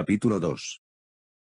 Capítulo 2.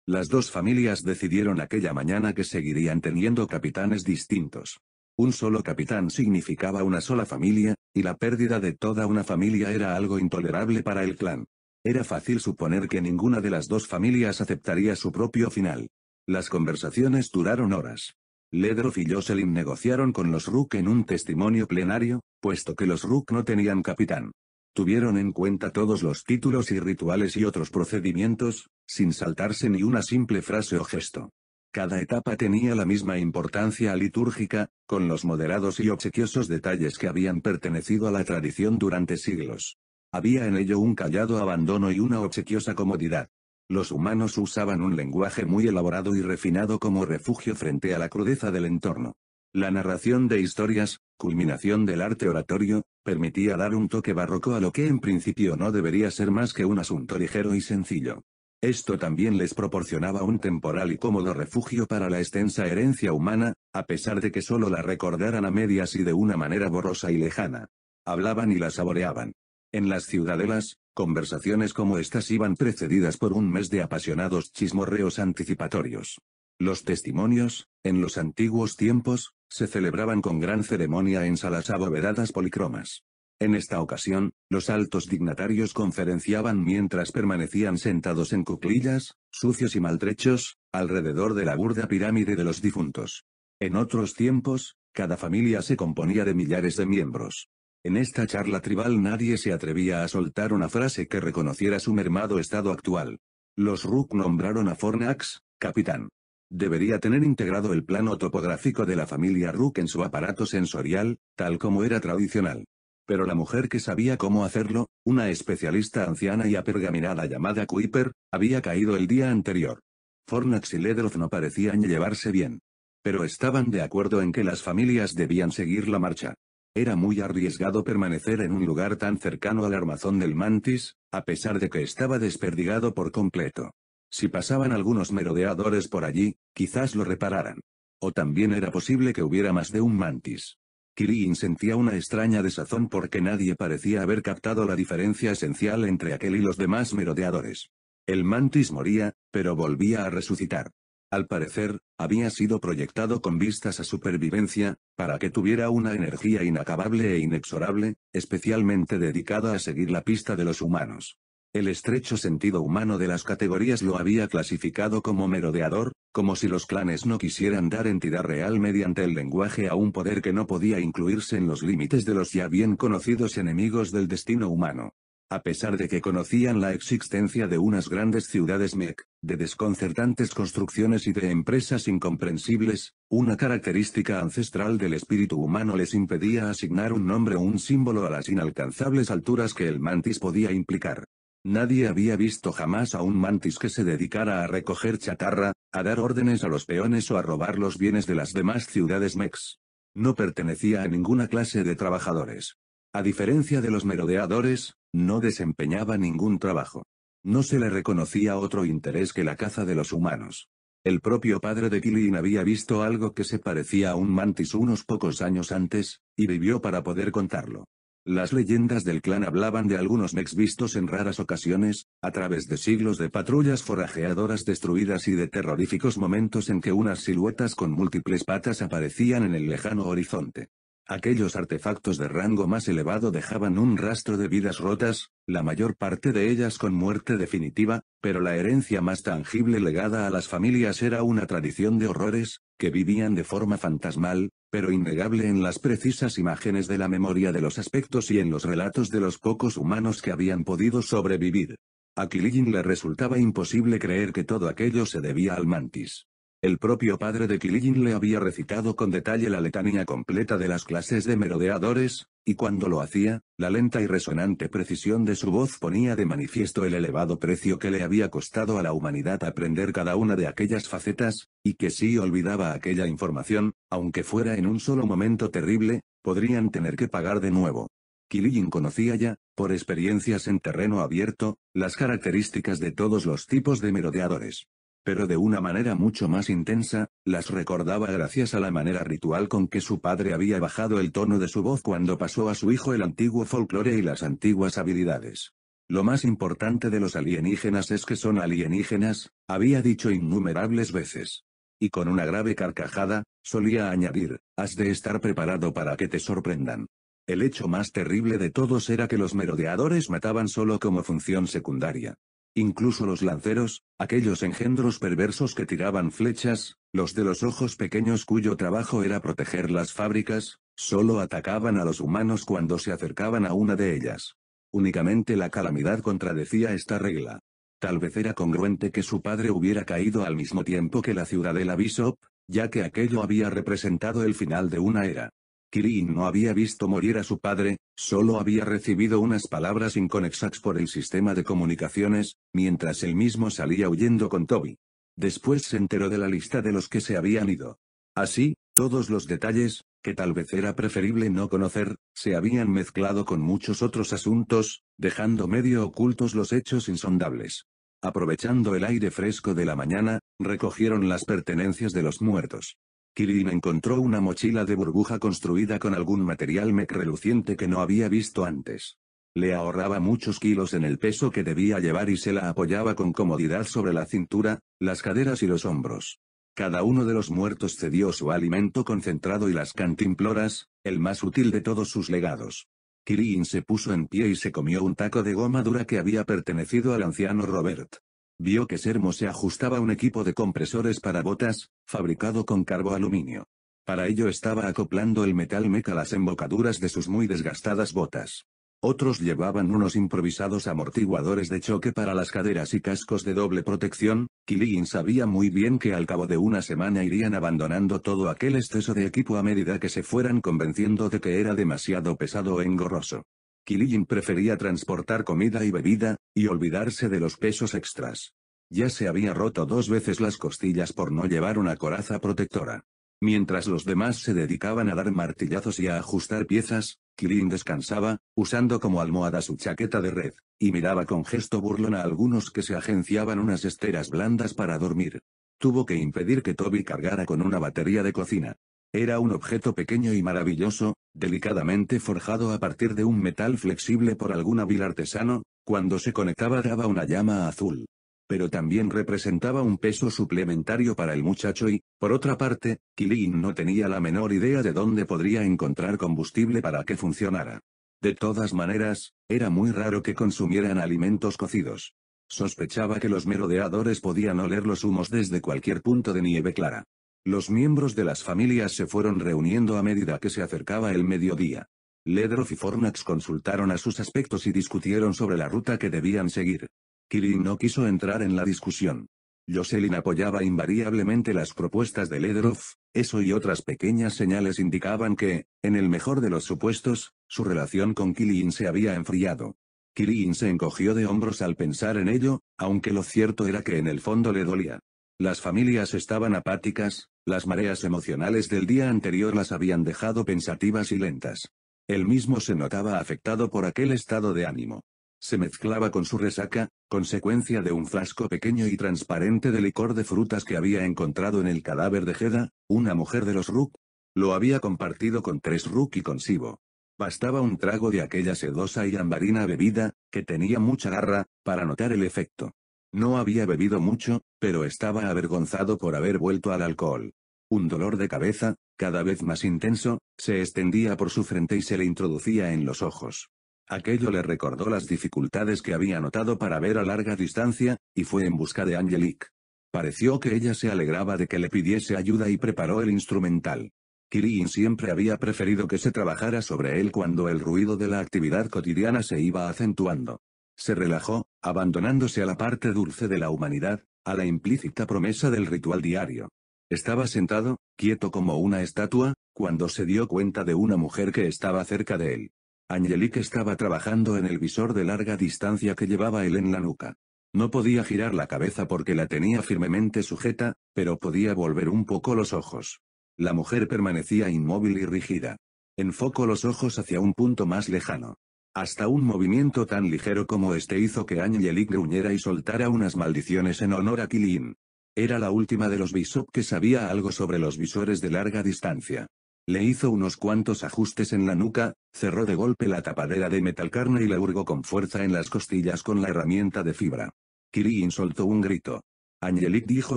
Las dos familias decidieron aquella mañana que seguirían teniendo capitanes distintos. Un solo capitán significaba una sola familia, y la pérdida de toda una familia era algo intolerable para el clan. Era fácil suponer que ninguna de las dos familias aceptaría su propio final. Las conversaciones duraron horas. Ledroff y Jocelyn negociaron con los Rook en un testimonio plenario, puesto que los Rook no tenían capitán. Tuvieron en cuenta todos los títulos y rituales y otros procedimientos, sin saltarse ni una simple frase o gesto. Cada etapa tenía la misma importancia litúrgica, con los moderados y obsequiosos detalles que habían pertenecido a la tradición durante siglos. Había en ello un callado abandono y una obsequiosa comodidad. Los humanos usaban un lenguaje muy elaborado y refinado como refugio frente a la crudeza del entorno. La narración de historias, culminación del arte oratorio, permitía dar un toque barroco a lo que en principio no debería ser más que un asunto ligero y sencillo. Esto también les proporcionaba un temporal y cómodo refugio para la extensa herencia humana, a pesar de que solo la recordaran a medias y de una manera borrosa y lejana. Hablaban y la saboreaban. En las ciudadelas, conversaciones como estas iban precedidas por un mes de apasionados chismorreos anticipatorios. Los testimonios, en los antiguos tiempos, se celebraban con gran ceremonia en salas abovedadas policromas. En esta ocasión, los altos dignatarios conferenciaban mientras permanecían sentados en cuclillas, sucios y maltrechos, alrededor de la burda pirámide de los difuntos. En otros tiempos, cada familia se componía de millares de miembros. En esta charla tribal nadie se atrevía a soltar una frase que reconociera su mermado estado actual. Los Rook nombraron a Fornax, capitán. Debería tener integrado el plano topográfico de la familia Rook en su aparato sensorial, tal como era tradicional. Pero la mujer que sabía cómo hacerlo, una especialista anciana y apergaminada llamada Kuiper, había caído el día anterior. Fornax y Ledroth no parecían llevarse bien. Pero estaban de acuerdo en que las familias debían seguir la marcha. Era muy arriesgado permanecer en un lugar tan cercano al armazón del mantis, a pesar de que estaba desperdigado por completo. Si pasaban algunos merodeadores por allí, quizás lo repararan. O también era posible que hubiera más de un mantis. Kirin sentía una extraña desazón porque nadie parecía haber captado la diferencia esencial entre aquel y los demás merodeadores. El mantis moría, pero volvía a resucitar. Al parecer, había sido proyectado con vistas a supervivencia, para que tuviera una energía inacabable e inexorable, especialmente dedicada a seguir la pista de los humanos. El estrecho sentido humano de las categorías lo había clasificado como merodeador, como si los clanes no quisieran dar entidad real mediante el lenguaje a un poder que no podía incluirse en los límites de los ya bien conocidos enemigos del destino humano. A pesar de que conocían la existencia de unas grandes ciudades mech, de desconcertantes construcciones y de empresas incomprensibles, una característica ancestral del espíritu humano les impedía asignar un nombre o un símbolo a las inalcanzables alturas que el mantis podía implicar. Nadie había visto jamás a un mantis que se dedicara a recoger chatarra, a dar órdenes a los peones o a robar los bienes de las demás ciudades mex. No pertenecía a ninguna clase de trabajadores. A diferencia de los merodeadores, no desempeñaba ningún trabajo. No se le reconocía otro interés que la caza de los humanos. El propio padre de Killian había visto algo que se parecía a un mantis unos pocos años antes, y vivió para poder contarlo. Las leyendas del clan hablaban de algunos mechs vistos en raras ocasiones, a través de siglos de patrullas forrajeadoras destruidas y de terroríficos momentos en que unas siluetas con múltiples patas aparecían en el lejano horizonte. Aquellos artefactos de rango más elevado dejaban un rastro de vidas rotas, la mayor parte de ellas con muerte definitiva, pero la herencia más tangible legada a las familias era una tradición de horrores, que vivían de forma fantasmal, pero innegable en las precisas imágenes de la memoria de los aspectos y en los relatos de los pocos humanos que habían podido sobrevivir. A Killigin le resultaba imposible creer que todo aquello se debía al mantis. El propio padre de Killigin le había recitado con detalle la letanía completa de las clases de merodeadores, y cuando lo hacía, la lenta y resonante precisión de su voz ponía de manifiesto el elevado precio que le había costado a la humanidad aprender cada una de aquellas facetas, y que si olvidaba aquella información, aunque fuera en un solo momento terrible, podrían tener que pagar de nuevo. Killigin conocía ya, por experiencias en terreno abierto, las características de todos los tipos de merodeadores pero de una manera mucho más intensa, las recordaba gracias a la manera ritual con que su padre había bajado el tono de su voz cuando pasó a su hijo el antiguo folclore y las antiguas habilidades. Lo más importante de los alienígenas es que son alienígenas, había dicho innumerables veces. Y con una grave carcajada, solía añadir, has de estar preparado para que te sorprendan. El hecho más terrible de todos era que los merodeadores mataban solo como función secundaria. Incluso los lanceros, aquellos engendros perversos que tiraban flechas, los de los ojos pequeños cuyo trabajo era proteger las fábricas, solo atacaban a los humanos cuando se acercaban a una de ellas. Únicamente la calamidad contradecía esta regla. Tal vez era congruente que su padre hubiera caído al mismo tiempo que la ciudadela Bishop, ya que aquello había representado el final de una era. Kirin no había visto morir a su padre, solo había recibido unas palabras inconexas por el sistema de comunicaciones, mientras él mismo salía huyendo con Toby. Después se enteró de la lista de los que se habían ido. Así, todos los detalles, que tal vez era preferible no conocer, se habían mezclado con muchos otros asuntos, dejando medio ocultos los hechos insondables. Aprovechando el aire fresco de la mañana, recogieron las pertenencias de los muertos. Kirin encontró una mochila de burbuja construida con algún material mec reluciente que no había visto antes. Le ahorraba muchos kilos en el peso que debía llevar y se la apoyaba con comodidad sobre la cintura, las caderas y los hombros. Cada uno de los muertos cedió su alimento concentrado y las cantimploras, el más útil de todos sus legados. Kirin se puso en pie y se comió un taco de goma dura que había pertenecido al anciano Robert. Vio que Sermo se ajustaba un equipo de compresores para botas, fabricado con carboaluminio. Para ello estaba acoplando el metal meca a las embocaduras de sus muy desgastadas botas. Otros llevaban unos improvisados amortiguadores de choque para las caderas y cascos de doble protección, Killian sabía muy bien que al cabo de una semana irían abandonando todo aquel exceso de equipo a medida que se fueran convenciendo de que era demasiado pesado o engorroso. Killian prefería transportar comida y bebida, y olvidarse de los pesos extras. Ya se había roto dos veces las costillas por no llevar una coraza protectora. Mientras los demás se dedicaban a dar martillazos y a ajustar piezas, Kirin descansaba, usando como almohada su chaqueta de red, y miraba con gesto burlón a algunos que se agenciaban unas esteras blandas para dormir. Tuvo que impedir que Toby cargara con una batería de cocina. Era un objeto pequeño y maravilloso, delicadamente forjado a partir de un metal flexible por algún hábil artesano, cuando se conectaba daba una llama azul pero también representaba un peso suplementario para el muchacho y, por otra parte, Kilin no tenía la menor idea de dónde podría encontrar combustible para que funcionara. De todas maneras, era muy raro que consumieran alimentos cocidos. Sospechaba que los merodeadores podían oler los humos desde cualquier punto de nieve clara. Los miembros de las familias se fueron reuniendo a medida que se acercaba el mediodía. Ledroff y Fornax consultaron a sus aspectos y discutieron sobre la ruta que debían seguir. Kirin no quiso entrar en la discusión. Jocelyn apoyaba invariablemente las propuestas de Ledroff, eso y otras pequeñas señales indicaban que, en el mejor de los supuestos, su relación con Kilin se había enfriado. Kilin se encogió de hombros al pensar en ello, aunque lo cierto era que en el fondo le dolía. Las familias estaban apáticas, las mareas emocionales del día anterior las habían dejado pensativas y lentas. Él mismo se notaba afectado por aquel estado de ánimo. Se mezclaba con su resaca, consecuencia de un frasco pequeño y transparente de licor de frutas que había encontrado en el cadáver de Heda, una mujer de los Rook. Lo había compartido con tres Rook y con Sibo. Bastaba un trago de aquella sedosa y ambarina bebida, que tenía mucha garra, para notar el efecto. No había bebido mucho, pero estaba avergonzado por haber vuelto al alcohol. Un dolor de cabeza, cada vez más intenso, se extendía por su frente y se le introducía en los ojos. Aquello le recordó las dificultades que había notado para ver a larga distancia, y fue en busca de Angelique. Pareció que ella se alegraba de que le pidiese ayuda y preparó el instrumental. Kirin siempre había preferido que se trabajara sobre él cuando el ruido de la actividad cotidiana se iba acentuando. Se relajó, abandonándose a la parte dulce de la humanidad, a la implícita promesa del ritual diario. Estaba sentado, quieto como una estatua, cuando se dio cuenta de una mujer que estaba cerca de él. Angelique estaba trabajando en el visor de larga distancia que llevaba él en la nuca. No podía girar la cabeza porque la tenía firmemente sujeta, pero podía volver un poco los ojos. La mujer permanecía inmóvil y rígida. Enfocó los ojos hacia un punto más lejano. Hasta un movimiento tan ligero como este hizo que Angelique gruñera y soltara unas maldiciones en honor a Kilin. Era la última de los Bishop que sabía algo sobre los visores de larga distancia. Le hizo unos cuantos ajustes en la nuca, cerró de golpe la tapadera de metal carne y la hurgó con fuerza en las costillas con la herramienta de fibra. Kirin soltó un grito. Angelique dijo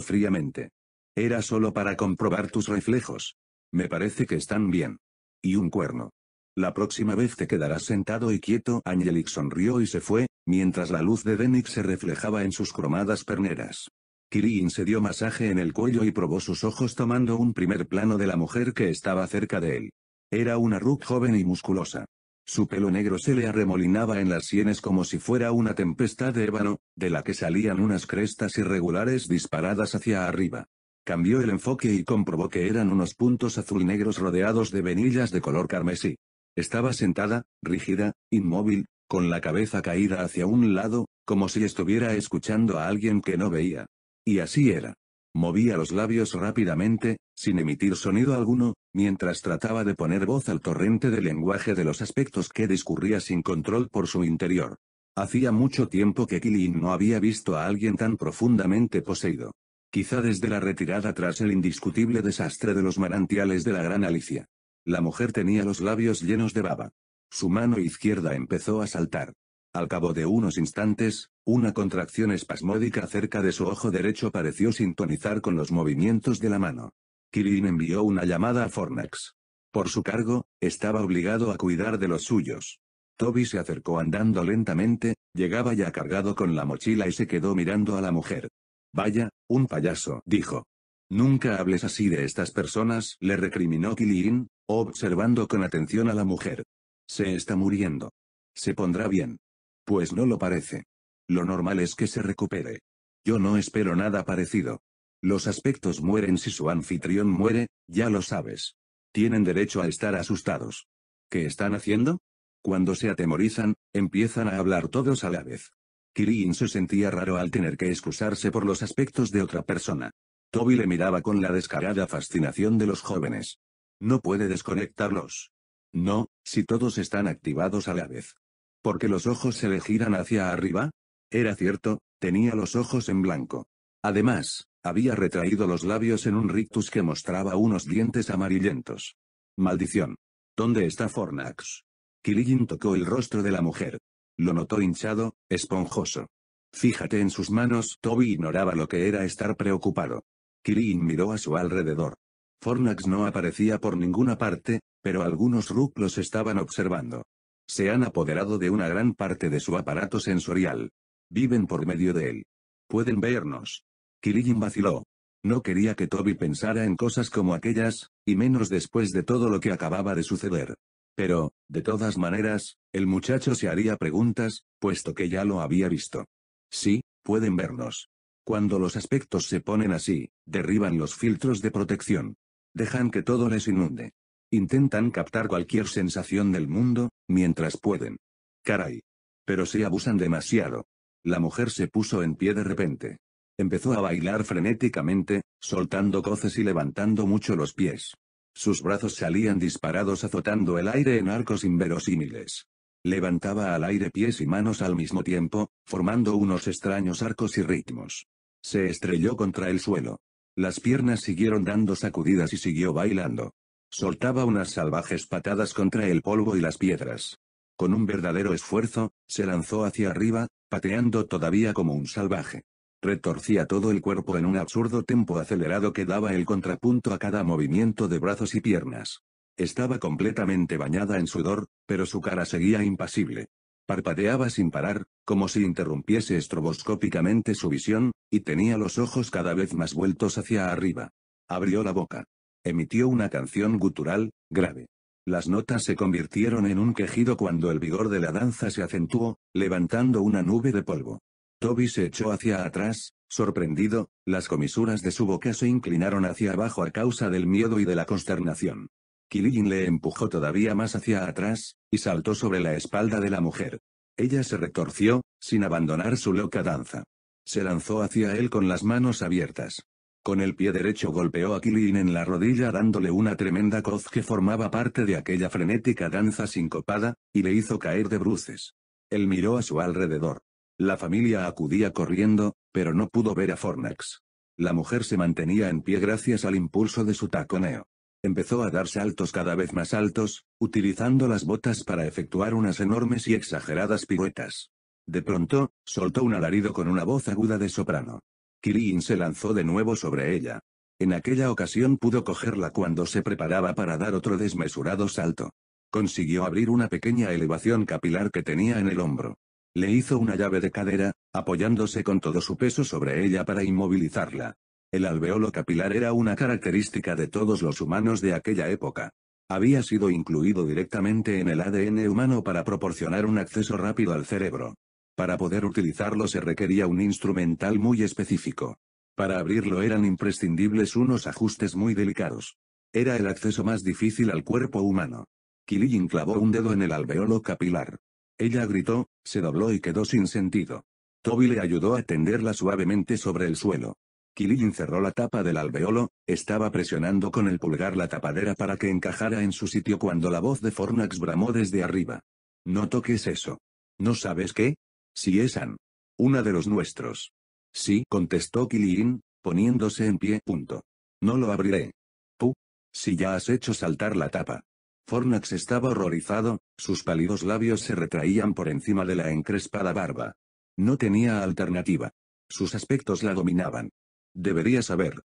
fríamente. Era solo para comprobar tus reflejos. Me parece que están bien. Y un cuerno. La próxima vez te quedarás sentado y quieto. Angelique sonrió y se fue, mientras la luz de Denix se reflejaba en sus cromadas perneras. Kirin se dio masaje en el cuello y probó sus ojos tomando un primer plano de la mujer que estaba cerca de él. Era una Rook joven y musculosa. Su pelo negro se le arremolinaba en las sienes como si fuera una tempestad de ébano, de la que salían unas crestas irregulares disparadas hacia arriba. Cambió el enfoque y comprobó que eran unos puntos azul negros rodeados de venillas de color carmesí. Estaba sentada, rígida, inmóvil, con la cabeza caída hacia un lado, como si estuviera escuchando a alguien que no veía. Y así era. Movía los labios rápidamente, sin emitir sonido alguno, mientras trataba de poner voz al torrente de lenguaje de los aspectos que discurría sin control por su interior. Hacía mucho tiempo que Kilin no había visto a alguien tan profundamente poseído. Quizá desde la retirada tras el indiscutible desastre de los manantiales de la Gran Alicia. La mujer tenía los labios llenos de baba. Su mano izquierda empezó a saltar. Al cabo de unos instantes, una contracción espasmódica cerca de su ojo derecho pareció sintonizar con los movimientos de la mano. Kirin envió una llamada a Fornax. Por su cargo, estaba obligado a cuidar de los suyos. Toby se acercó andando lentamente, llegaba ya cargado con la mochila y se quedó mirando a la mujer. Vaya, un payaso, dijo. Nunca hables así de estas personas, le recriminó Kilin, observando con atención a la mujer. Se está muriendo. Se pondrá bien. Pues no lo parece. Lo normal es que se recupere. Yo no espero nada parecido. Los aspectos mueren si su anfitrión muere, ya lo sabes. Tienen derecho a estar asustados. ¿Qué están haciendo? Cuando se atemorizan, empiezan a hablar todos a la vez. Kirin se sentía raro al tener que excusarse por los aspectos de otra persona. Toby le miraba con la descarada fascinación de los jóvenes. No puede desconectarlos. No, si todos están activados a la vez. ¿Por qué los ojos se le giran hacia arriba? Era cierto, tenía los ojos en blanco. Además, había retraído los labios en un rictus que mostraba unos dientes amarillentos. Maldición. ¿Dónde está Fornax? Killigin tocó el rostro de la mujer. Lo notó hinchado, esponjoso. Fíjate en sus manos. Toby ignoraba lo que era estar preocupado. Kirin miró a su alrededor. Fornax no aparecía por ninguna parte, pero algunos Rook los estaban observando. Se han apoderado de una gran parte de su aparato sensorial. Viven por medio de él. Pueden vernos. Kirin vaciló. No quería que Toby pensara en cosas como aquellas, y menos después de todo lo que acababa de suceder. Pero, de todas maneras, el muchacho se haría preguntas, puesto que ya lo había visto. Sí, pueden vernos. Cuando los aspectos se ponen así, derriban los filtros de protección. Dejan que todo les inunde. Intentan captar cualquier sensación del mundo, mientras pueden. Caray. Pero si abusan demasiado. La mujer se puso en pie de repente. Empezó a bailar frenéticamente, soltando coces y levantando mucho los pies. Sus brazos salían disparados azotando el aire en arcos inverosímiles. Levantaba al aire pies y manos al mismo tiempo, formando unos extraños arcos y ritmos. Se estrelló contra el suelo. Las piernas siguieron dando sacudidas y siguió bailando. Soltaba unas salvajes patadas contra el polvo y las piedras. Con un verdadero esfuerzo, se lanzó hacia arriba, pateando todavía como un salvaje. Retorcía todo el cuerpo en un absurdo tempo acelerado que daba el contrapunto a cada movimiento de brazos y piernas. Estaba completamente bañada en sudor, pero su cara seguía impasible. Parpadeaba sin parar, como si interrumpiese estroboscópicamente su visión, y tenía los ojos cada vez más vueltos hacia arriba. Abrió la boca. Emitió una canción gutural, grave. Las notas se convirtieron en un quejido cuando el vigor de la danza se acentuó, levantando una nube de polvo. Toby se echó hacia atrás, sorprendido, las comisuras de su boca se inclinaron hacia abajo a causa del miedo y de la consternación. Killian le empujó todavía más hacia atrás, y saltó sobre la espalda de la mujer. Ella se retorció, sin abandonar su loca danza. Se lanzó hacia él con las manos abiertas. Con el pie derecho golpeó a Killian en la rodilla dándole una tremenda coz que formaba parte de aquella frenética danza sincopada, y le hizo caer de bruces. Él miró a su alrededor. La familia acudía corriendo, pero no pudo ver a Fornax. La mujer se mantenía en pie gracias al impulso de su taconeo. Empezó a dar saltos cada vez más altos, utilizando las botas para efectuar unas enormes y exageradas piruetas. De pronto, soltó un alarido con una voz aguda de soprano. Kirin se lanzó de nuevo sobre ella. En aquella ocasión pudo cogerla cuando se preparaba para dar otro desmesurado salto. Consiguió abrir una pequeña elevación capilar que tenía en el hombro. Le hizo una llave de cadera, apoyándose con todo su peso sobre ella para inmovilizarla. El alveolo capilar era una característica de todos los humanos de aquella época. Había sido incluido directamente en el ADN humano para proporcionar un acceso rápido al cerebro. Para poder utilizarlo se requería un instrumental muy específico. Para abrirlo eran imprescindibles unos ajustes muy delicados. Era el acceso más difícil al cuerpo humano. Killian clavó un dedo en el alveolo capilar. Ella gritó, se dobló y quedó sin sentido. Toby le ayudó a tenderla suavemente sobre el suelo. Killian cerró la tapa del alveolo, estaba presionando con el pulgar la tapadera para que encajara en su sitio cuando la voz de Fornax bramó desde arriba. No toques eso. ¿No sabes qué? Si es Ann. Una de los nuestros. Sí, contestó Killian, poniéndose en pie. Punto. No lo abriré. Tú. Si ya has hecho saltar la tapa. Fornax estaba horrorizado, sus pálidos labios se retraían por encima de la encrespada barba. No tenía alternativa. Sus aspectos la dominaban. Debería saber.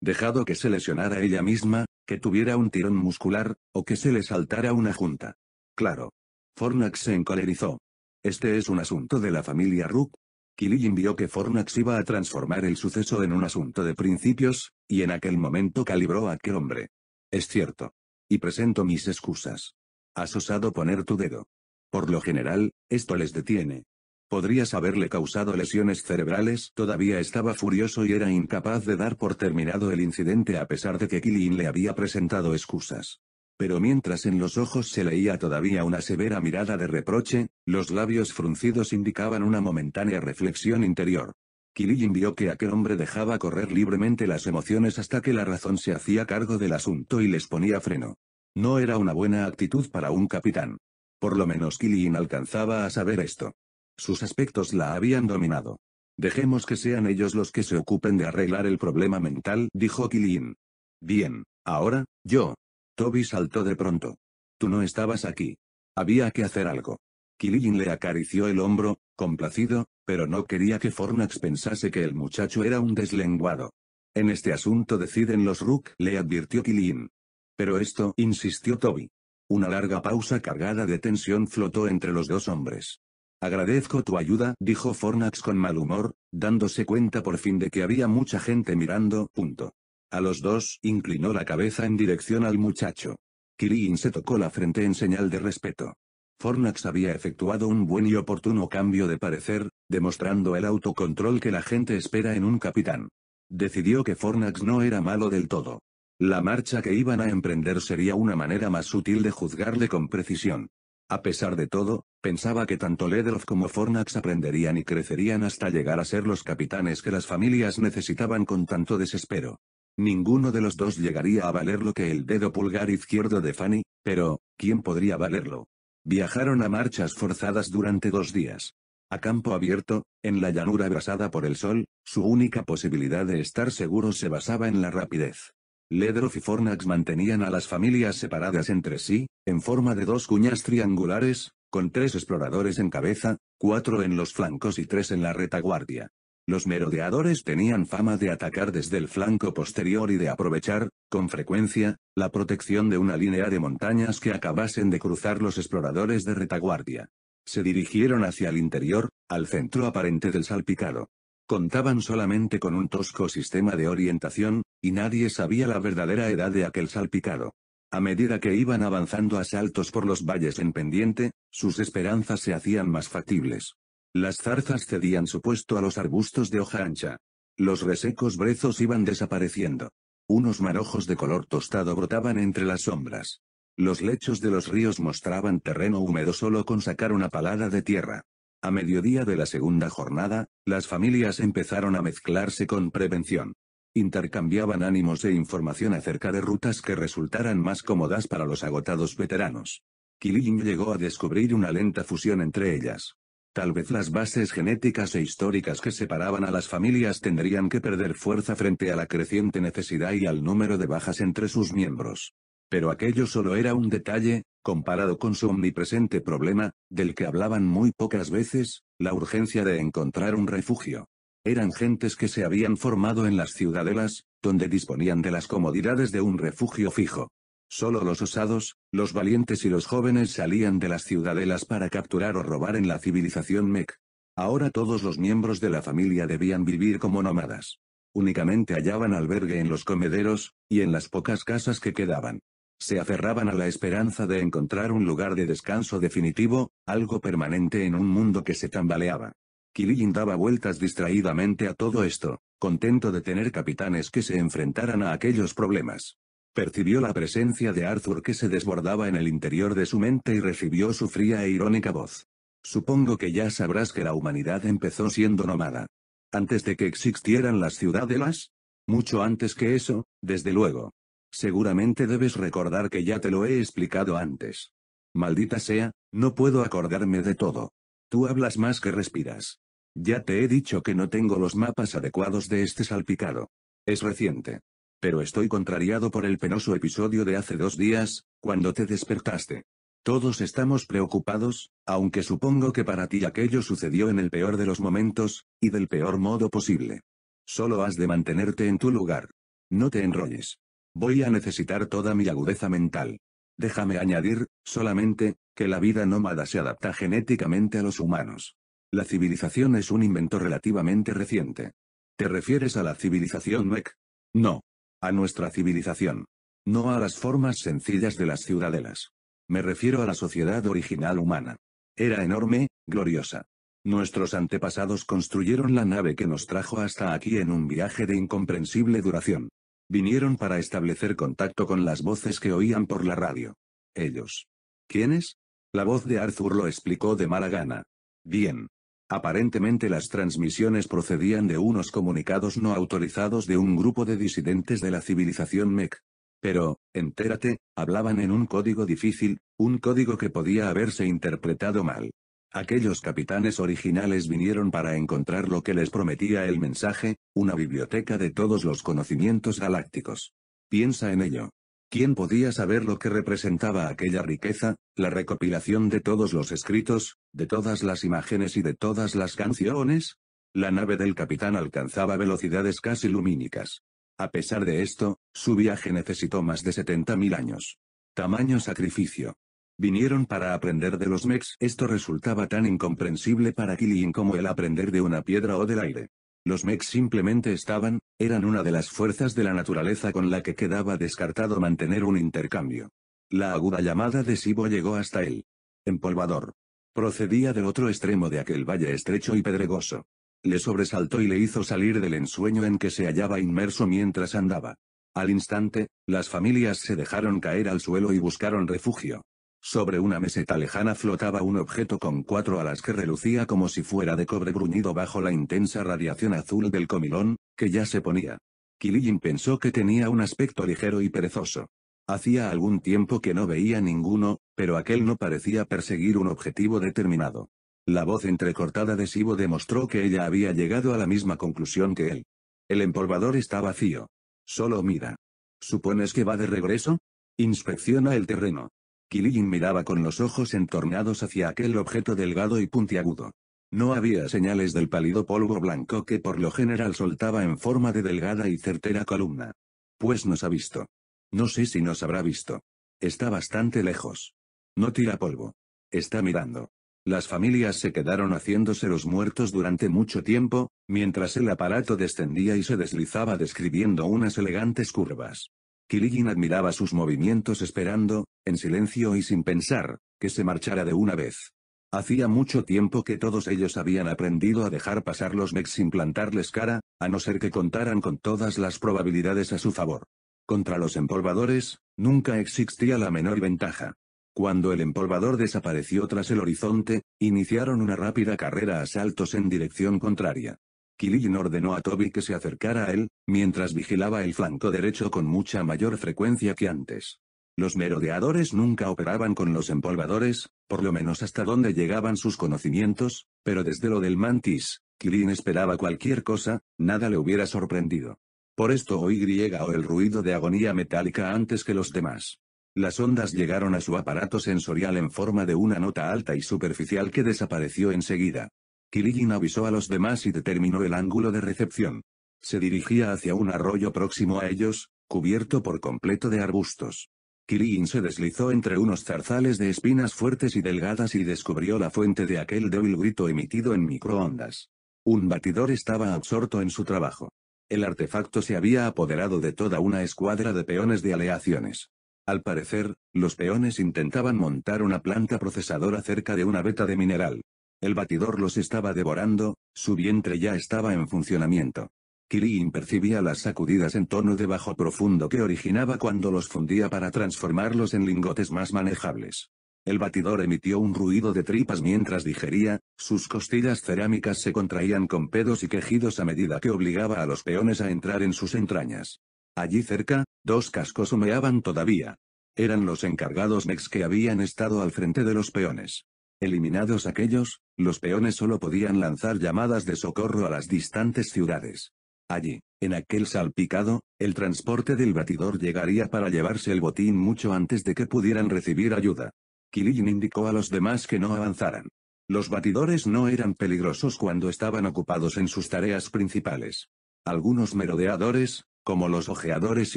Dejado que se lesionara ella misma, que tuviera un tirón muscular, o que se le saltara una junta. Claro. Fornax se encolerizó. Este es un asunto de la familia Rook. Killian vio que Fornax iba a transformar el suceso en un asunto de principios, y en aquel momento calibró a aquel hombre. Es cierto. Y presento mis excusas. Has osado poner tu dedo. Por lo general, esto les detiene, Podrías haberle causado lesiones cerebrales. Todavía estaba furioso y era incapaz de dar por terminado el incidente a pesar de que Killian le había presentado excusas. Pero mientras en los ojos se leía todavía una severa mirada de reproche, los labios fruncidos indicaban una momentánea reflexión interior. Killian vio que aquel hombre dejaba correr libremente las emociones hasta que la razón se hacía cargo del asunto y les ponía freno. No era una buena actitud para un capitán. Por lo menos Killian alcanzaba a saber esto. Sus aspectos la habían dominado. Dejemos que sean ellos los que se ocupen de arreglar el problema mental, dijo Killian. Bien, ahora, yo. Toby saltó de pronto. Tú no estabas aquí. Había que hacer algo. Killian le acarició el hombro, complacido, pero no quería que Fornax pensase que el muchacho era un deslenguado. En este asunto deciden los Rook, le advirtió Killian. Pero esto, insistió Toby. Una larga pausa cargada de tensión flotó entre los dos hombres. Agradezco tu ayuda, dijo Fornax con mal humor, dándose cuenta por fin de que había mucha gente mirando, punto. A los dos, inclinó la cabeza en dirección al muchacho. Kirin se tocó la frente en señal de respeto. Fornax había efectuado un buen y oportuno cambio de parecer, demostrando el autocontrol que la gente espera en un capitán. Decidió que Fornax no era malo del todo. La marcha que iban a emprender sería una manera más sutil de juzgarle con precisión. A pesar de todo, pensaba que tanto Ledroff como Fornax aprenderían y crecerían hasta llegar a ser los capitanes que las familias necesitaban con tanto desespero. Ninguno de los dos llegaría a valer lo que el dedo pulgar izquierdo de Fanny, pero, ¿quién podría valerlo? Viajaron a marchas forzadas durante dos días. A campo abierto, en la llanura abrasada por el sol, su única posibilidad de estar seguros se basaba en la rapidez. Ledroff y Fornax mantenían a las familias separadas entre sí, en forma de dos cuñas triangulares, con tres exploradores en cabeza, cuatro en los flancos y tres en la retaguardia. Los merodeadores tenían fama de atacar desde el flanco posterior y de aprovechar, con frecuencia, la protección de una línea de montañas que acabasen de cruzar los exploradores de retaguardia. Se dirigieron hacia el interior, al centro aparente del salpicado. Contaban solamente con un tosco sistema de orientación, y nadie sabía la verdadera edad de aquel salpicado. A medida que iban avanzando a saltos por los valles en pendiente, sus esperanzas se hacían más factibles. Las zarzas cedían su puesto a los arbustos de hoja ancha. Los resecos brezos iban desapareciendo. Unos marojos de color tostado brotaban entre las sombras. Los lechos de los ríos mostraban terreno húmedo solo con sacar una palada de tierra. A mediodía de la segunda jornada, las familias empezaron a mezclarse con prevención. Intercambiaban ánimos e información acerca de rutas que resultaran más cómodas para los agotados veteranos. Killing llegó a descubrir una lenta fusión entre ellas. Tal vez las bases genéticas e históricas que separaban a las familias tendrían que perder fuerza frente a la creciente necesidad y al número de bajas entre sus miembros. Pero aquello solo era un detalle, comparado con su omnipresente problema, del que hablaban muy pocas veces, la urgencia de encontrar un refugio. Eran gentes que se habían formado en las ciudadelas, donde disponían de las comodidades de un refugio fijo. Solo los osados, los valientes y los jóvenes salían de las ciudadelas para capturar o robar en la civilización Mech. Ahora todos los miembros de la familia debían vivir como nómadas. Únicamente hallaban albergue en los comederos, y en las pocas casas que quedaban. Se aferraban a la esperanza de encontrar un lugar de descanso definitivo, algo permanente en un mundo que se tambaleaba. Killian daba vueltas distraídamente a todo esto, contento de tener capitanes que se enfrentaran a aquellos problemas. Percibió la presencia de Arthur que se desbordaba en el interior de su mente y recibió su fría e irónica voz. Supongo que ya sabrás que la humanidad empezó siendo nómada. Antes de que existieran las ciudadelas? Mucho antes que eso, desde luego. Seguramente debes recordar que ya te lo he explicado antes. Maldita sea, no puedo acordarme de todo. Tú hablas más que respiras. Ya te he dicho que no tengo los mapas adecuados de este salpicado. Es reciente. Pero estoy contrariado por el penoso episodio de hace dos días, cuando te despertaste. Todos estamos preocupados, aunque supongo que para ti aquello sucedió en el peor de los momentos, y del peor modo posible. Solo has de mantenerte en tu lugar. No te enrolles. Voy a necesitar toda mi agudeza mental. Déjame añadir, solamente, que la vida nómada se adapta genéticamente a los humanos. La civilización es un invento relativamente reciente. ¿Te refieres a la civilización Mech? No. A nuestra civilización. No a las formas sencillas de las ciudadelas. Me refiero a la sociedad original humana. Era enorme, gloriosa. Nuestros antepasados construyeron la nave que nos trajo hasta aquí en un viaje de incomprensible duración. Vinieron para establecer contacto con las voces que oían por la radio. Ellos. ¿Quiénes? La voz de Arthur lo explicó de mala gana. Bien. Aparentemente las transmisiones procedían de unos comunicados no autorizados de un grupo de disidentes de la civilización Mech. Pero, entérate, hablaban en un código difícil, un código que podía haberse interpretado mal. Aquellos capitanes originales vinieron para encontrar lo que les prometía el mensaje, una biblioteca de todos los conocimientos galácticos. Piensa en ello. ¿Quién podía saber lo que representaba aquella riqueza, la recopilación de todos los escritos, de todas las imágenes y de todas las canciones? La nave del capitán alcanzaba velocidades casi lumínicas. A pesar de esto, su viaje necesitó más de 70.000 años. Tamaño sacrificio. Vinieron para aprender de los mechs. Esto resultaba tan incomprensible para Killian como el aprender de una piedra o del aire. Los mechs simplemente estaban, eran una de las fuerzas de la naturaleza con la que quedaba descartado mantener un intercambio. La aguda llamada de Sibo llegó hasta él. Empolvador. Procedía del otro extremo de aquel valle estrecho y pedregoso. Le sobresaltó y le hizo salir del ensueño en que se hallaba inmerso mientras andaba. Al instante, las familias se dejaron caer al suelo y buscaron refugio. Sobre una meseta lejana flotaba un objeto con cuatro alas que relucía como si fuera de cobre bruñido bajo la intensa radiación azul del comilón, que ya se ponía. Killian pensó que tenía un aspecto ligero y perezoso. Hacía algún tiempo que no veía ninguno, pero aquel no parecía perseguir un objetivo determinado. La voz entrecortada de Sibo demostró que ella había llegado a la misma conclusión que él. El empolvador está vacío. Solo mira. ¿Supones que va de regreso? Inspecciona el terreno. Killian miraba con los ojos entornados hacia aquel objeto delgado y puntiagudo. No había señales del pálido polvo blanco que por lo general soltaba en forma de delgada y certera columna. Pues nos ha visto. No sé si nos habrá visto. Está bastante lejos. No tira polvo. Está mirando. Las familias se quedaron haciéndose los muertos durante mucho tiempo, mientras el aparato descendía y se deslizaba describiendo unas elegantes curvas. Killian admiraba sus movimientos esperando, en silencio y sin pensar, que se marchara de una vez. Hacía mucho tiempo que todos ellos habían aprendido a dejar pasar los mechs sin plantarles cara, a no ser que contaran con todas las probabilidades a su favor. Contra los empolvadores, nunca existía la menor ventaja. Cuando el empolvador desapareció tras el horizonte, iniciaron una rápida carrera a saltos en dirección contraria. Killian ordenó a Toby que se acercara a él, mientras vigilaba el flanco derecho con mucha mayor frecuencia que antes. Los merodeadores nunca operaban con los empolvadores, por lo menos hasta donde llegaban sus conocimientos, Pero desde lo del mantis, Kirin esperaba cualquier cosa, nada le hubiera sorprendido. Por esto oí griega o el ruido de agonía metálica antes que los demás. Las ondas llegaron a su aparato sensorial en forma de una nota alta y superficial que desapareció enseguida. Kirin avisó a los demás y determinó el ángulo de recepción. Se dirigía hacia un arroyo próximo a ellos, cubierto por completo de arbustos. Kirin se deslizó entre unos zarzales de espinas fuertes y delgadas y descubrió la fuente de aquel débil grito emitido en microondas. Un batidor estaba absorto en su trabajo. El artefacto se había apoderado de toda una escuadra de peones de aleaciones. Al parecer, los peones intentaban montar una planta procesadora cerca de una veta de mineral. El batidor los estaba devorando, su vientre ya estaba en funcionamiento. Kirin percibía las sacudidas en tono de bajo profundo que originaba cuando los fundía para transformarlos en lingotes más manejables. El batidor emitió un ruido de tripas mientras digería, sus costillas cerámicas se contraían con pedos y quejidos a medida que obligaba a los peones a entrar en sus entrañas. Allí cerca, dos cascos humeaban todavía. Eran los encargados mex que habían estado al frente de los peones. Eliminados aquellos, los peones solo podían lanzar llamadas de socorro a las distantes ciudades. Allí, en aquel salpicado, el transporte del batidor llegaría para llevarse el botín mucho antes de que pudieran recibir ayuda. Killian indicó a los demás que no avanzaran. Los batidores no eran peligrosos cuando estaban ocupados en sus tareas principales. Algunos merodeadores, como los ojeadores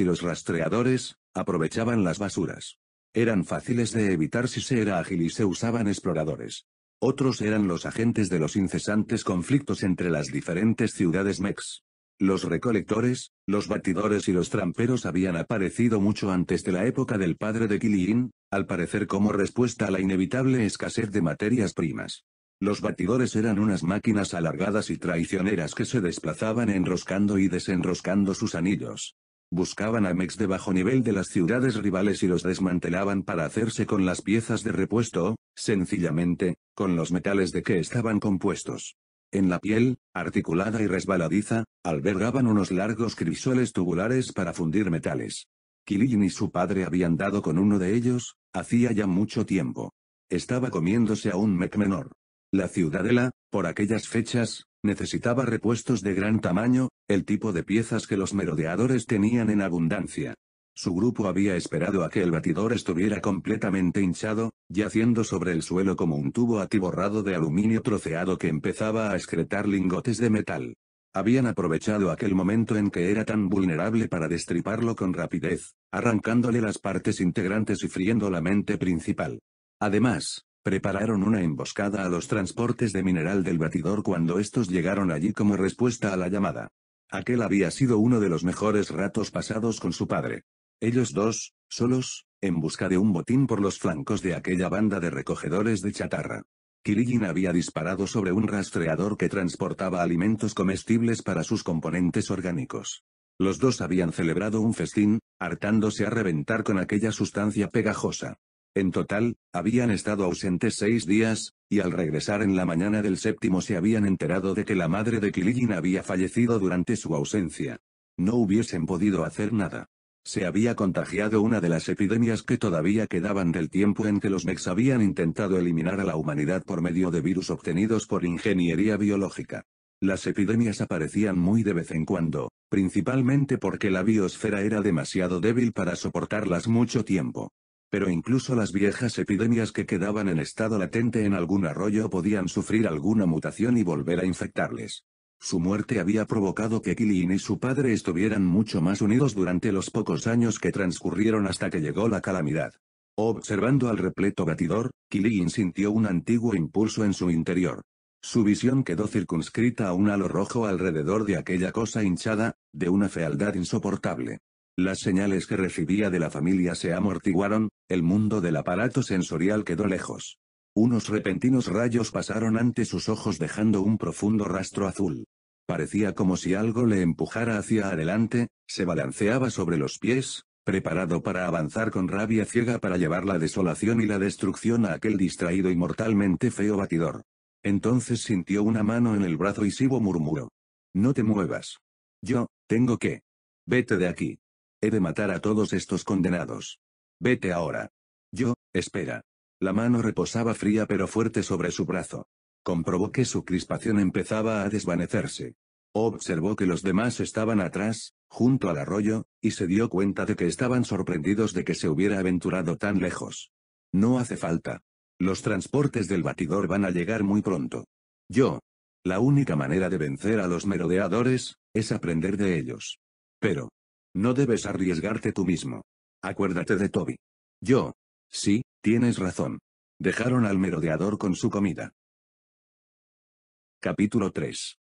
y los rastreadores, aprovechaban las basuras. Eran fáciles de evitar si se era ágil y se usaban exploradores. Otros eran los agentes de los incesantes conflictos entre las diferentes ciudades mex. Los recolectores, los batidores y los tramperos habían aparecido mucho antes de la época del padre de Kiliin, al parecer como respuesta a la inevitable escasez de materias primas. Los batidores eran unas máquinas alargadas y traicioneras que se desplazaban enroscando y desenroscando sus anillos. Buscaban a Mex de bajo nivel de las ciudades rivales y los desmantelaban para hacerse con las piezas de repuesto sencillamente, con los metales de que estaban compuestos. En la piel, articulada y resbaladiza, albergaban unos largos crisoles tubulares para fundir metales. Kilin y su padre habían dado con uno de ellos, hacía ya mucho tiempo. Estaba comiéndose a un mec menor. La ciudadela, por aquellas fechas, necesitaba repuestos de gran tamaño, el tipo de piezas que los merodeadores tenían en abundancia. Su grupo había esperado a que el batidor estuviera completamente hinchado, yaciendo sobre el suelo como un tubo atiborrado de aluminio troceado que empezaba a excretar lingotes de metal. Habían aprovechado aquel momento en que era tan vulnerable para destriparlo con rapidez, arrancándole las partes integrantes y friendo la mente principal. Además, prepararon una emboscada a los transportes de mineral del batidor cuando estos llegaron allí como respuesta a la llamada. Aquel había sido uno de los mejores ratos pasados con su padre. Ellos dos, solos, en busca de un botín por los flancos de aquella banda de recogedores de chatarra. Kirigin había disparado sobre un rastreador que transportaba alimentos comestibles para sus componentes orgánicos. Los dos habían celebrado un festín, hartándose a reventar con aquella sustancia pegajosa. En total, habían estado ausentes seis días, y al regresar en la mañana del séptimo se habían enterado de que la madre de Kiligin había fallecido durante su ausencia. No hubiesen podido hacer nada. Se había contagiado una de las epidemias que todavía quedaban del tiempo en que los Mex habían intentado eliminar a la humanidad por medio de virus obtenidos por ingeniería biológica. Las epidemias aparecían muy de vez en cuando, principalmente porque la biosfera era demasiado débil para soportarlas mucho tiempo. Pero incluso las viejas epidemias que quedaban en estado latente en algún arroyo podían sufrir alguna mutación y volver a infectarles. Su muerte había provocado que Killian y su padre estuvieran mucho más unidos durante los pocos años que transcurrieron hasta que llegó la calamidad. Observando al repleto batidor, Killian sintió un antiguo impulso en su interior. Su visión quedó circunscrita a un halo rojo alrededor de aquella cosa hinchada, de una fealdad insoportable. Las señales que recibía de la familia se amortiguaron, el mundo del aparato sensorial quedó lejos. Unos repentinos rayos pasaron ante sus ojos dejando un profundo rastro azul. Parecía como si algo le empujara hacia adelante, se balanceaba sobre los pies, preparado para avanzar con rabia ciega para llevar la desolación y la destrucción a aquel distraído y mortalmente feo batidor. Entonces sintió una mano en el brazo y Sibo murmuró. No te muevas. Yo, tengo que. Vete de aquí. He de matar a todos estos condenados. Vete ahora. Yo, espera. La mano reposaba fría pero fuerte sobre su brazo. Comprobó que su crispación empezaba a desvanecerse. Observó que los demás estaban atrás, junto al arroyo, y se dio cuenta de que estaban sorprendidos de que se hubiera aventurado tan lejos. No hace falta. Los transportes del batidor van a llegar muy pronto. Yo. La única manera de vencer a los merodeadores, es aprender de ellos. Pero. No debes arriesgarte tú mismo. Acuérdate de Toby. Yo. Sí, tienes razón. Dejaron al merodeador con su comida. Capítulo 3.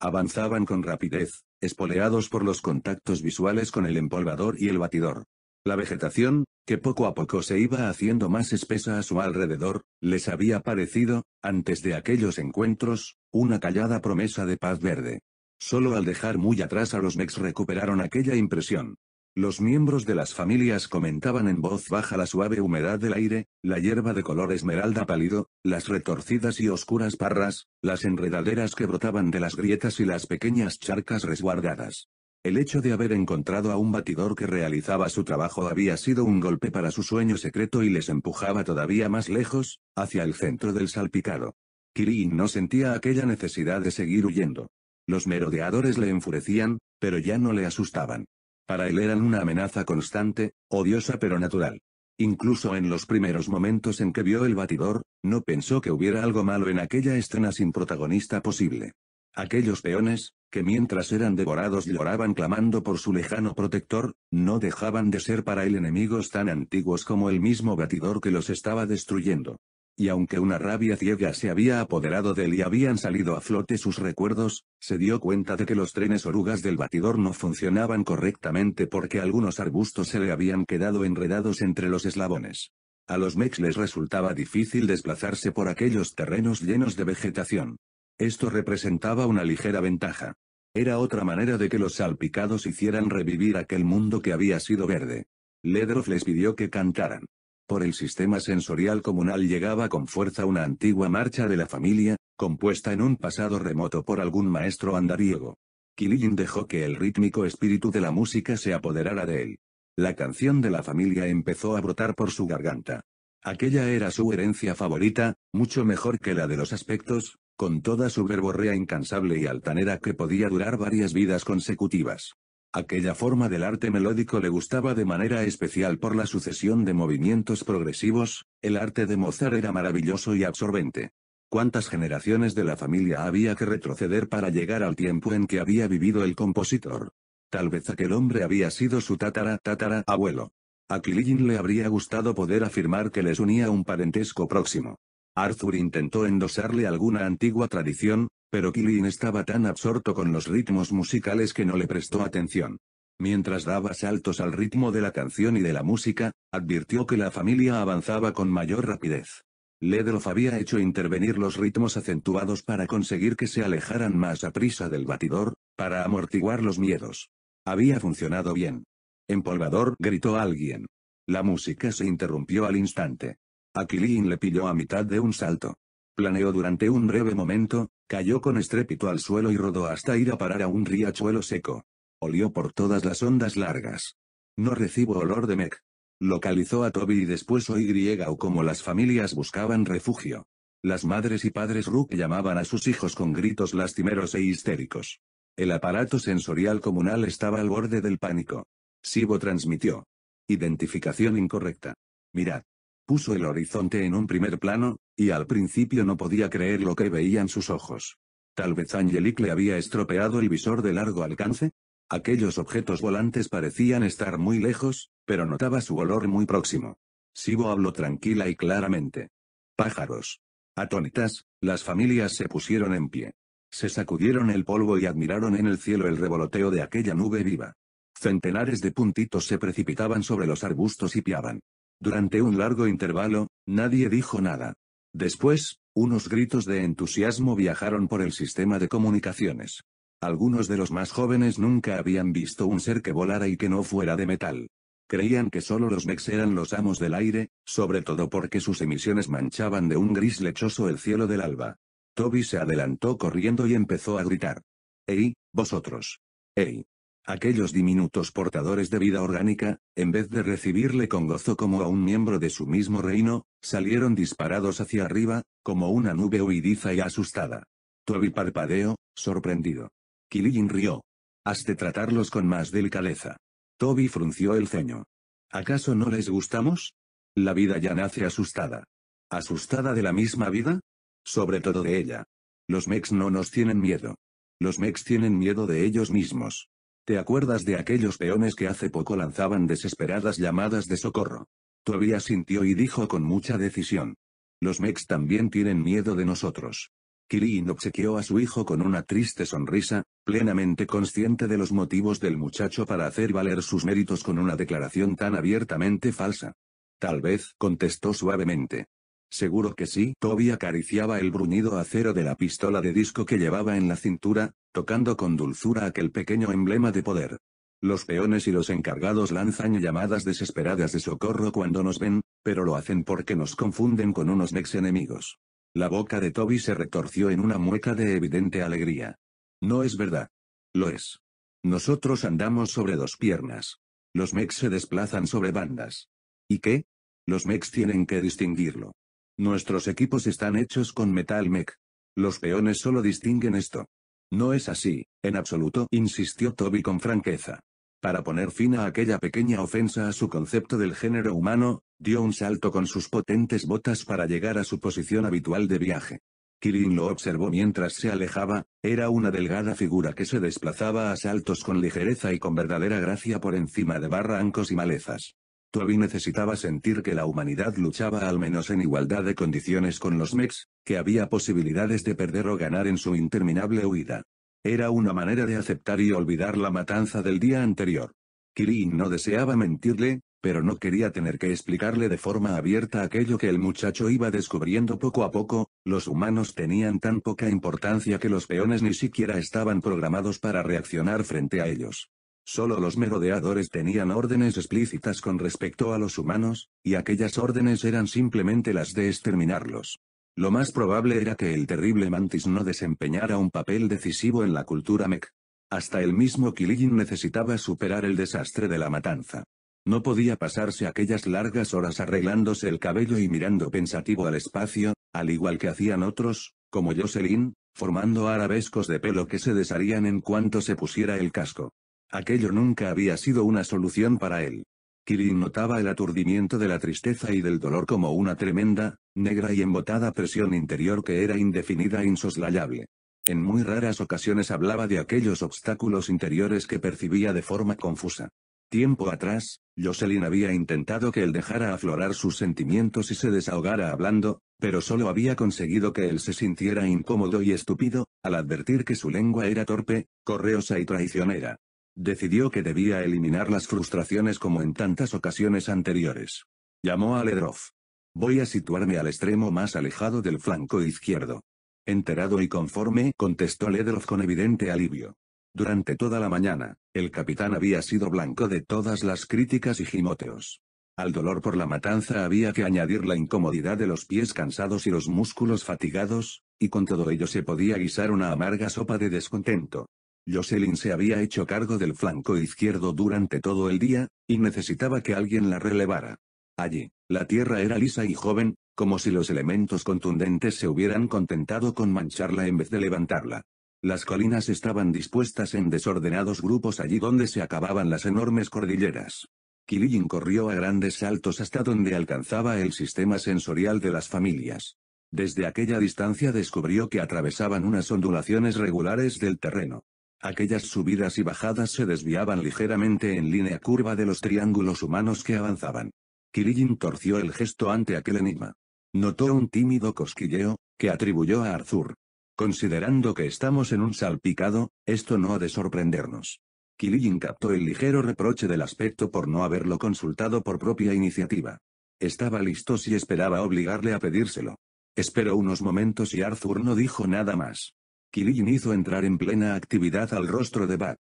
Avanzaban con rapidez, espoleados por los contactos visuales con el empolvador y el batidor. La vegetación, que poco a poco se iba haciendo más espesa a su alrededor, les había parecido, antes de aquellos encuentros, una callada promesa de paz verde. Solo al dejar muy atrás a los Mex recuperaron aquella impresión. Los miembros de las familias comentaban en voz baja la suave humedad del aire, la hierba de color esmeralda pálido, las retorcidas y oscuras parras, las enredaderas que brotaban de las grietas y las pequeñas charcas resguardadas. El hecho de haber encontrado a un batidor que realizaba su trabajo había sido un golpe para su sueño secreto y les empujaba todavía más lejos, hacia el centro del salpicado. Kirin no sentía aquella necesidad de seguir huyendo. Los merodeadores le enfurecían, pero ya no le asustaban. Para él eran una amenaza constante, odiosa pero natural. Incluso en los primeros momentos en que vio el batidor, no pensó que hubiera algo malo en aquella escena sin protagonista posible. Aquellos peones, que mientras eran devorados lloraban clamando por su lejano protector, no dejaban de ser para él enemigos tan antiguos como el mismo batidor que los estaba destruyendo y aunque una rabia ciega se había apoderado de él y habían salido a flote sus recuerdos, se dio cuenta de que los trenes orugas del batidor no funcionaban correctamente porque algunos arbustos se le habían quedado enredados entre los eslabones. A los mechs les resultaba difícil desplazarse por aquellos terrenos llenos de vegetación. Esto representaba una ligera ventaja. Era otra manera de que los salpicados hicieran revivir aquel mundo que había sido verde. Ledroff les pidió que cantaran. Por el sistema sensorial comunal llegaba con fuerza una antigua marcha de la familia, compuesta en un pasado remoto por algún maestro andariego. Kilin dejó que el rítmico espíritu de la música se apoderara de él. La canción de la familia empezó a brotar por su garganta. Aquella era su herencia favorita, mucho mejor que la de los aspectos, con toda su verborrea incansable y altanera que podía durar varias vidas consecutivas. Aquella forma del arte melódico le gustaba de manera especial por la sucesión de movimientos progresivos, el arte de Mozart era maravilloso y absorbente. ¿Cuántas generaciones de la familia había que retroceder para llegar al tiempo en que había vivido el compositor? Tal vez aquel hombre había sido su tátara tátara abuelo. A Killigin le habría gustado poder afirmar que les unía un parentesco próximo. Arthur intentó endosarle alguna antigua tradición, pero Killian estaba tan absorto con los ritmos musicales que no le prestó atención. Mientras daba saltos al ritmo de la canción y de la música, advirtió que la familia avanzaba con mayor rapidez. Ledroff había hecho intervenir los ritmos acentuados para conseguir que se alejaran más a prisa del batidor, para amortiguar los miedos. Había funcionado bien. Empolvador, gritó alguien. La música se interrumpió al instante. Aquilín le pilló a mitad de un salto. Planeó durante un breve momento, cayó con estrépito al suelo y rodó hasta ir a parar a un riachuelo seco. Olió por todas las ondas largas. No recibo olor de mec. Localizó a Toby y después Y o como las familias buscaban refugio. Las madres y padres Rook llamaban a sus hijos con gritos lastimeros e histéricos. El aparato sensorial comunal estaba al borde del pánico. Sibo transmitió. Identificación incorrecta. Mirad. Puso el horizonte en un primer plano, y al principio no podía creer lo que veían sus ojos. Tal vez Angelique le había estropeado el visor de largo alcance. Aquellos objetos volantes parecían estar muy lejos, pero notaba su olor muy próximo. Sibo habló tranquila y claramente. Pájaros. Atónitas, las familias se pusieron en pie. Se sacudieron el polvo y admiraron en el cielo el revoloteo de aquella nube viva. Centenares de puntitos se precipitaban sobre los arbustos y piaban. Durante un largo intervalo, nadie dijo nada. Después, unos gritos de entusiasmo viajaron por el sistema de comunicaciones. Algunos de los más jóvenes nunca habían visto un ser que volara y que no fuera de metal. Creían que solo los Mex eran los amos del aire, sobre todo porque sus emisiones manchaban de un gris lechoso el cielo del alba. Toby se adelantó corriendo y empezó a gritar. ¡Ey, vosotros! ¡Ey! Aquellos diminutos portadores de vida orgánica, en vez de recibirle con gozo como a un miembro de su mismo reino, salieron disparados hacia arriba, como una nube huidiza y asustada. Toby parpadeó, sorprendido. Killian rió. Has de tratarlos con más delicadeza. Toby frunció el ceño. ¿Acaso no les gustamos? La vida ya nace asustada. ¿Asustada de la misma vida? Sobre todo de ella. Los Mex no nos tienen miedo. Los Mex tienen miedo de ellos mismos. ¿Te acuerdas de aquellos peones que hace poco lanzaban desesperadas llamadas de socorro? Todavía sintió y dijo con mucha decisión. Los Mex también tienen miedo de nosotros. Kirin obsequió a su hijo con una triste sonrisa, plenamente consciente de los motivos del muchacho para hacer valer sus méritos con una declaración tan abiertamente falsa. Tal vez, contestó suavemente. Seguro que sí. Toby acariciaba el bruñido acero de la pistola de disco que llevaba en la cintura, tocando con dulzura aquel pequeño emblema de poder. Los peones y los encargados lanzan llamadas desesperadas de socorro cuando nos ven, pero lo hacen porque nos confunden con unos ex enemigos. La boca de Toby se retorció en una mueca de evidente alegría. No es verdad. Lo es. Nosotros andamos sobre dos piernas. Los mex se desplazan sobre bandas. ¿Y qué? Los mex tienen que distinguirlo. Nuestros equipos están hechos con metal mech. Los peones solo distinguen esto. No es así, en absoluto, insistió Toby con franqueza. Para poner fin a aquella pequeña ofensa a su concepto del género humano, dio un salto con sus potentes botas para llegar a su posición habitual de viaje. Kirin lo observó mientras se alejaba, era una delgada figura que se desplazaba a saltos con ligereza y con verdadera gracia por encima de barrancos y malezas. Toby necesitaba sentir que la humanidad luchaba al menos en igualdad de condiciones con los Mex, que había posibilidades de perder o ganar en su interminable huida. Era una manera de aceptar y olvidar la matanza del día anterior. Kirin no deseaba mentirle, pero no quería tener que explicarle de forma abierta aquello que el muchacho iba descubriendo poco a poco, los humanos tenían tan poca importancia que los peones ni siquiera estaban programados para reaccionar frente a ellos. Solo los merodeadores tenían órdenes explícitas con respecto a los humanos, y aquellas órdenes eran simplemente las de exterminarlos. Lo más probable era que el terrible Mantis no desempeñara un papel decisivo en la cultura mech. Hasta el mismo Killian necesitaba superar el desastre de la matanza. No podía pasarse aquellas largas horas arreglándose el cabello y mirando pensativo al espacio, al igual que hacían otros, como Jocelyn, formando arabescos de pelo que se desharían en cuanto se pusiera el casco. Aquello nunca había sido una solución para él. Kirin notaba el aturdimiento de la tristeza y del dolor como una tremenda, negra y embotada presión interior que era indefinida e insoslayable. En muy raras ocasiones hablaba de aquellos obstáculos interiores que percibía de forma confusa. Tiempo atrás, Jocelyn había intentado que él dejara aflorar sus sentimientos y se desahogara hablando, pero solo había conseguido que él se sintiera incómodo y estúpido, al advertir que su lengua era torpe, correosa y traicionera. Decidió que debía eliminar las frustraciones como en tantas ocasiones anteriores. Llamó a Ledroff. Voy a situarme al extremo más alejado del flanco izquierdo. Enterado y conforme, contestó Ledroff con evidente alivio. Durante toda la mañana, el capitán había sido blanco de todas las críticas y gimoteos. Al dolor por la matanza había que añadir la incomodidad de los pies cansados y los músculos fatigados, y con todo ello se podía guisar una amarga sopa de descontento. Jocelyn se había hecho cargo del flanco izquierdo durante todo el día, y necesitaba que alguien la relevara. Allí, la tierra era lisa y joven, como si los elementos contundentes se hubieran contentado con mancharla en vez de levantarla. Las colinas estaban dispuestas en desordenados grupos allí donde se acababan las enormes cordilleras. Killian corrió a grandes saltos hasta donde alcanzaba el sistema sensorial de las familias. Desde aquella distancia descubrió que atravesaban unas ondulaciones regulares del terreno. Aquellas subidas y bajadas se desviaban ligeramente en línea curva de los triángulos humanos que avanzaban. Killian torció el gesto ante aquel enigma. Notó un tímido cosquilleo, que atribuyó a Arthur. Considerando que estamos en un salpicado, esto no ha de sorprendernos. Killian captó el ligero reproche del aspecto por no haberlo consultado por propia iniciativa. Estaba listo si esperaba obligarle a pedírselo. Esperó unos momentos y Arthur no dijo nada más. Killian hizo entrar en plena actividad al rostro de Bat.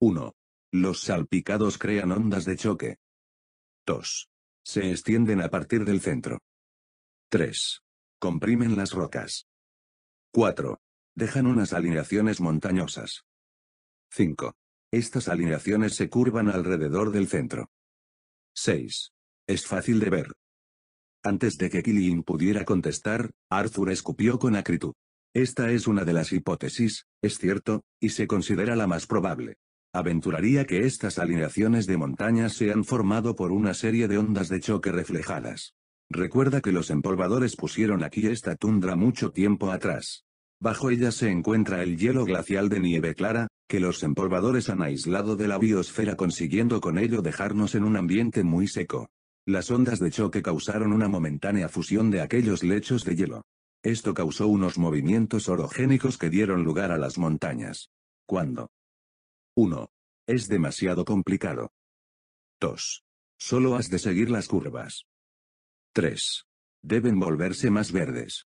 1. Los salpicados crean ondas de choque. 2. Se extienden a partir del centro. 3. Comprimen las rocas. 4. Dejan unas alineaciones montañosas. 5. Estas alineaciones se curvan alrededor del centro. 6. Es fácil de ver. Antes de que Killian pudiera contestar, Arthur escupió con acritud. Esta es una de las hipótesis, es cierto, y se considera la más probable. Aventuraría que estas alineaciones de montañas se han formado por una serie de ondas de choque reflejadas. Recuerda que los empolvadores pusieron aquí esta tundra mucho tiempo atrás. Bajo ella se encuentra el hielo glacial de nieve clara, que los empolvadores han aislado de la biosfera consiguiendo con ello dejarnos en un ambiente muy seco. Las ondas de choque causaron una momentánea fusión de aquellos lechos de hielo. Esto causó unos movimientos orogénicos que dieron lugar a las montañas. ¿Cuándo? 1. Es demasiado complicado. 2. Solo has de seguir las curvas. 3. Deben volverse más verdes.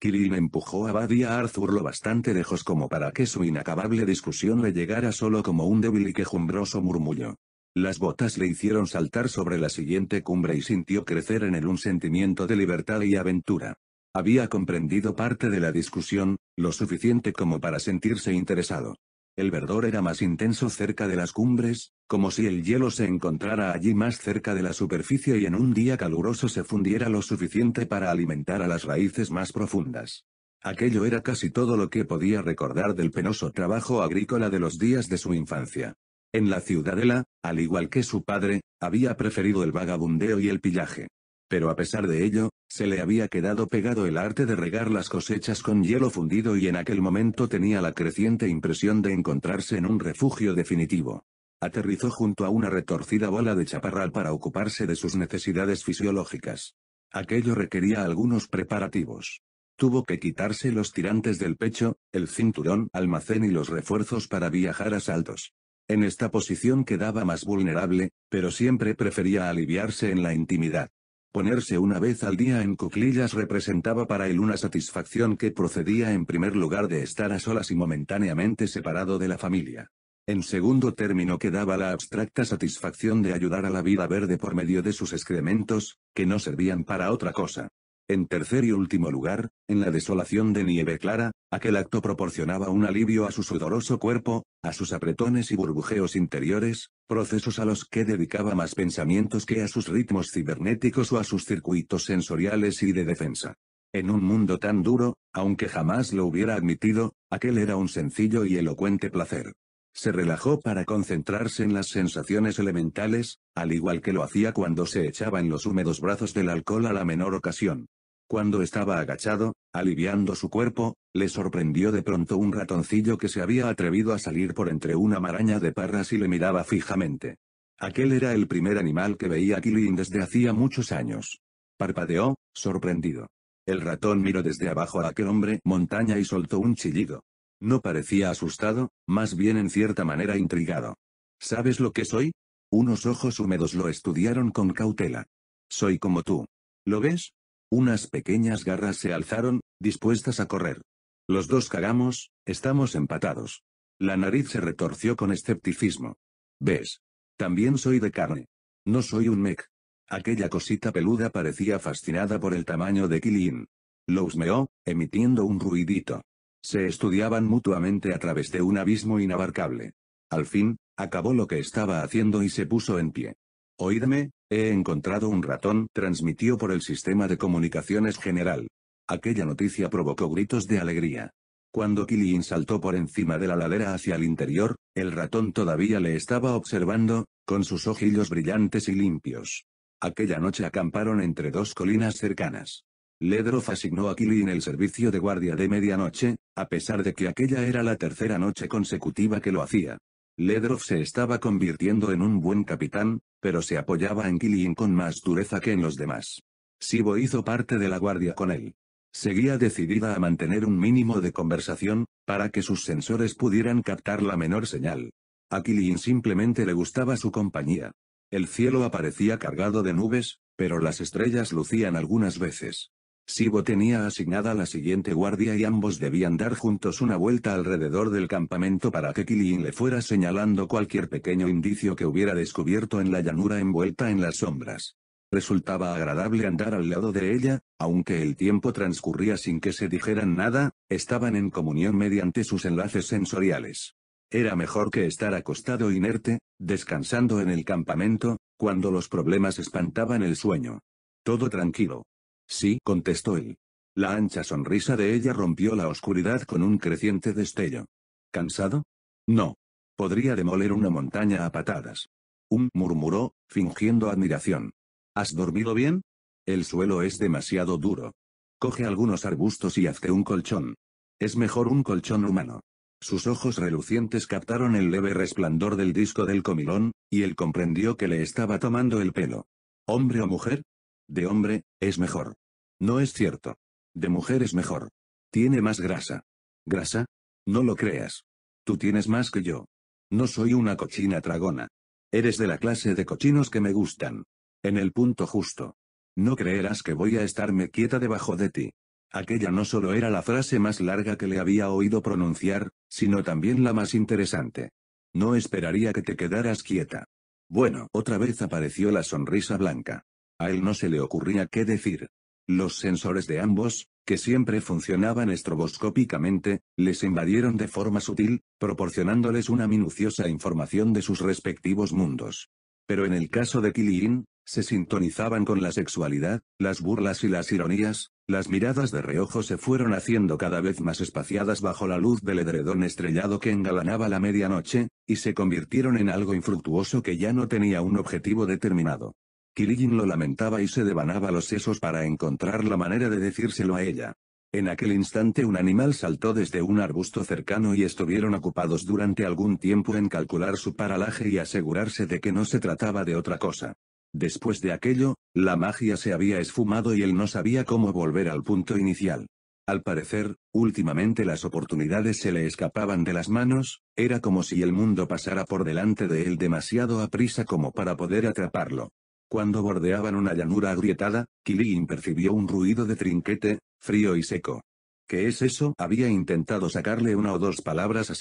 Kirin empujó a Buddy a Arthur lo bastante lejos como para que su inacabable discusión le llegara solo como un débil y quejumbroso murmullo. Las botas le hicieron saltar sobre la siguiente cumbre y sintió crecer en él un sentimiento de libertad y aventura. Había comprendido parte de la discusión, lo suficiente como para sentirse interesado. El verdor era más intenso cerca de las cumbres, como si el hielo se encontrara allí más cerca de la superficie y en un día caluroso se fundiera lo suficiente para alimentar a las raíces más profundas. Aquello era casi todo lo que podía recordar del penoso trabajo agrícola de los días de su infancia. En la ciudadela, al igual que su padre, había preferido el vagabundeo y el pillaje. Pero a pesar de ello, se le había quedado pegado el arte de regar las cosechas con hielo fundido y en aquel momento tenía la creciente impresión de encontrarse en un refugio definitivo. Aterrizó junto a una retorcida bola de chaparral para ocuparse de sus necesidades fisiológicas. Aquello requería algunos preparativos. Tuvo que quitarse los tirantes del pecho, el cinturón, almacén y los refuerzos para viajar a saltos. En esta posición quedaba más vulnerable, pero siempre prefería aliviarse en la intimidad. Ponerse una vez al día en cuclillas representaba para él una satisfacción que procedía en primer lugar de estar a solas y momentáneamente separado de la familia. En segundo término quedaba la abstracta satisfacción de ayudar a la vida verde por medio de sus excrementos, que no servían para otra cosa. En tercer y último lugar, en la desolación de nieve clara, aquel acto proporcionaba un alivio a su sudoroso cuerpo, a sus apretones y burbujeos interiores, procesos a los que dedicaba más pensamientos que a sus ritmos cibernéticos o a sus circuitos sensoriales y de defensa. En un mundo tan duro, aunque jamás lo hubiera admitido, aquel era un sencillo y elocuente placer. Se relajó para concentrarse en las sensaciones elementales, al igual que lo hacía cuando se echaba en los húmedos brazos del alcohol a la menor ocasión. Cuando estaba agachado, aliviando su cuerpo, le sorprendió de pronto un ratoncillo que se había atrevido a salir por entre una maraña de parras y le miraba fijamente. Aquel era el primer animal que veía Killian desde hacía muchos años. Parpadeó, sorprendido. El ratón miró desde abajo a aquel hombre montaña y soltó un chillido. No parecía asustado, más bien en cierta manera intrigado. ¿Sabes lo que soy? Unos ojos húmedos lo estudiaron con cautela. Soy como tú. ¿Lo ves? Unas pequeñas garras se alzaron, dispuestas a correr. Los dos cagamos, estamos empatados. La nariz se retorció con escepticismo. ¿Ves? También soy de carne. No soy un mech. Aquella cosita peluda parecía fascinada por el tamaño de Killian. Lo husmeó, emitiendo un ruidito. Se estudiaban mutuamente a través de un abismo inabarcable. Al fin, acabó lo que estaba haciendo y se puso en pie. Oídme, he encontrado un ratón, transmitió por el sistema de comunicaciones general. Aquella noticia provocó gritos de alegría. Cuando Killian saltó por encima de la ladera hacia el interior, el ratón todavía le estaba observando, con sus ojillos brillantes y limpios. Aquella noche acamparon entre dos colinas cercanas. Ledroff asignó a Killian el servicio de guardia de medianoche, a pesar de que aquella era la tercera noche consecutiva que lo hacía. Ledroff se estaba convirtiendo en un buen capitán, pero se apoyaba en Killian con más dureza que en los demás. Sibo hizo parte de la guardia con él. Seguía decidida a mantener un mínimo de conversación, para que sus sensores pudieran captar la menor señal. A Killian simplemente le gustaba su compañía. El cielo aparecía cargado de nubes, pero las estrellas lucían algunas veces. Sibo tenía asignada la siguiente guardia y ambos debían dar juntos una vuelta alrededor del campamento para que Killian le fuera señalando cualquier pequeño indicio que hubiera descubierto en la llanura envuelta en las sombras. Resultaba agradable andar al lado de ella, aunque el tiempo transcurría sin que se dijeran nada, estaban en comunión mediante sus enlaces sensoriales. Era mejor que estar acostado inerte, descansando en el campamento, cuando los problemas espantaban el sueño. Todo tranquilo. Sí, contestó él. La ancha sonrisa de ella rompió la oscuridad con un creciente destello. ¿Cansado? No. Podría demoler una montaña a patadas. Un murmuró, fingiendo admiración. ¿Has dormido bien? El suelo es demasiado duro. Coge algunos arbustos y hazte un colchón. Es mejor un colchón humano. Sus ojos relucientes captaron el leve resplandor del disco del comilón, y él comprendió que le estaba tomando el pelo. ¿Hombre o mujer? De hombre, es mejor. No es cierto. De mujer es mejor. Tiene más grasa. ¿Grasa? No lo creas. Tú tienes más que yo. No soy una cochina tragona. Eres de la clase de cochinos que me gustan. En el punto justo. No creerás que voy a estarme quieta debajo de ti. Aquella no solo era la frase más larga que le había oído pronunciar, sino también la más interesante. No esperaría que te quedaras quieta. Bueno, otra vez apareció la sonrisa blanca. A él no se le ocurría qué decir. Los sensores de ambos, que siempre funcionaban estroboscópicamente, les invadieron de forma sutil, proporcionándoles una minuciosa información de sus respectivos mundos. Pero en el caso de Killian, se sintonizaban con la sexualidad, las burlas y las ironías, las miradas de reojo se fueron haciendo cada vez más espaciadas bajo la luz del edredón estrellado que engalanaba la medianoche, y se convirtieron en algo infructuoso que ya no tenía un objetivo determinado. Killian lo lamentaba y se devanaba los sesos para encontrar la manera de decírselo a ella. En aquel instante un animal saltó desde un arbusto cercano y estuvieron ocupados durante algún tiempo en calcular su paralaje y asegurarse de que no se trataba de otra cosa. Después de aquello, la magia se había esfumado y él no sabía cómo volver al punto inicial. Al parecer, últimamente las oportunidades se le escapaban de las manos, era como si el mundo pasara por delante de él demasiado a prisa como para poder atraparlo. Cuando bordeaban una llanura agrietada, Killian percibió un ruido de trinquete, frío y seco. ¿Qué es eso? Había intentado sacarle una o dos palabras a.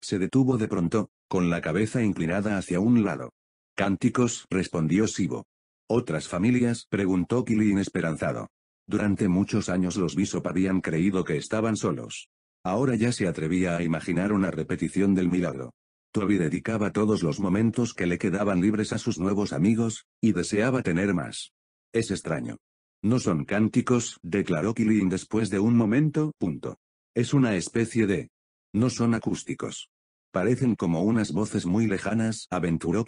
Se detuvo de pronto, con la cabeza inclinada hacia un lado. Cánticos, respondió Sibo. ¿Otras familias? preguntó Kilin esperanzado. Durante muchos años los Bishop habían creído que estaban solos. Ahora ya se atrevía a imaginar una repetición del milagro. Toby dedicaba todos los momentos que le quedaban libres a sus nuevos amigos, y deseaba tener más. Es extraño. No son cánticos, declaró Kilin después de un momento, punto. Es una especie de... No son acústicos. Parecen como unas voces muy lejanas, aventuró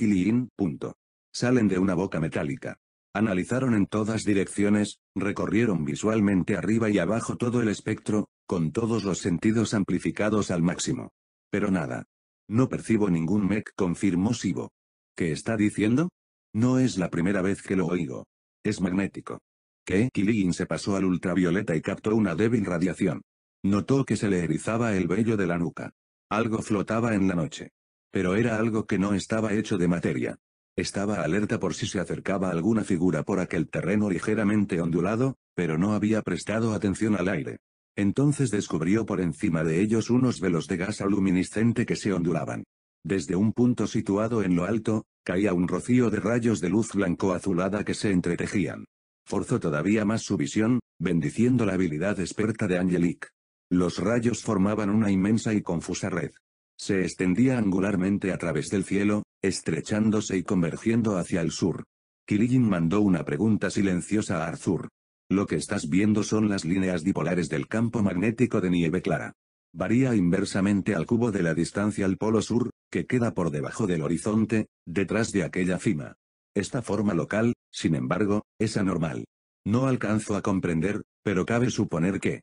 punto. Salen de una boca metálica. Analizaron en todas direcciones, recorrieron visualmente arriba y abajo todo el espectro, con todos los sentidos amplificados al máximo. Pero nada. No percibo ningún mech, confirmó Sibo. ¿Qué está diciendo? No es la primera vez que lo oigo. Es magnético. ¿Qué? Killian se pasó al ultravioleta y captó una débil radiación. Notó que se le erizaba el vello de la nuca. Algo flotaba en la noche. Pero era algo que no estaba hecho de materia. Estaba alerta por si se acercaba alguna figura por aquel terreno ligeramente ondulado, pero no había prestado atención al aire. Entonces descubrió por encima de ellos unos velos de gas luminiscente que se ondulaban. Desde un punto situado en lo alto, caía un rocío de rayos de luz blanco-azulada que se entretejían. Forzó todavía más su visión, bendiciendo la habilidad experta de Angelique. Los rayos formaban una inmensa y confusa red. Se extendía angularmente a través del cielo, estrechándose y convergiendo hacia el sur. Killian mandó una pregunta silenciosa a Arthur. Lo que estás viendo son las líneas dipolares del campo magnético de nieve clara. Varía inversamente al cubo de la distancia al polo sur, que queda por debajo del horizonte, detrás de aquella cima. Esta forma local, sin embargo, es anormal. No alcanzo a comprender, pero cabe suponer que,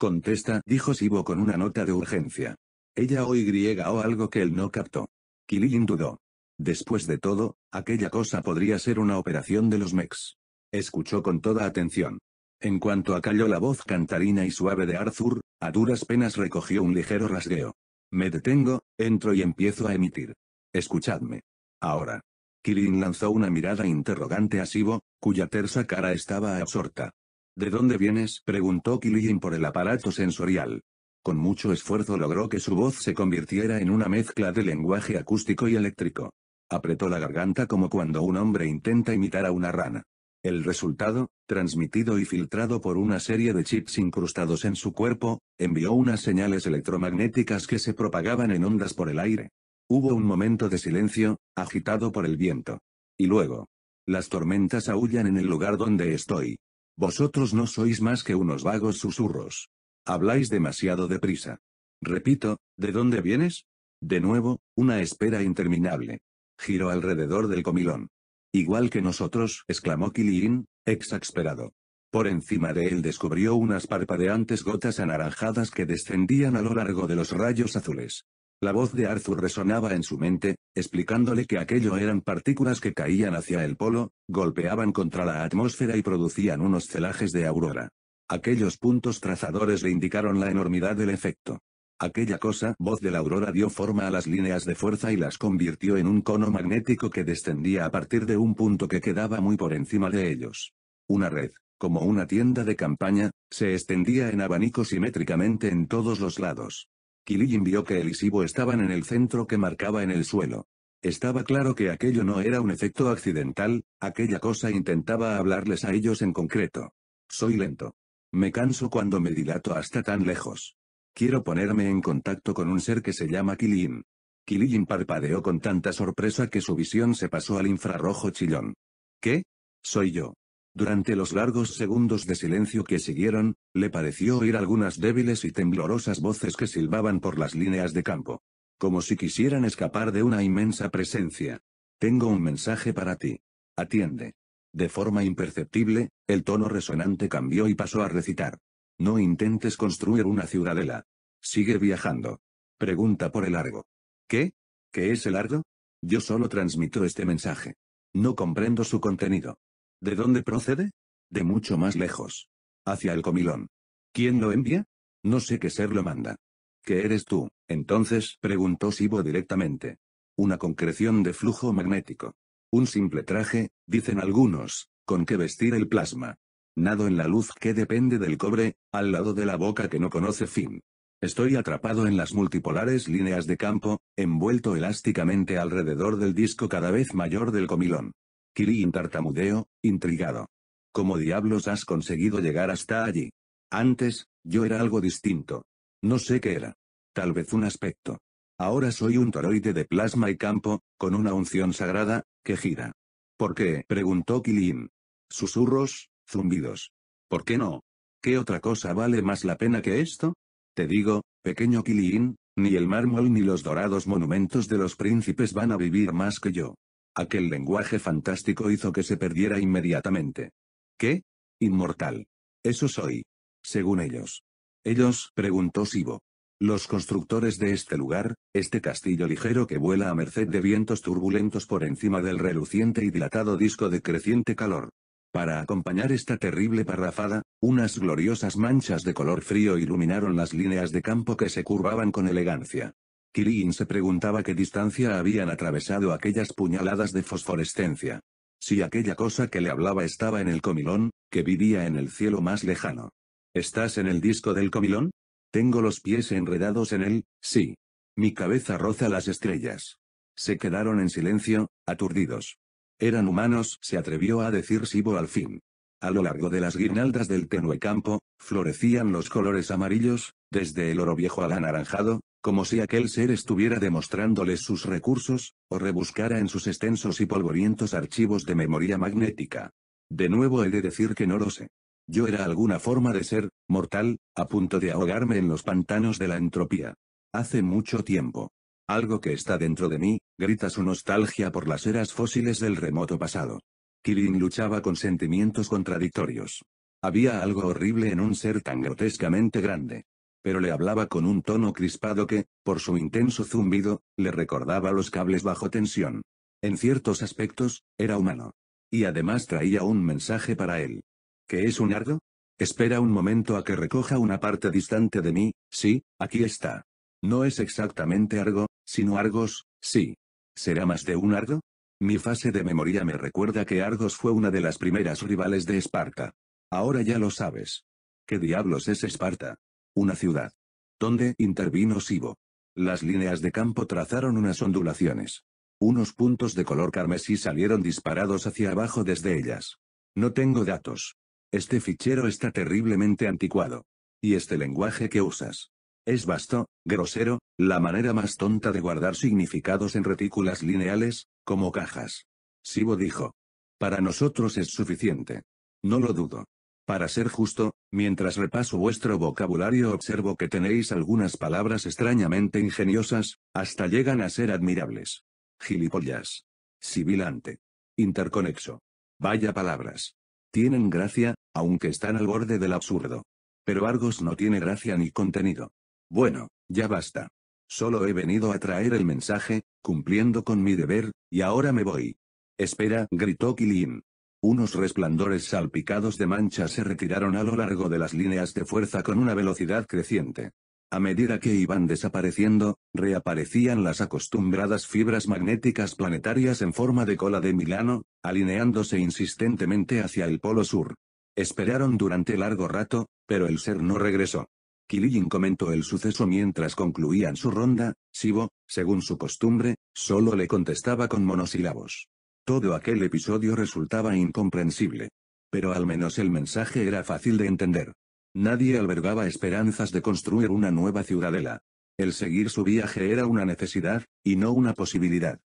Contesta, dijo Sibo con una nota de urgencia. Ella o Y o algo que él no captó. Kilin dudó. Después de todo, aquella cosa podría ser una operación de los Mex. Escuchó con toda atención. En cuanto acalló la voz cantarina y suave de Arthur, a duras penas recogió un ligero rasgueo. Me detengo, entro y empiezo a emitir. Escuchadme. Ahora. Kilin lanzó una mirada interrogante a Sibo, cuya tersa cara estaba absorta. ¿De dónde vienes? preguntó Killian por el aparato sensorial. Con mucho esfuerzo logró que su voz se convirtiera en una mezcla de lenguaje acústico y eléctrico. Apretó la garganta como cuando un hombre intenta imitar a una rana. El resultado, transmitido y filtrado por una serie de chips incrustados en su cuerpo, envió unas señales electromagnéticas que se propagaban en ondas por el aire. Hubo un momento de silencio, agitado por el viento. Y luego. Las tormentas aullan en el lugar donde estoy. Vosotros no sois más que unos vagos susurros. Habláis demasiado deprisa. Repito, ¿de dónde vienes? De nuevo, una espera interminable. Giró alrededor del comilón. Igual que nosotros, exclamó Killian, exasperado. Por encima de él descubrió unas parpadeantes gotas anaranjadas que descendían a lo largo de los rayos azules. La voz de Arthur resonaba en su mente, explicándole que aquello eran partículas que caían hacia el polo, golpeaban contra la atmósfera y producían unos celajes de aurora. Aquellos puntos trazadores le indicaron la enormidad del efecto. Aquella cosa, voz de la aurora dio forma a las líneas de fuerza y las convirtió en un cono magnético que descendía a partir de un punto que quedaba muy por encima de ellos. Una red, como una tienda de campaña, se extendía en abanico simétricamente en todos los lados. Killian vio que el isibo estaban en el centro que marcaba en el suelo. Estaba claro que aquello no era un efecto accidental, aquella cosa intentaba hablarles a ellos en concreto. Soy lento. Me canso cuando me dilato hasta tan lejos. Quiero ponerme en contacto con un ser que se llama Kilin. Kilin parpadeó con tanta sorpresa que su visión se pasó al infrarrojo chillón. ¿Qué? Soy yo. Durante los largos segundos de silencio que siguieron, le pareció oír algunas débiles y temblorosas voces que silbaban por las líneas de campo. Como si quisieran escapar de una inmensa presencia. Tengo un mensaje para ti. Atiende. De forma imperceptible, el tono resonante cambió y pasó a recitar. No intentes construir una ciudadela. Sigue viajando. Pregunta por el largo. ¿Qué? ¿Qué es el largo? Yo solo transmito este mensaje. No comprendo su contenido. ¿De dónde procede? De mucho más lejos. Hacia el comilón. ¿Quién lo envía? No sé qué ser lo manda. ¿Qué eres tú, entonces? preguntó Sibo directamente. Una concreción de flujo magnético. Un simple traje, dicen algunos, con que vestir el plasma. Nado en la luz que depende del cobre, al lado de la boca que no conoce fin. Estoy atrapado en las multipolares líneas de campo, envuelto elásticamente alrededor del disco cada vez mayor del comilón. Kirin tartamudeo, intrigado. ¿Cómo diablos has conseguido llegar hasta allí? Antes, yo era algo distinto. No sé qué era. Tal vez un aspecto. Ahora soy un toroide de plasma y campo, con una unción sagrada, que gira. ¿Por qué? preguntó Kilin. Susurros, zumbidos. ¿Por qué no? ¿Qué otra cosa vale más la pena que esto? Te digo, pequeño Kiliin, ni el mármol ni los dorados monumentos de los príncipes van a vivir más que yo. Aquel lenguaje fantástico hizo que se perdiera inmediatamente. ¿Qué? Inmortal. Eso soy. Según ellos. Ellos, preguntó Sibo. Los constructores de este lugar, este castillo ligero que vuela a merced de vientos turbulentos por encima del reluciente y dilatado disco de creciente calor. Para acompañar esta terrible parrafada, unas gloriosas manchas de color frío iluminaron las líneas de campo que se curvaban con elegancia. Kirin se preguntaba qué distancia habían atravesado aquellas puñaladas de fosforescencia. Si aquella cosa que le hablaba estaba en el comilón, que vivía en el cielo más lejano. ¿Estás en el disco del comilón? Tengo los pies enredados en él, sí. Mi cabeza roza las estrellas. Se quedaron en silencio, aturdidos. Eran humanos, se atrevió a decir Sibo al fin. A lo largo de las guirnaldas del tenue campo, florecían los colores amarillos, desde el oro viejo al anaranjado, como si aquel ser estuviera demostrándoles sus recursos, o rebuscara en sus extensos y polvorientos archivos de memoria magnética. De nuevo he de decir que no lo sé. Yo era alguna forma de ser, mortal, a punto de ahogarme en los pantanos de la entropía. Hace mucho tiempo. Algo que está dentro de mí, grita su nostalgia por las eras fósiles del remoto pasado. Kirin luchaba con sentimientos contradictorios. Había algo horrible en un ser tan grotescamente grande. Pero le hablaba con un tono crispado que, por su intenso zumbido, le recordaba los cables bajo tensión. En ciertos aspectos, era humano. Y además traía un mensaje para él. ¿Qué es un ardo? Espera un momento a que recoja una parte distante de mí, sí, aquí está. No es exactamente Argo, sino Argos, sí. ¿Será más de un Argo? Mi fase de memoria me recuerda que Argos fue una de las primeras rivales de Esparta. Ahora ya lo sabes. ¿Qué diablos es Esparta? Una ciudad. ¿Dónde intervino Sibo? Las líneas de campo trazaron unas ondulaciones. Unos puntos de color carmesí salieron disparados hacia abajo desde ellas. No tengo datos. Este fichero está terriblemente anticuado. Y este lenguaje que usas. Es vasto, grosero, la manera más tonta de guardar significados en retículas lineales, como cajas. Sibo dijo. Para nosotros es suficiente. No lo dudo. Para ser justo, mientras repaso vuestro vocabulario observo que tenéis algunas palabras extrañamente ingeniosas, hasta llegan a ser admirables. Gilipollas. Sibilante. Interconexo. Vaya palabras. Tienen gracia, aunque están al borde del absurdo. Pero Argos no tiene gracia ni contenido. Bueno, ya basta. Solo he venido a traer el mensaje, cumpliendo con mi deber, y ahora me voy. Espera, gritó Kilin. Unos resplandores salpicados de manchas se retiraron a lo largo de las líneas de fuerza con una velocidad creciente. A medida que iban desapareciendo, reaparecían las acostumbradas fibras magnéticas planetarias en forma de cola de Milano, alineándose insistentemente hacia el polo sur. Esperaron durante largo rato, pero el ser no regresó. Kilin comentó el suceso mientras concluían su ronda, Sibo, según su costumbre, solo le contestaba con monosílabos. Todo aquel episodio resultaba incomprensible. Pero al menos el mensaje era fácil de entender. Nadie albergaba esperanzas de construir una nueva ciudadela. El seguir su viaje era una necesidad, y no una posibilidad.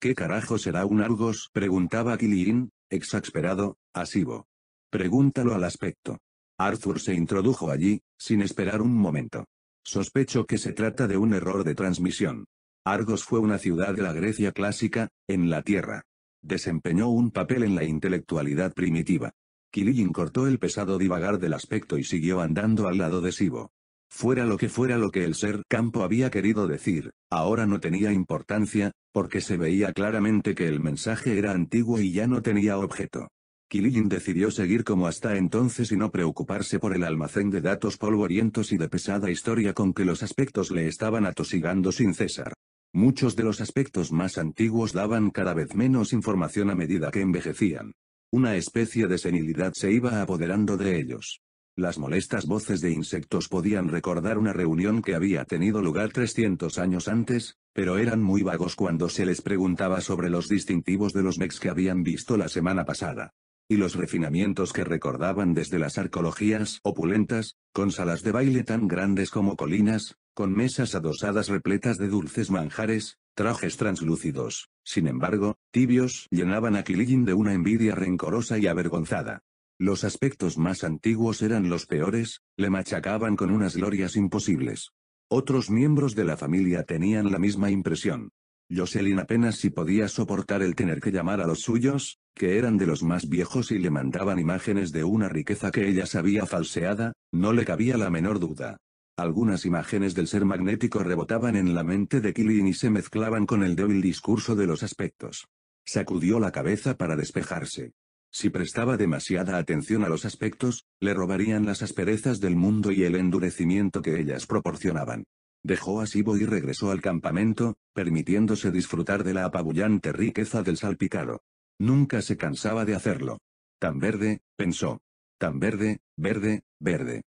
¿Qué carajo será un Argos? preguntaba Killian, exasperado, asivo. Pregúntalo al aspecto. Arthur se introdujo allí, sin esperar un momento. Sospecho que se trata de un error de transmisión. Argos fue una ciudad de la Grecia clásica, en la Tierra. Desempeñó un papel en la intelectualidad primitiva. Killian cortó el pesado divagar del aspecto y siguió andando al lado de Sibo. Fuera lo que fuera lo que el ser campo había querido decir, ahora no tenía importancia, porque se veía claramente que el mensaje era antiguo y ya no tenía objeto. Killian decidió seguir como hasta entonces y no preocuparse por el almacén de datos polvorientos y de pesada historia con que los aspectos le estaban atosigando sin cesar. Muchos de los aspectos más antiguos daban cada vez menos información a medida que envejecían. Una especie de senilidad se iba apoderando de ellos. Las molestas voces de insectos podían recordar una reunión que había tenido lugar 300 años antes, pero eran muy vagos cuando se les preguntaba sobre los distintivos de los mechs que habían visto la semana pasada. Y los refinamientos que recordaban desde las arqueologías opulentas, con salas de baile tan grandes como colinas, con mesas adosadas repletas de dulces manjares, trajes translúcidos, sin embargo, tibios, llenaban a Killigin de una envidia rencorosa y avergonzada. Los aspectos más antiguos eran los peores, le machacaban con unas glorias imposibles. Otros miembros de la familia tenían la misma impresión. Jocelyn apenas si podía soportar el tener que llamar a los suyos, que eran de los más viejos y le mandaban imágenes de una riqueza que ella sabía falseada, no le cabía la menor duda. Algunas imágenes del ser magnético rebotaban en la mente de Killian y se mezclaban con el débil discurso de los aspectos. Sacudió la cabeza para despejarse. Si prestaba demasiada atención a los aspectos, le robarían las asperezas del mundo y el endurecimiento que ellas proporcionaban. Dejó a Sibo y regresó al campamento, permitiéndose disfrutar de la apabullante riqueza del salpicado. Nunca se cansaba de hacerlo. Tan verde, pensó. Tan verde, verde, verde.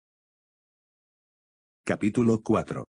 Capítulo 4.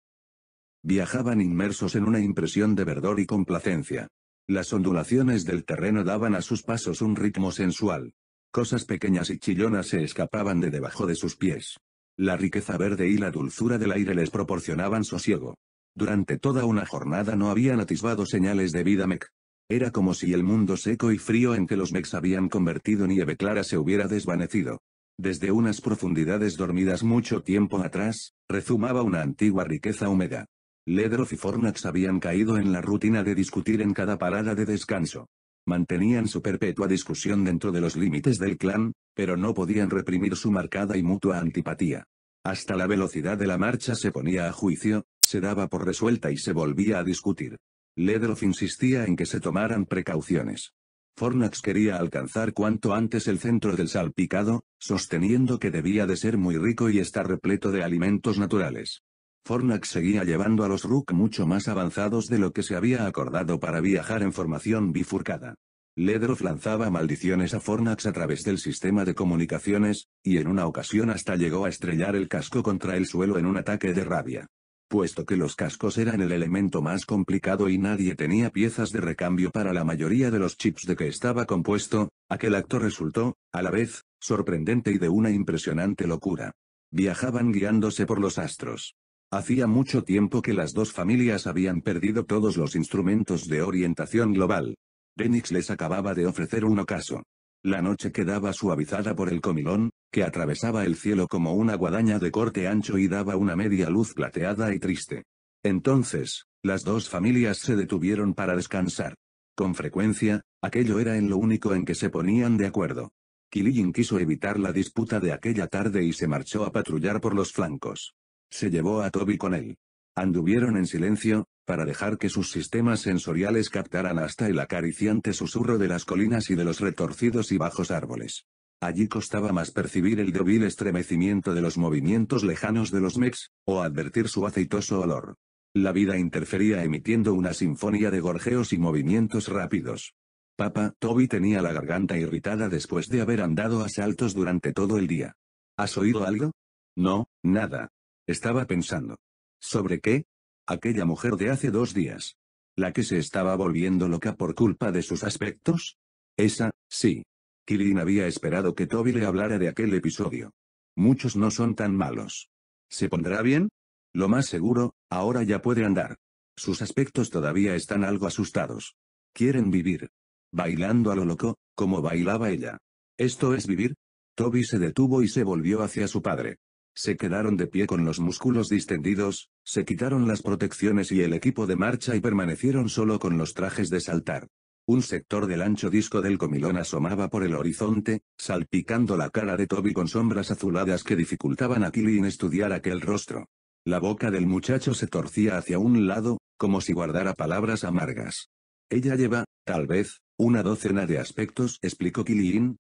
Viajaban inmersos en una impresión de verdor y complacencia. Las ondulaciones del terreno daban a sus pasos un ritmo sensual. Cosas pequeñas y chillonas se escapaban de debajo de sus pies. La riqueza verde y la dulzura del aire les proporcionaban sosiego. Durante toda una jornada no habían atisbado señales de vida mec. Era como si el mundo seco y frío en que los mecs habían convertido nieve clara se hubiera desvanecido. Desde unas profundidades dormidas mucho tiempo atrás, rezumaba una antigua riqueza húmeda. Ledroff y Fornax habían caído en la rutina de discutir en cada parada de descanso. Mantenían su perpetua discusión dentro de los límites del clan, pero no podían reprimir su marcada y mutua antipatía. Hasta la velocidad de la marcha se ponía a juicio, se daba por resuelta y se volvía a discutir. Ledroff insistía en que se tomaran precauciones. Fornax quería alcanzar cuanto antes el centro del salpicado, sosteniendo que debía de ser muy rico y estar repleto de alimentos naturales. Fornax seguía llevando a los Rook mucho más avanzados de lo que se había acordado para viajar en formación bifurcada. Ledroff lanzaba maldiciones a Fornax a través del sistema de comunicaciones, y en una ocasión hasta llegó a estrellar el casco contra el suelo en un ataque de rabia. Puesto que los cascos eran el elemento más complicado y nadie tenía piezas de recambio para la mayoría de los chips de que estaba compuesto, aquel acto resultó, a la vez, sorprendente y de una impresionante locura. Viajaban guiándose por los astros. Hacía mucho tiempo que las dos familias habían perdido todos los instrumentos de orientación global. Denix les acababa de ofrecer un ocaso. La noche quedaba suavizada por el comilón, que atravesaba el cielo como una guadaña de corte ancho y daba una media luz plateada y triste. Entonces, las dos familias se detuvieron para descansar. Con frecuencia, aquello era en lo único en que se ponían de acuerdo. Killian quiso evitar la disputa de aquella tarde y se marchó a patrullar por los flancos. Se llevó a Toby con él. Anduvieron en silencio, para dejar que sus sistemas sensoriales captaran hasta el acariciante susurro de las colinas y de los retorcidos y bajos árboles. Allí costaba más percibir el débil estremecimiento de los movimientos lejanos de los mex, o advertir su aceitoso olor. La vida interfería emitiendo una sinfonía de gorjeos y movimientos rápidos. Papa, Toby tenía la garganta irritada después de haber andado a saltos durante todo el día. ¿Has oído algo? No, nada. Estaba pensando. ¿Sobre qué? Aquella mujer de hace dos días. ¿La que se estaba volviendo loca por culpa de sus aspectos? Esa, sí. Kilin había esperado que Toby le hablara de aquel episodio. Muchos no son tan malos. ¿Se pondrá bien? Lo más seguro, ahora ya puede andar. Sus aspectos todavía están algo asustados. Quieren vivir. Bailando a lo loco, como bailaba ella. ¿Esto es vivir? Toby se detuvo y se volvió hacia su padre. Se quedaron de pie con los músculos distendidos, se quitaron las protecciones y el equipo de marcha y permanecieron solo con los trajes de saltar. Un sector del ancho disco del comilón asomaba por el horizonte, salpicando la cara de Toby con sombras azuladas que dificultaban a Killian estudiar aquel rostro. La boca del muchacho se torcía hacia un lado, como si guardara palabras amargas. Ella lleva, tal vez, una docena de aspectos, explicó Killian.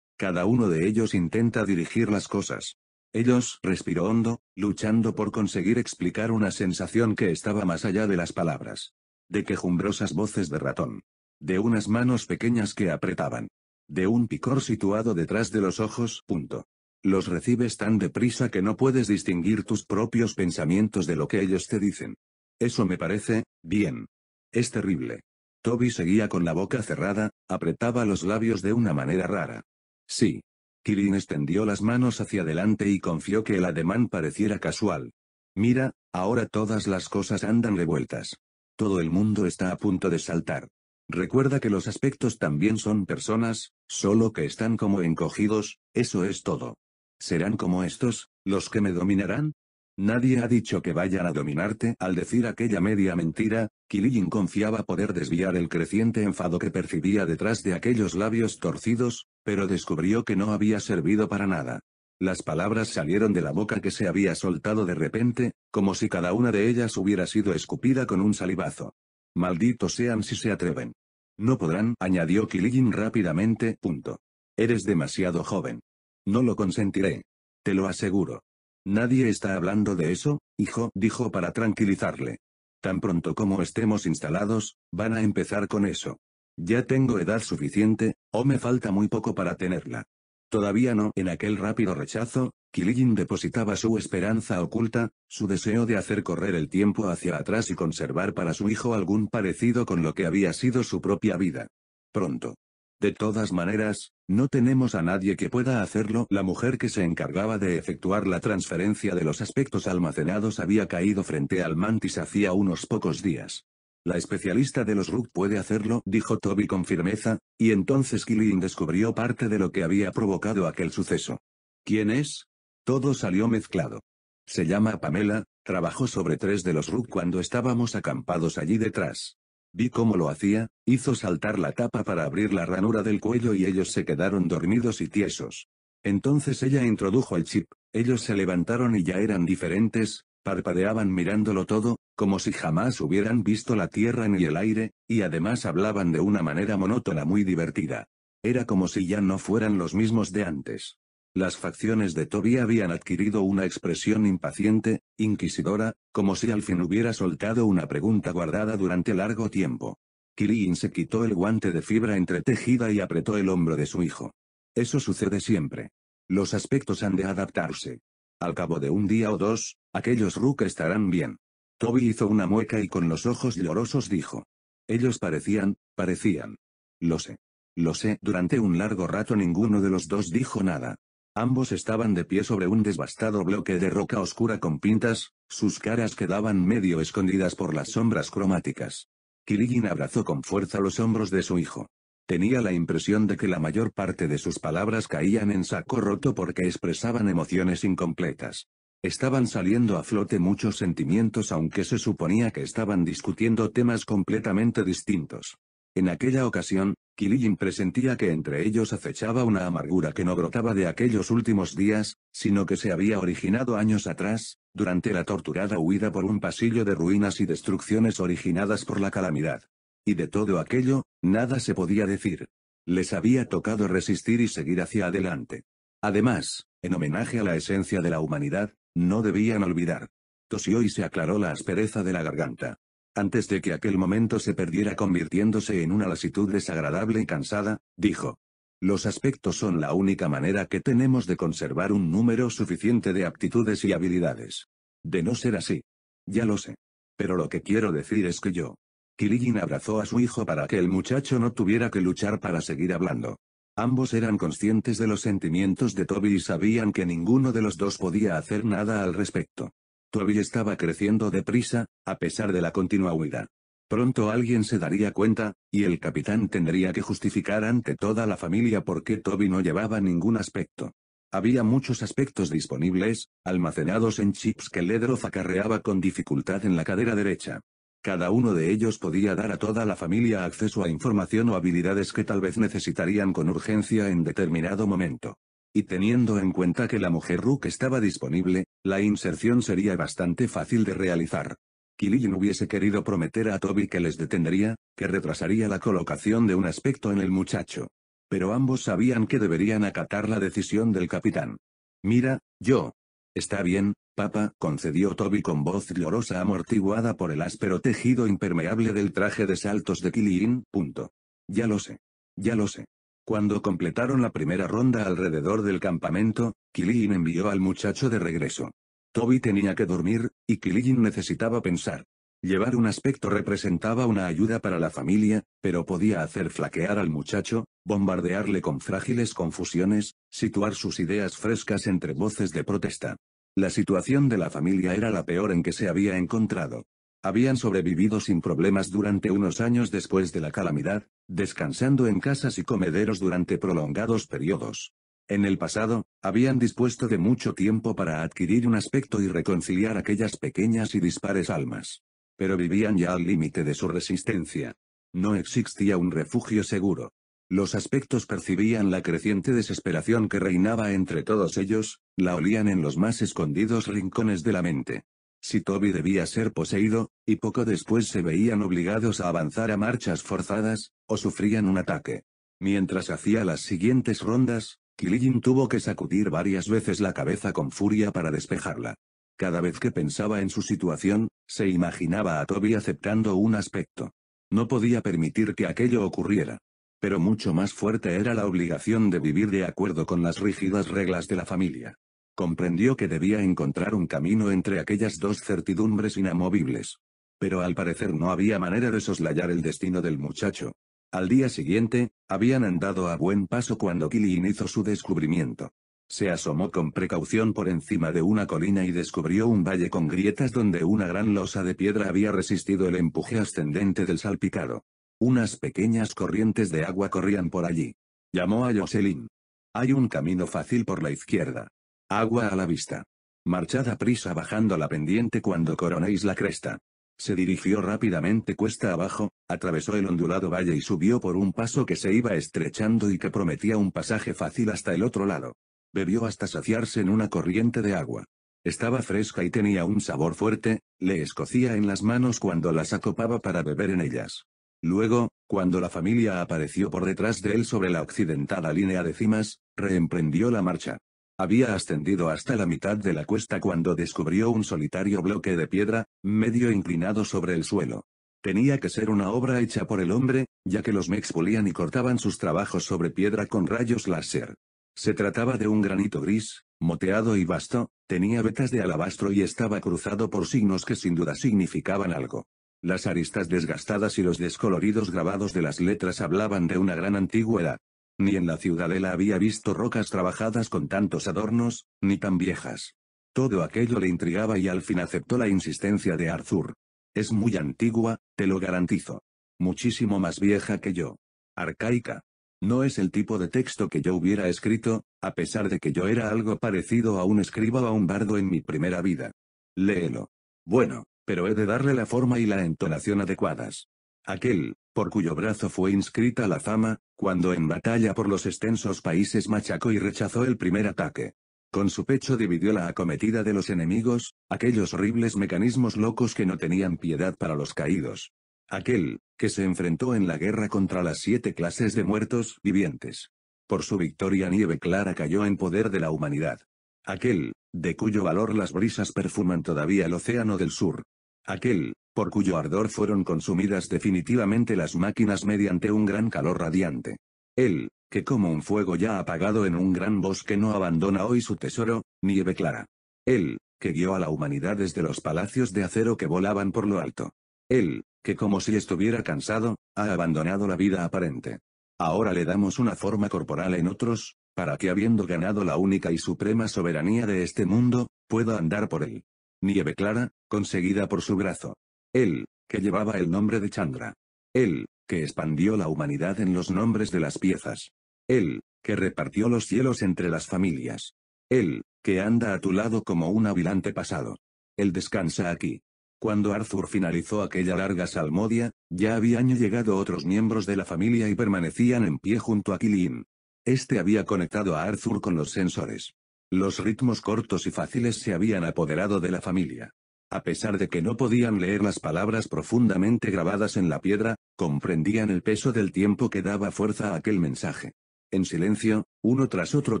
Cada uno de ellos intenta dirigir las cosas. Ellos, respiró hondo, luchando por conseguir explicar una sensación que estaba más allá de las palabras. De quejumbrosas voces de ratón. De unas manos pequeñas que apretaban. De un picor situado detrás de los ojos, punto. Los recibes tan deprisa que no puedes distinguir tus propios pensamientos de lo que ellos te dicen. Eso me parece, bien. Es terrible. Toby seguía con la boca cerrada, apretaba los labios de una manera rara. Sí, Kirin extendió las manos hacia adelante y confió que el ademán pareciera casual. Mira, ahora todas las cosas andan revueltas. Todo el mundo está a punto de saltar. Recuerda que los aspectos también son personas, solo que están como encogidos, eso es todo. ¿Serán como estos, los que me dominarán? Nadie ha dicho que vayan a dominarte. Al decir aquella media mentira, Killian confiaba poder desviar el creciente enfado que percibía detrás de aquellos labios torcidos, pero descubrió que no había servido para nada. Las palabras salieron de la boca que se había soltado de repente, como si cada una de ellas hubiera sido escupida con un salivazo. Malditos sean si se atreven. No podrán, añadió Killian rápidamente, punto. Eres demasiado joven. No lo consentiré. Te lo aseguro. Nadie está hablando de eso, hijo, dijo para tranquilizarle. Tan pronto como estemos instalados, van a empezar con eso. Ya tengo edad suficiente, o me falta muy poco para tenerla. Todavía no. En aquel rápido rechazo, Killian depositaba su esperanza oculta, su deseo de hacer correr el tiempo hacia atrás y conservar para su hijo algún parecido con lo que había sido su propia vida. Pronto. De todas maneras, no tenemos a nadie que pueda hacerlo. La mujer que se encargaba de efectuar la transferencia de los aspectos almacenados había caído frente al mantis hacía unos pocos días. La especialista de los Rook puede hacerlo, dijo Toby con firmeza, y entonces Killian descubrió parte de lo que había provocado aquel suceso. ¿Quién es? Todo salió mezclado. Se llama Pamela, trabajó sobre tres de los Rook cuando estábamos acampados allí detrás. Vi cómo lo hacía, hizo saltar la tapa para abrir la ranura del cuello y ellos se quedaron dormidos y tiesos. Entonces ella introdujo el chip, ellos se levantaron y ya eran diferentes, parpadeaban mirándolo todo, como si jamás hubieran visto la tierra ni el aire, y además hablaban de una manera monótona muy divertida. Era como si ya no fueran los mismos de antes. Las facciones de Toby habían adquirido una expresión impaciente, inquisidora, como si al fin hubiera soltado una pregunta guardada durante largo tiempo. Kirin se quitó el guante de fibra entretejida y apretó el hombro de su hijo. Eso sucede siempre. Los aspectos han de adaptarse. Al cabo de un día o dos, aquellos Rook estarán bien. Toby hizo una mueca y con los ojos llorosos dijo. Ellos parecían, parecían. Lo sé. Lo sé. Durante un largo rato ninguno de los dos dijo nada. Ambos estaban de pie sobre un desbastado bloque de roca oscura con pintas, sus caras quedaban medio escondidas por las sombras cromáticas. Kirigin abrazó con fuerza los hombros de su hijo. Tenía la impresión de que la mayor parte de sus palabras caían en saco roto porque expresaban emociones incompletas. Estaban saliendo a flote muchos sentimientos aunque se suponía que estaban discutiendo temas completamente distintos. En aquella ocasión, Kilijin presentía que entre ellos acechaba una amargura que no brotaba de aquellos últimos días, sino que se había originado años atrás, durante la torturada huida por un pasillo de ruinas y destrucciones originadas por la calamidad. Y de todo aquello, nada se podía decir. Les había tocado resistir y seguir hacia adelante. Además, en homenaje a la esencia de la humanidad, no debían olvidar. Tosió y se aclaró la aspereza de la garganta. Antes de que aquel momento se perdiera convirtiéndose en una lasitud desagradable y cansada, dijo. Los aspectos son la única manera que tenemos de conservar un número suficiente de aptitudes y habilidades. De no ser así. Ya lo sé. Pero lo que quiero decir es que yo. Kirijin abrazó a su hijo para que el muchacho no tuviera que luchar para seguir hablando. Ambos eran conscientes de los sentimientos de Toby y sabían que ninguno de los dos podía hacer nada al respecto. Toby estaba creciendo deprisa, a pesar de la continua huida. Pronto alguien se daría cuenta, y el capitán tendría que justificar ante toda la familia por qué Toby no llevaba ningún aspecto. Había muchos aspectos disponibles, almacenados en chips que Ledroth acarreaba con dificultad en la cadera derecha. Cada uno de ellos podía dar a toda la familia acceso a información o habilidades que tal vez necesitarían con urgencia en determinado momento. Y teniendo en cuenta que la mujer Rook estaba disponible, la inserción sería bastante fácil de realizar. Killian hubiese querido prometer a Toby que les detendría, que retrasaría la colocación de un aspecto en el muchacho. Pero ambos sabían que deberían acatar la decisión del capitán. Mira, yo. Está bien, papá, concedió Toby con voz llorosa amortiguada por el áspero tejido impermeable del traje de saltos de Killian. Punto. Ya lo sé. Ya lo sé. Cuando completaron la primera ronda alrededor del campamento, Killian envió al muchacho de regreso. Toby tenía que dormir, y Killian necesitaba pensar. Llevar un aspecto representaba una ayuda para la familia, pero podía hacer flaquear al muchacho, bombardearle con frágiles confusiones, situar sus ideas frescas entre voces de protesta. La situación de la familia era la peor en que se había encontrado. Habían sobrevivido sin problemas durante unos años después de la calamidad, descansando en casas y comederos durante prolongados periodos. En el pasado, habían dispuesto de mucho tiempo para adquirir un aspecto y reconciliar aquellas pequeñas y dispares almas. Pero vivían ya al límite de su resistencia. No existía un refugio seguro. Los aspectos percibían la creciente desesperación que reinaba entre todos ellos, la olían en los más escondidos rincones de la mente. Si Toby debía ser poseído, y poco después se veían obligados a avanzar a marchas forzadas, o sufrían un ataque. Mientras hacía las siguientes rondas, Killian tuvo que sacudir varias veces la cabeza con furia para despejarla. Cada vez que pensaba en su situación, se imaginaba a Toby aceptando un aspecto. No podía permitir que aquello ocurriera. Pero mucho más fuerte era la obligación de vivir de acuerdo con las rígidas reglas de la familia. Comprendió que debía encontrar un camino entre aquellas dos certidumbres inamovibles. Pero al parecer no había manera de soslayar el destino del muchacho. Al día siguiente, habían andado a buen paso cuando Killian hizo su descubrimiento. Se asomó con precaución por encima de una colina y descubrió un valle con grietas donde una gran losa de piedra había resistido el empuje ascendente del salpicado. Unas pequeñas corrientes de agua corrían por allí. Llamó a Jocelyn. Hay un camino fácil por la izquierda. Agua a la vista. Marchad a prisa bajando la pendiente cuando coronéis la cresta. Se dirigió rápidamente cuesta abajo, atravesó el ondulado valle y subió por un paso que se iba estrechando y que prometía un pasaje fácil hasta el otro lado. Bebió hasta saciarse en una corriente de agua. Estaba fresca y tenía un sabor fuerte, le escocía en las manos cuando las acopaba para beber en ellas. Luego, cuando la familia apareció por detrás de él sobre la occidentada línea de cimas, reemprendió la marcha. Había ascendido hasta la mitad de la cuesta cuando descubrió un solitario bloque de piedra, medio inclinado sobre el suelo. Tenía que ser una obra hecha por el hombre, ya que los mex pulían y cortaban sus trabajos sobre piedra con rayos láser. Se trataba de un granito gris, moteado y vasto, tenía vetas de alabastro y estaba cruzado por signos que sin duda significaban algo. Las aristas desgastadas y los descoloridos grabados de las letras hablaban de una gran antigüedad. Ni en la ciudadela había visto rocas trabajadas con tantos adornos, ni tan viejas. Todo aquello le intrigaba y al fin aceptó la insistencia de Arthur. Es muy antigua, te lo garantizo. Muchísimo más vieja que yo. Arcaica. No es el tipo de texto que yo hubiera escrito, a pesar de que yo era algo parecido a un escriba o a un bardo en mi primera vida. Léelo. Bueno, pero he de darle la forma y la entonación adecuadas. Aquel, por cuyo brazo fue inscrita la fama, cuando en batalla por los extensos países machacó y rechazó el primer ataque. Con su pecho dividió la acometida de los enemigos, aquellos horribles mecanismos locos que no tenían piedad para los caídos. Aquel, que se enfrentó en la guerra contra las siete clases de muertos vivientes. Por su victoria nieve clara cayó en poder de la humanidad. Aquel, de cuyo valor las brisas perfuman todavía el océano del sur. Aquel, por cuyo ardor fueron consumidas definitivamente las máquinas mediante un gran calor radiante. Él, que como un fuego ya apagado en un gran bosque no abandona hoy su tesoro, nieve clara. Él, que guió a la humanidad desde los palacios de acero que volaban por lo alto. Él, que como si estuviera cansado, ha abandonado la vida aparente. Ahora le damos una forma corporal en otros, para que habiendo ganado la única y suprema soberanía de este mundo, pueda andar por él. Nieve clara, conseguida por su brazo. Él, que llevaba el nombre de Chandra. Él, que expandió la humanidad en los nombres de las piezas. Él, que repartió los cielos entre las familias. Él, que anda a tu lado como un avilante pasado. Él descansa aquí. Cuando Arthur finalizó aquella larga salmodia, ya habían llegado otros miembros de la familia y permanecían en pie junto a Kilin. Este había conectado a Arthur con los sensores. Los ritmos cortos y fáciles se habían apoderado de la familia. A pesar de que no podían leer las palabras profundamente grabadas en la piedra, comprendían el peso del tiempo que daba fuerza a aquel mensaje. En silencio, uno tras otro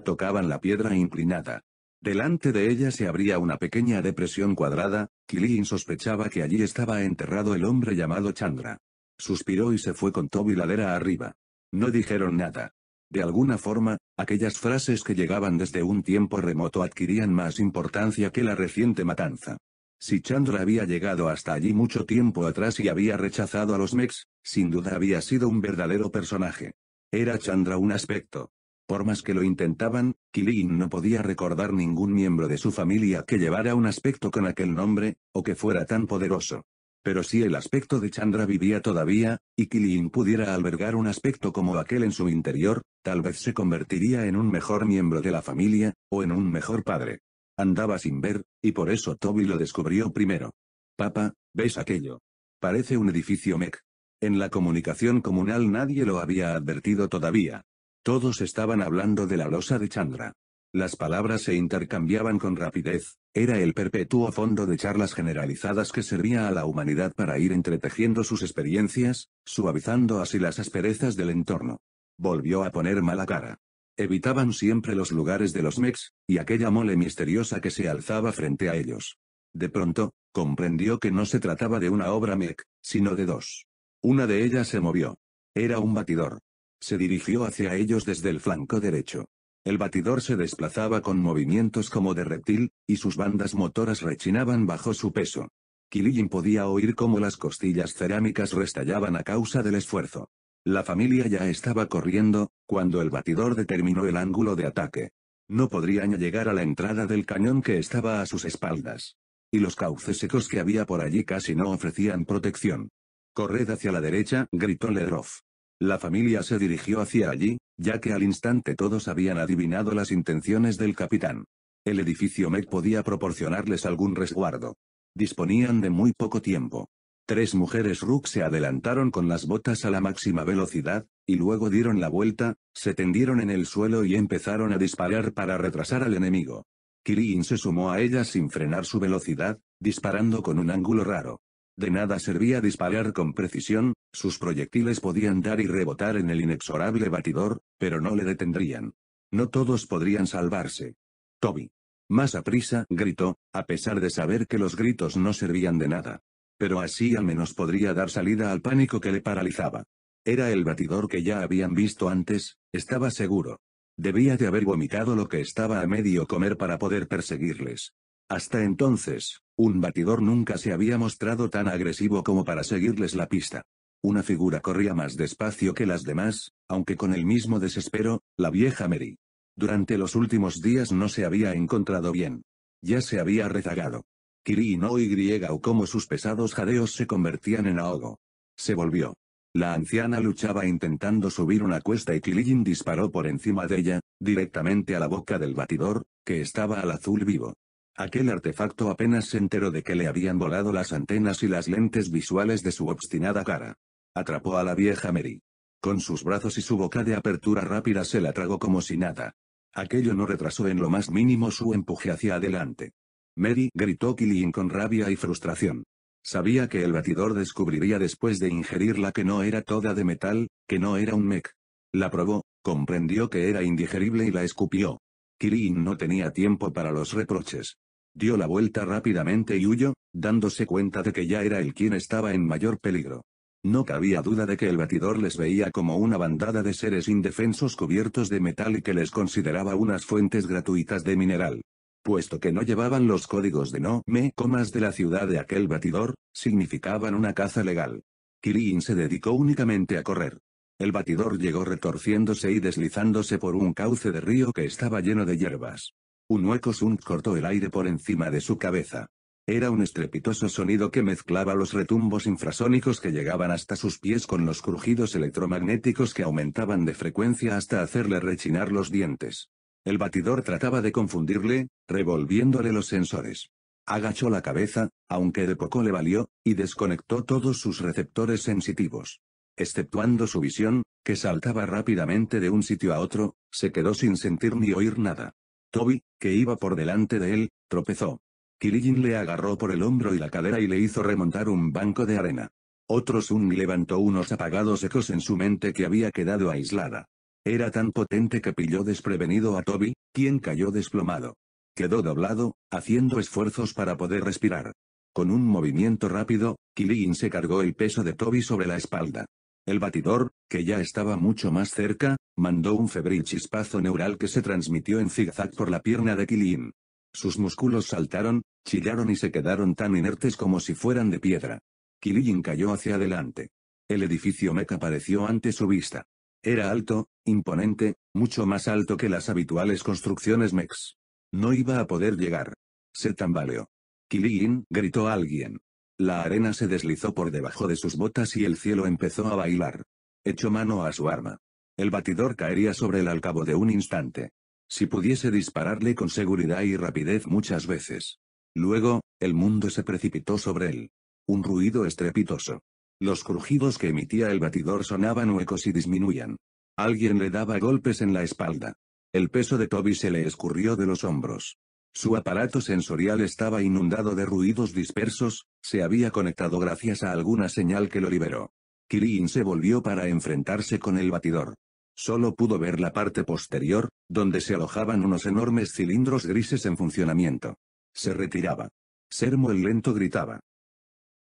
tocaban la piedra inclinada. Delante de ella se abría una pequeña depresión cuadrada, Kilin sospechaba que allí estaba enterrado el hombre llamado Chandra. Suspiró y se fue con Toby ladera arriba. No dijeron nada. De alguna forma, aquellas frases que llegaban desde un tiempo remoto adquirían más importancia que la reciente matanza. Si Chandra había llegado hasta allí mucho tiempo atrás y había rechazado a los Mex, sin duda había sido un verdadero personaje. Era Chandra un aspecto, por más que lo intentaban, Kilin no podía recordar ningún miembro de su familia que llevara un aspecto con aquel nombre, o que fuera tan poderoso. Pero si el aspecto de Chandra vivía todavía, y Kilin pudiera albergar un aspecto como aquel en su interior, tal vez se convertiría en un mejor miembro de la familia, o en un mejor padre. Andaba sin ver, y por eso Toby lo descubrió primero. Papá, ¿ves aquello? Parece un edificio mec. En la comunicación comunal nadie lo había advertido todavía. Todos estaban hablando de la losa de Chandra. Las palabras se intercambiaban con rapidez, era el perpetuo fondo de charlas generalizadas que servía a la humanidad para ir entretejiendo sus experiencias, suavizando así las asperezas del entorno. Volvió a poner mala cara. Evitaban siempre los lugares de los Mex, y aquella mole misteriosa que se alzaba frente a ellos. De pronto, comprendió que no se trataba de una obra Mec, sino de dos. Una de ellas se movió. Era un batidor. Se dirigió hacia ellos desde el flanco derecho. El batidor se desplazaba con movimientos como de reptil, y sus bandas motoras rechinaban bajo su peso. Kilin podía oír cómo las costillas cerámicas restallaban a causa del esfuerzo. La familia ya estaba corriendo, cuando el batidor determinó el ángulo de ataque. No podrían llegar a la entrada del cañón que estaba a sus espaldas. Y los cauces secos que había por allí casi no ofrecían protección. Corred hacia la derecha, gritó Ledroff. La familia se dirigió hacia allí, ya que al instante todos habían adivinado las intenciones del capitán. El edificio MEC podía proporcionarles algún resguardo. Disponían de muy poco tiempo. Tres mujeres Rook se adelantaron con las botas a la máxima velocidad, y luego dieron la vuelta, se tendieron en el suelo y empezaron a disparar para retrasar al enemigo. Kirin se sumó a ellas sin frenar su velocidad, disparando con un ángulo raro. De nada servía disparar con precisión, sus proyectiles podían dar y rebotar en el inexorable batidor, pero no le detendrían. No todos podrían salvarse. Toby. Más a prisa, gritó, a pesar de saber que los gritos no servían de nada. Pero así al menos podría dar salida al pánico que le paralizaba. Era el batidor que ya habían visto antes, estaba seguro. Debía de haber vomitado lo que estaba a medio comer para poder perseguirles. Hasta entonces, un batidor nunca se había mostrado tan agresivo como para seguirles la pista. Una figura corría más despacio que las demás, aunque con el mismo desespero, la vieja Mary. Durante los últimos días no se había encontrado bien. Ya se había rezagado. Kiri no y o como sus pesados jadeos se convertían en ahogo. Se volvió. La anciana luchaba intentando subir una cuesta y Kilijin disparó por encima de ella, directamente a la boca del batidor, que estaba al azul vivo. Aquel artefacto apenas se enteró de que le habían volado las antenas y las lentes visuales de su obstinada cara. Atrapó a la vieja Mary. Con sus brazos y su boca de apertura rápida se la tragó como si nada. Aquello no retrasó en lo más mínimo su empuje hacia adelante. Mary gritó Killian con rabia y frustración. Sabía que el batidor descubriría después de ingerirla que no era toda de metal, que no era un mech. La probó, comprendió que era indigerible y la escupió. Kirin no tenía tiempo para los reproches. Dio la vuelta rápidamente y huyó, dándose cuenta de que ya era él quien estaba en mayor peligro. No cabía duda de que el batidor les veía como una bandada de seres indefensos cubiertos de metal y que les consideraba unas fuentes gratuitas de mineral. Puesto que no llevaban los códigos de no me comas de la ciudad de aquel batidor, significaban una caza legal. Kirin se dedicó únicamente a correr. El batidor llegó retorciéndose y deslizándose por un cauce de río que estaba lleno de hierbas. Un hueco sunt cortó el aire por encima de su cabeza. Era un estrepitoso sonido que mezclaba los retumbos infrasónicos que llegaban hasta sus pies con los crujidos electromagnéticos que aumentaban de frecuencia hasta hacerle rechinar los dientes. El batidor trataba de confundirle, revolviéndole los sensores. Agachó la cabeza, aunque de poco le valió, y desconectó todos sus receptores sensitivos. Exceptuando su visión, que saltaba rápidamente de un sitio a otro, se quedó sin sentir ni oír nada. Toby, que iba por delante de él, tropezó. Kilijin le agarró por el hombro y la cadera y le hizo remontar un banco de arena. Otro Sun levantó unos apagados ecos en su mente que había quedado aislada. Era tan potente que pilló desprevenido a Toby, quien cayó desplomado. Quedó doblado, haciendo esfuerzos para poder respirar. Con un movimiento rápido, Kilijin se cargó el peso de Toby sobre la espalda. El batidor, que ya estaba mucho más cerca, mandó un febril chispazo neural que se transmitió en zigzag por la pierna de Kilin. Sus músculos saltaron, chillaron y se quedaron tan inertes como si fueran de piedra. Kilin cayó hacia adelante. El edificio Mech apareció ante su vista. Era alto, imponente, mucho más alto que las habituales construcciones Mex. No iba a poder llegar. Se tambaleó. Kilin, gritó alguien. La arena se deslizó por debajo de sus botas y el cielo empezó a bailar. Echó mano a su arma. El batidor caería sobre él al cabo de un instante. Si pudiese dispararle con seguridad y rapidez muchas veces. Luego, el mundo se precipitó sobre él. Un ruido estrepitoso. Los crujidos que emitía el batidor sonaban huecos y disminuían. Alguien le daba golpes en la espalda. El peso de Toby se le escurrió de los hombros. Su aparato sensorial estaba inundado de ruidos dispersos, se había conectado gracias a alguna señal que lo liberó. Kirin se volvió para enfrentarse con el batidor. Solo pudo ver la parte posterior, donde se alojaban unos enormes cilindros grises en funcionamiento. Se retiraba. Sermo el lento gritaba.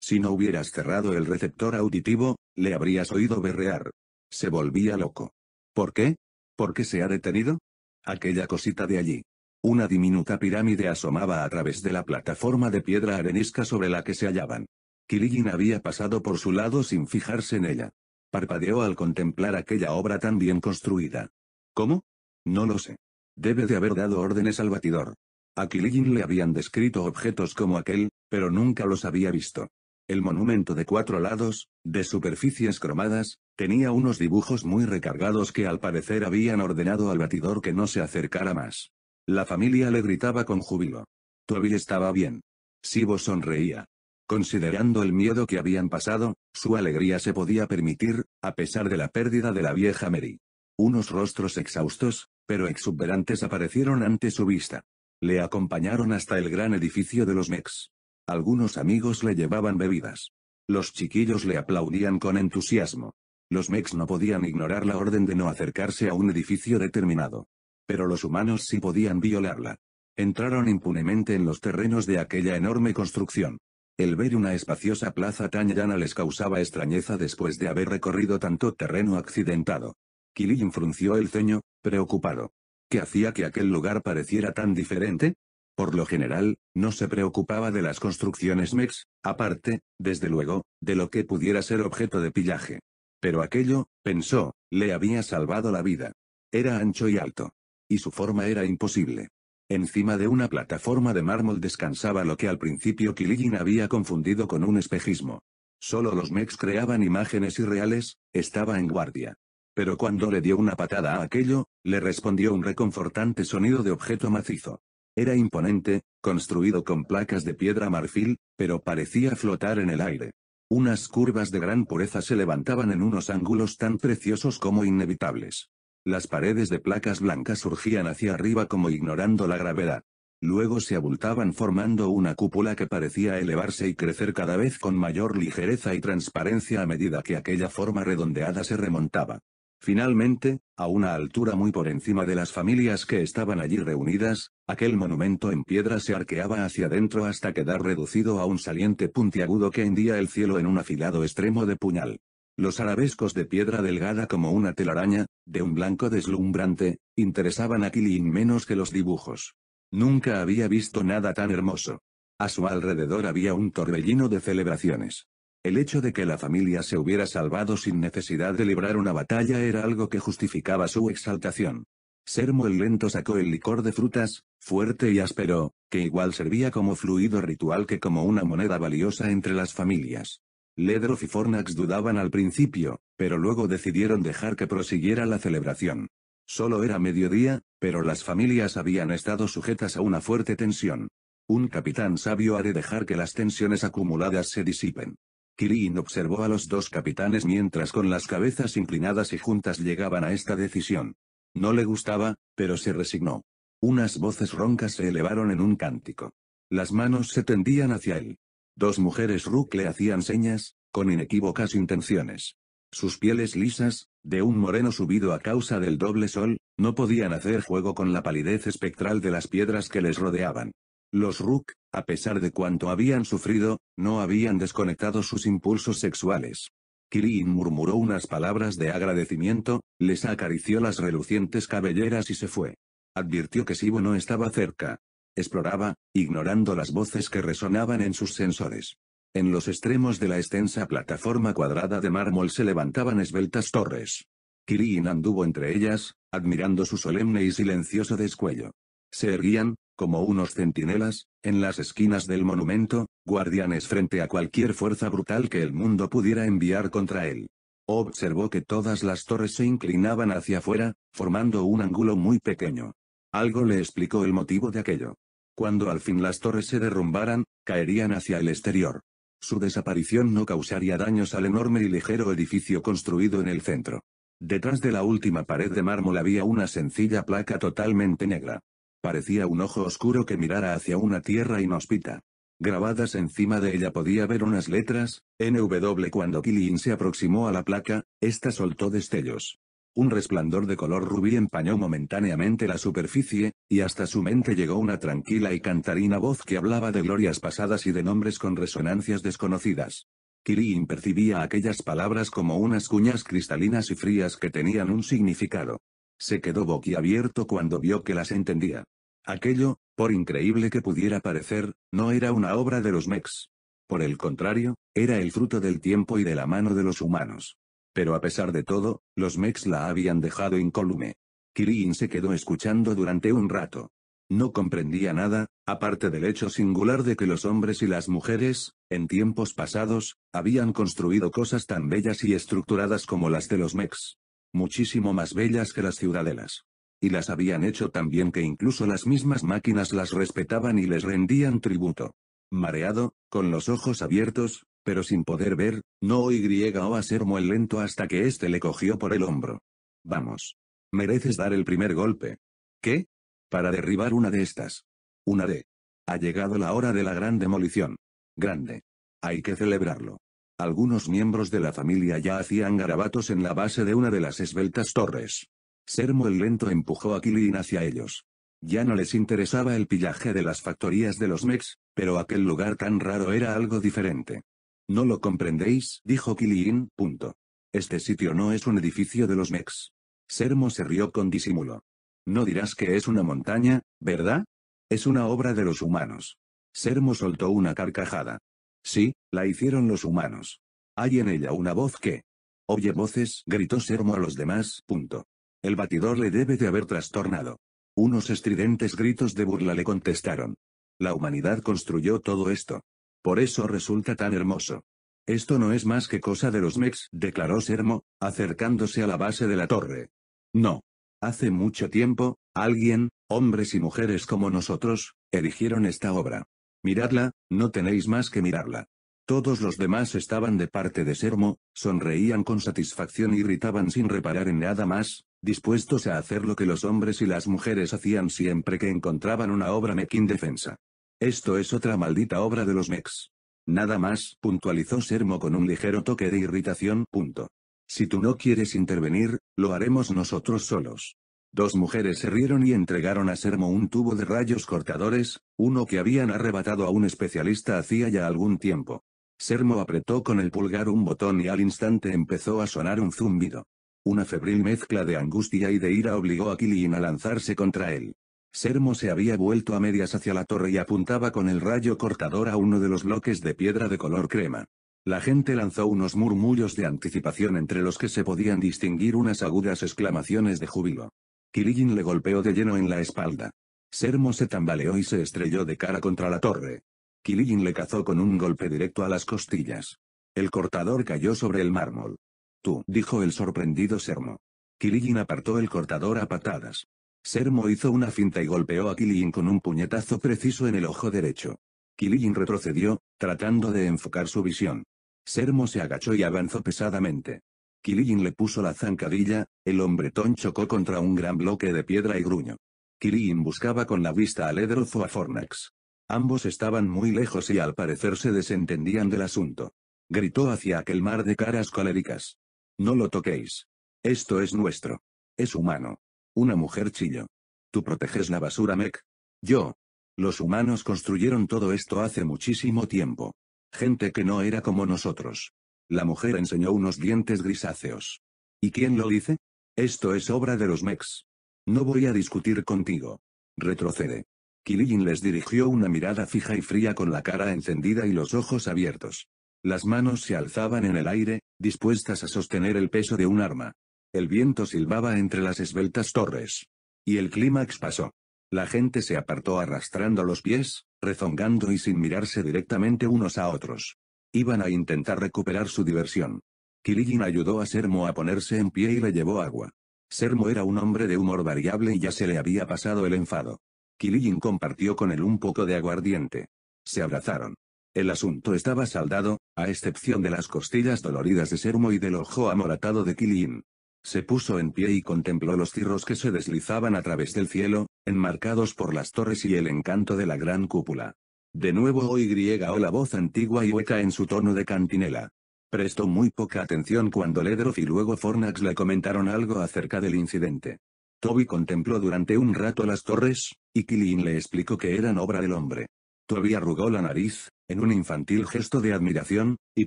Si no hubieras cerrado el receptor auditivo, le habrías oído berrear. Se volvía loco. ¿Por qué? ¿Por qué se ha detenido? Aquella cosita de allí. Una diminuta pirámide asomaba a través de la plataforma de piedra arenisca sobre la que se hallaban. Kilijin había pasado por su lado sin fijarse en ella. Parpadeó al contemplar aquella obra tan bien construida. ¿Cómo? No lo sé. Debe de haber dado órdenes al batidor. A Kilijin le habían descrito objetos como aquel, pero nunca los había visto. El monumento de cuatro lados, de superficies cromadas, tenía unos dibujos muy recargados que al parecer habían ordenado al batidor que no se acercara más. La familia le gritaba con júbilo. Toby estaba bien. Sibo sonreía. Considerando el miedo que habían pasado, su alegría se podía permitir, a pesar de la pérdida de la vieja Mary. Unos rostros exhaustos, pero exuberantes aparecieron ante su vista. Le acompañaron hasta el gran edificio de los Mex. Algunos amigos le llevaban bebidas. Los chiquillos le aplaudían con entusiasmo. Los Mex no podían ignorar la orden de no acercarse a un edificio determinado. Pero los humanos sí podían violarla. Entraron impunemente en los terrenos de aquella enorme construcción. El ver una espaciosa plaza tan llana les causaba extrañeza después de haber recorrido tanto terreno accidentado. Kilin frunció el ceño, preocupado. ¿Qué hacía que aquel lugar pareciera tan diferente? Por lo general, no se preocupaba de las construcciones mex, aparte, desde luego, de lo que pudiera ser objeto de pillaje. Pero aquello, pensó, le había salvado la vida. Era ancho y alto. Y su forma era imposible. Encima de una plataforma de mármol descansaba lo que al principio Killigin había confundido con un espejismo. Solo los mechs creaban imágenes irreales, estaba en guardia. Pero cuando le dio una patada a aquello, le respondió un reconfortante sonido de objeto macizo. Era imponente, construido con placas de piedra marfil, pero parecía flotar en el aire. Unas curvas de gran pureza se levantaban en unos ángulos tan preciosos como inevitables. Las paredes de placas blancas surgían hacia arriba como ignorando la gravedad. Luego se abultaban formando una cúpula que parecía elevarse y crecer cada vez con mayor ligereza y transparencia a medida que aquella forma redondeada se remontaba. Finalmente, a una altura muy por encima de las familias que estaban allí reunidas, aquel monumento en piedra se arqueaba hacia adentro hasta quedar reducido a un saliente puntiagudo que hendía el cielo en un afilado extremo de puñal. Los arabescos de piedra delgada como una telaraña, de un blanco deslumbrante, interesaban a Kilin menos que los dibujos. Nunca había visto nada tan hermoso. A su alrededor había un torbellino de celebraciones. El hecho de que la familia se hubiera salvado sin necesidad de librar una batalla era algo que justificaba su exaltación. Sermo el lento sacó el licor de frutas, fuerte y áspero, que igual servía como fluido ritual que como una moneda valiosa entre las familias. Ledroff y Fornax dudaban al principio, pero luego decidieron dejar que prosiguiera la celebración. Solo era mediodía, pero las familias habían estado sujetas a una fuerte tensión. Un capitán sabio ha de dejar que las tensiones acumuladas se disipen. Kirin observó a los dos capitanes mientras con las cabezas inclinadas y juntas llegaban a esta decisión. No le gustaba, pero se resignó. Unas voces roncas se elevaron en un cántico. Las manos se tendían hacia él. Dos mujeres Rook le hacían señas, con inequívocas intenciones. Sus pieles lisas, de un moreno subido a causa del doble sol, no podían hacer juego con la palidez espectral de las piedras que les rodeaban. Los Rook, a pesar de cuanto habían sufrido, no habían desconectado sus impulsos sexuales. Kirin murmuró unas palabras de agradecimiento, les acarició las relucientes cabelleras y se fue. Advirtió que Sibo no estaba cerca, Exploraba, ignorando las voces que resonaban en sus sensores. En los extremos de la extensa plataforma cuadrada de mármol se levantaban esbeltas torres. Kirin anduvo entre ellas, admirando su solemne y silencioso descuello. Se erguían, como unos centinelas, en las esquinas del monumento, guardianes frente a cualquier fuerza brutal que el mundo pudiera enviar contra él. Observó que todas las torres se inclinaban hacia afuera, formando un ángulo muy pequeño. Algo le explicó el motivo de aquello. Cuando al fin las torres se derrumbaran, caerían hacia el exterior. Su desaparición no causaría daños al enorme y ligero edificio construido en el centro. Detrás de la última pared de mármol había una sencilla placa totalmente negra. Parecía un ojo oscuro que mirara hacia una tierra inhóspita. Grabadas encima de ella podía ver unas letras, NW cuando Killian se aproximó a la placa, esta soltó destellos. Un resplandor de color rubí empañó momentáneamente la superficie, y hasta su mente llegó una tranquila y cantarina voz que hablaba de glorias pasadas y de nombres con resonancias desconocidas. Kirin percibía aquellas palabras como unas cuñas cristalinas y frías que tenían un significado. Se quedó boquiabierto cuando vio que las entendía. Aquello, por increíble que pudiera parecer, no era una obra de los Mex. Por el contrario, era el fruto del tiempo y de la mano de los humanos. Pero a pesar de todo, los Mex la habían dejado incólume. Kirin se quedó escuchando durante un rato. No comprendía nada, aparte del hecho singular de que los hombres y las mujeres, en tiempos pasados, habían construido cosas tan bellas y estructuradas como las de los Mex. Muchísimo más bellas que las ciudadelas. Y las habían hecho tan bien que incluso las mismas máquinas las respetaban y les rendían tributo. Mareado, con los ojos abiertos, pero sin poder ver, no o a ser muy lento hasta que éste le cogió por el hombro. Vamos. Mereces dar el primer golpe. ¿Qué? Para derribar una de estas. Una de. Ha llegado la hora de la gran demolición. Grande. Hay que celebrarlo. Algunos miembros de la familia ya hacían garabatos en la base de una de las esbeltas torres. Sermo el lento empujó a Kilin hacia ellos. Ya no les interesaba el pillaje de las factorías de los Mex, pero aquel lugar tan raro era algo diferente. No lo comprendéis, dijo Killian, punto. Este sitio no es un edificio de los Mex. Sermo se rió con disimulo. No dirás que es una montaña, ¿verdad? Es una obra de los humanos. Sermo soltó una carcajada. Sí, la hicieron los humanos. Hay en ella una voz que... Oye voces, gritó Sermo a los demás, punto. El batidor le debe de haber trastornado. Unos estridentes gritos de burla le contestaron. La humanidad construyó todo esto. Por eso resulta tan hermoso. Esto no es más que cosa de los Mex, declaró Sermo, acercándose a la base de la torre. No. Hace mucho tiempo, alguien, hombres y mujeres como nosotros, erigieron esta obra. Miradla, no tenéis más que mirarla. Todos los demás estaban de parte de Sermo, sonreían con satisfacción y gritaban sin reparar en nada más, dispuestos a hacer lo que los hombres y las mujeres hacían siempre que encontraban una obra mec indefensa. Esto es otra maldita obra de los mex. Nada más, puntualizó Sermo con un ligero toque de irritación. Punto. Si tú no quieres intervenir, lo haremos nosotros solos. Dos mujeres se rieron y entregaron a Sermo un tubo de rayos cortadores, uno que habían arrebatado a un especialista hacía ya algún tiempo. Sermo apretó con el pulgar un botón y al instante empezó a sonar un zumbido. Una febril mezcla de angustia y de ira obligó a Killian a lanzarse contra él. Sermo se había vuelto a medias hacia la torre y apuntaba con el rayo cortador a uno de los bloques de piedra de color crema. La gente lanzó unos murmullos de anticipación entre los que se podían distinguir unas agudas exclamaciones de júbilo. Killian le golpeó de lleno en la espalda. Sermo se tambaleó y se estrelló de cara contra la torre. Killian le cazó con un golpe directo a las costillas. El cortador cayó sobre el mármol. Tú, dijo el sorprendido Sermo. Killian apartó el cortador a patadas. Sermo hizo una finta y golpeó a Killian con un puñetazo preciso en el ojo derecho. Killian retrocedió, tratando de enfocar su visión. Sermo se agachó y avanzó pesadamente. Killian le puso la zancadilla, el hombretón chocó contra un gran bloque de piedra y gruño. Killian buscaba con la vista a Ledroth o a Fornax. Ambos estaban muy lejos y al parecer se desentendían del asunto. Gritó hacia aquel mar de caras coléricas. No lo toquéis. Esto es nuestro. Es humano. Una mujer chillo. ¿Tú proteges la basura, Mec? Yo. Los humanos construyeron todo esto hace muchísimo tiempo. Gente que no era como nosotros. La mujer enseñó unos dientes grisáceos. ¿Y quién lo dice? Esto es obra de los Mex. No voy a discutir contigo. Retrocede. Killian les dirigió una mirada fija y fría con la cara encendida y los ojos abiertos. Las manos se alzaban en el aire, dispuestas a sostener el peso de un arma. El viento silbaba entre las esbeltas torres. Y el clímax pasó. La gente se apartó arrastrando los pies, rezongando y sin mirarse directamente unos a otros. Iban a intentar recuperar su diversión. Killian ayudó a Sermo a ponerse en pie y le llevó agua. Sermo era un hombre de humor variable y ya se le había pasado el enfado. Killian compartió con él un poco de aguardiente. Se abrazaron. El asunto estaba saldado, a excepción de las costillas doloridas de Sermo y del ojo amoratado de Killian. Se puso en pie y contempló los cirros que se deslizaban a través del cielo, enmarcados por las torres y el encanto de la gran cúpula. De nuevo oí griega o la voz antigua y hueca en su tono de cantinela. Prestó muy poca atención cuando Ledroff y luego Fornax le comentaron algo acerca del incidente. Toby contempló durante un rato las torres, y Killian le explicó que eran obra del hombre. Toby arrugó la nariz, en un infantil gesto de admiración, y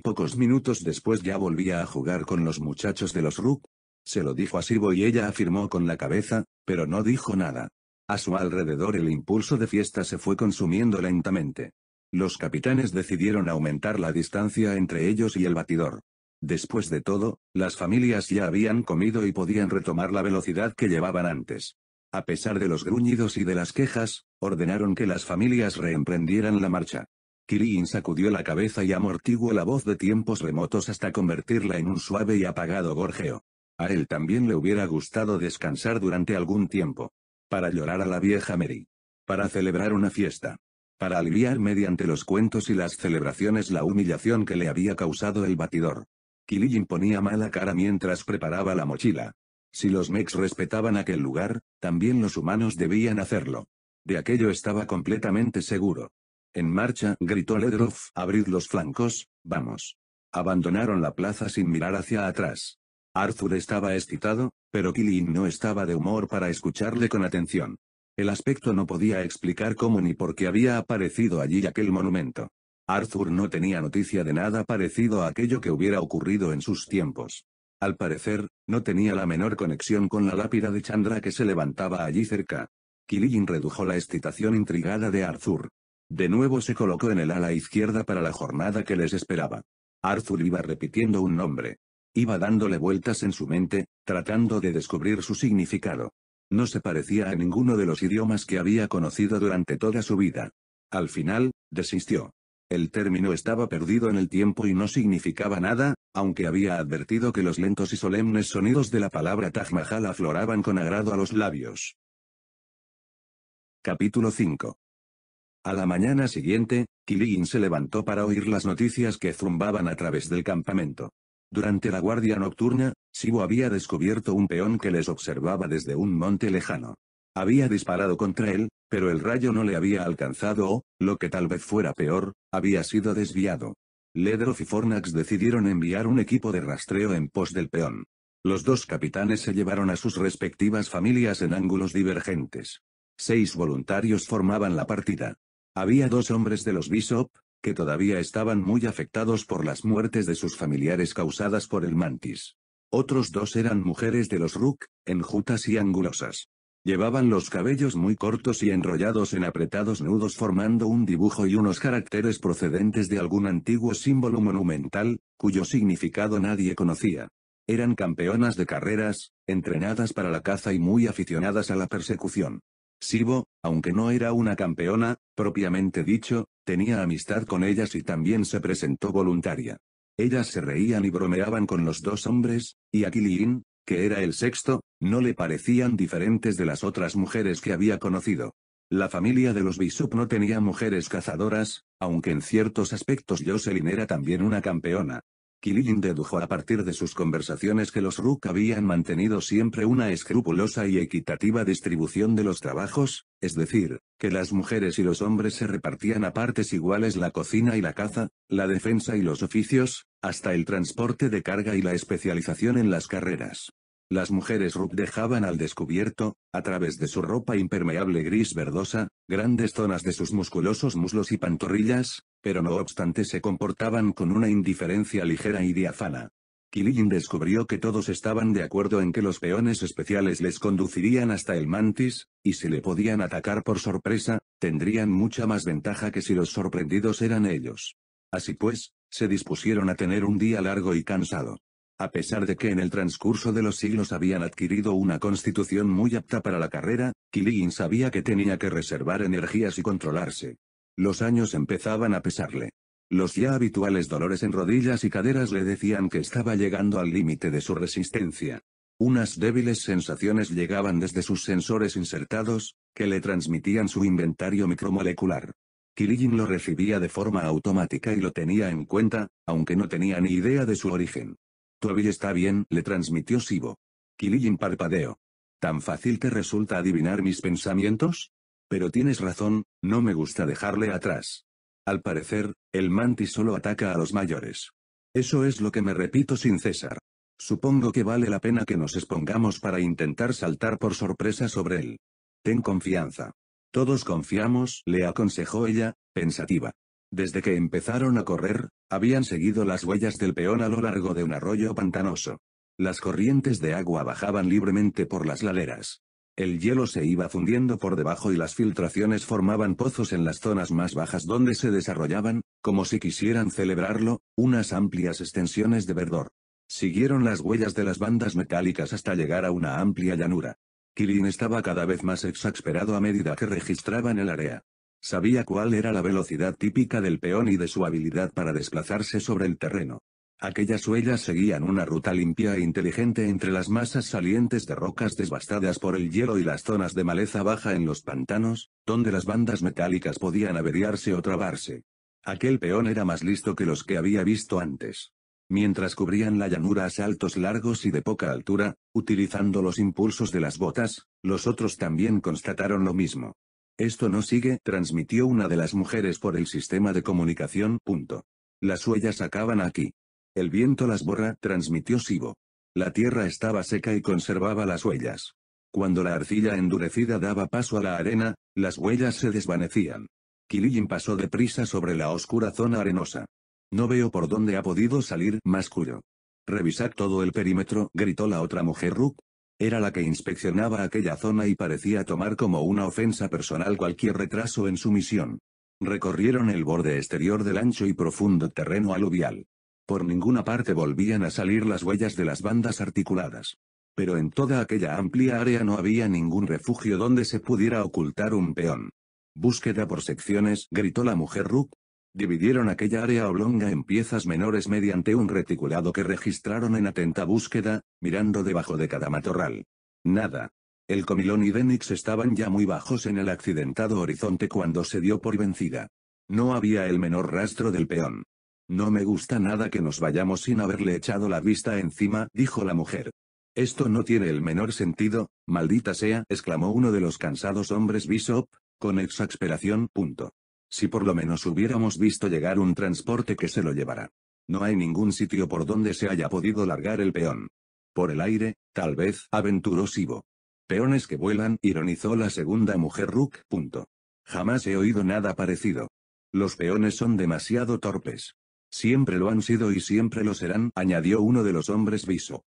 pocos minutos después ya volvía a jugar con los muchachos de los Rook. Se lo dijo a Sibo y ella afirmó con la cabeza, pero no dijo nada. A su alrededor el impulso de fiesta se fue consumiendo lentamente. Los capitanes decidieron aumentar la distancia entre ellos y el batidor. Después de todo, las familias ya habían comido y podían retomar la velocidad que llevaban antes. A pesar de los gruñidos y de las quejas, ordenaron que las familias reemprendieran la marcha. Kirin sacudió la cabeza y amortiguó la voz de tiempos remotos hasta convertirla en un suave y apagado gorjeo. A él también le hubiera gustado descansar durante algún tiempo. Para llorar a la vieja Mary. Para celebrar una fiesta. Para aliviar mediante los cuentos y las celebraciones la humillación que le había causado el batidor. Killian ponía mala cara mientras preparaba la mochila. Si los Mex respetaban aquel lugar, también los humanos debían hacerlo. De aquello estaba completamente seguro. En marcha, gritó Ledroff, abrid los flancos, vamos. Abandonaron la plaza sin mirar hacia atrás. Arthur estaba excitado, pero Killian no estaba de humor para escucharle con atención. El aspecto no podía explicar cómo ni por qué había aparecido allí aquel monumento. Arthur no tenía noticia de nada parecido a aquello que hubiera ocurrido en sus tiempos. Al parecer, no tenía la menor conexión con la lápida de Chandra que se levantaba allí cerca. Killian redujo la excitación intrigada de Arthur. De nuevo se colocó en el ala izquierda para la jornada que les esperaba. Arthur iba repitiendo un nombre. Iba dándole vueltas en su mente, tratando de descubrir su significado. No se parecía a ninguno de los idiomas que había conocido durante toda su vida. Al final, desistió. El término estaba perdido en el tiempo y no significaba nada, aunque había advertido que los lentos y solemnes sonidos de la palabra Taj Mahal afloraban con agrado a los labios. Capítulo 5 A la mañana siguiente, Killian se levantó para oír las noticias que zumbaban a través del campamento. Durante la guardia nocturna, Sibo había descubierto un peón que les observaba desde un monte lejano. Había disparado contra él, pero el rayo no le había alcanzado o, lo que tal vez fuera peor, había sido desviado. Ledroff y Fornax decidieron enviar un equipo de rastreo en pos del peón. Los dos capitanes se llevaron a sus respectivas familias en ángulos divergentes. Seis voluntarios formaban la partida. Había dos hombres de los Bishop, que todavía estaban muy afectados por las muertes de sus familiares causadas por el mantis. Otros dos eran mujeres de los Rook, enjutas y angulosas. Llevaban los cabellos muy cortos y enrollados en apretados nudos formando un dibujo y unos caracteres procedentes de algún antiguo símbolo monumental, cuyo significado nadie conocía. Eran campeonas de carreras, entrenadas para la caza y muy aficionadas a la persecución. Sibo, aunque no era una campeona, propiamente dicho, tenía amistad con ellas y también se presentó voluntaria. Ellas se reían y bromeaban con los dos hombres, y a que era el sexto, no le parecían diferentes de las otras mujeres que había conocido. La familia de los Bishop no tenía mujeres cazadoras, aunque en ciertos aspectos Jocelyn era también una campeona. Killian dedujo a partir de sus conversaciones que los Rook habían mantenido siempre una escrupulosa y equitativa distribución de los trabajos, es decir, que las mujeres y los hombres se repartían a partes iguales la cocina y la caza, la defensa y los oficios, hasta el transporte de carga y la especialización en las carreras. Las mujeres Rook dejaban al descubierto, a través de su ropa impermeable gris verdosa, grandes zonas de sus musculosos muslos y pantorrillas, pero no obstante se comportaban con una indiferencia ligera y diafana. Killian descubrió que todos estaban de acuerdo en que los peones especiales les conducirían hasta el mantis, y si le podían atacar por sorpresa, tendrían mucha más ventaja que si los sorprendidos eran ellos. Así pues, se dispusieron a tener un día largo y cansado. A pesar de que en el transcurso de los siglos habían adquirido una constitución muy apta para la carrera, Killian sabía que tenía que reservar energías y controlarse. Los años empezaban a pesarle. Los ya habituales dolores en rodillas y caderas le decían que estaba llegando al límite de su resistencia. Unas débiles sensaciones llegaban desde sus sensores insertados, que le transmitían su inventario micromolecular. Killian lo recibía de forma automática y lo tenía en cuenta, aunque no tenía ni idea de su origen. Todavía está bien, le transmitió Sibo. Killian parpadeó. ¿Tan fácil te resulta adivinar mis pensamientos? Pero tienes razón, no me gusta dejarle atrás. Al parecer, el mantis solo ataca a los mayores. Eso es lo que me repito sin cesar. Supongo que vale la pena que nos expongamos para intentar saltar por sorpresa sobre él. Ten confianza. Todos confiamos, le aconsejó ella, pensativa. Desde que empezaron a correr, habían seguido las huellas del peón a lo largo de un arroyo pantanoso. Las corrientes de agua bajaban libremente por las laderas. El hielo se iba fundiendo por debajo y las filtraciones formaban pozos en las zonas más bajas donde se desarrollaban, como si quisieran celebrarlo, unas amplias extensiones de verdor. Siguieron las huellas de las bandas metálicas hasta llegar a una amplia llanura. Kirin estaba cada vez más exasperado a medida que registraban el área. Sabía cuál era la velocidad típica del peón y de su habilidad para desplazarse sobre el terreno. Aquellas huellas seguían una ruta limpia e inteligente entre las masas salientes de rocas devastadas por el hielo y las zonas de maleza baja en los pantanos, donde las bandas metálicas podían averiarse o trabarse. Aquel peón era más listo que los que había visto antes. Mientras cubrían la llanura a saltos largos y de poca altura, utilizando los impulsos de las botas, los otros también constataron lo mismo. Esto no sigue, transmitió una de las mujeres por el sistema de comunicación. Punto. Las huellas acaban aquí. El viento las borra, transmitió Sibo. La tierra estaba seca y conservaba las huellas. Cuando la arcilla endurecida daba paso a la arena, las huellas se desvanecían. Killian pasó deprisa sobre la oscura zona arenosa. No veo por dónde ha podido salir, masculló. Revisad todo el perímetro, gritó la otra mujer Rook. Era la que inspeccionaba aquella zona y parecía tomar como una ofensa personal cualquier retraso en su misión. Recorrieron el borde exterior del ancho y profundo terreno aluvial. Por ninguna parte volvían a salir las huellas de las bandas articuladas. Pero en toda aquella amplia área no había ningún refugio donde se pudiera ocultar un peón. Búsqueda por secciones, gritó la mujer Rook, Dividieron aquella área oblonga en piezas menores mediante un reticulado que registraron en atenta búsqueda, mirando debajo de cada matorral. Nada. El comilón y Denix estaban ya muy bajos en el accidentado horizonte cuando se dio por vencida. No había el menor rastro del peón. No me gusta nada que nos vayamos sin haberle echado la vista encima, dijo la mujer. Esto no tiene el menor sentido, maldita sea, exclamó uno de los cansados hombres Bishop, con exasperación. Punto. Si por lo menos hubiéramos visto llegar un transporte que se lo llevara. No hay ningún sitio por donde se haya podido largar el peón. Por el aire, tal vez, aventuró Sibo. Peones que vuelan, ironizó la segunda mujer Rook. Jamás he oído nada parecido. Los peones son demasiado torpes. Siempre lo han sido y siempre lo serán, añadió uno de los hombres Bishop.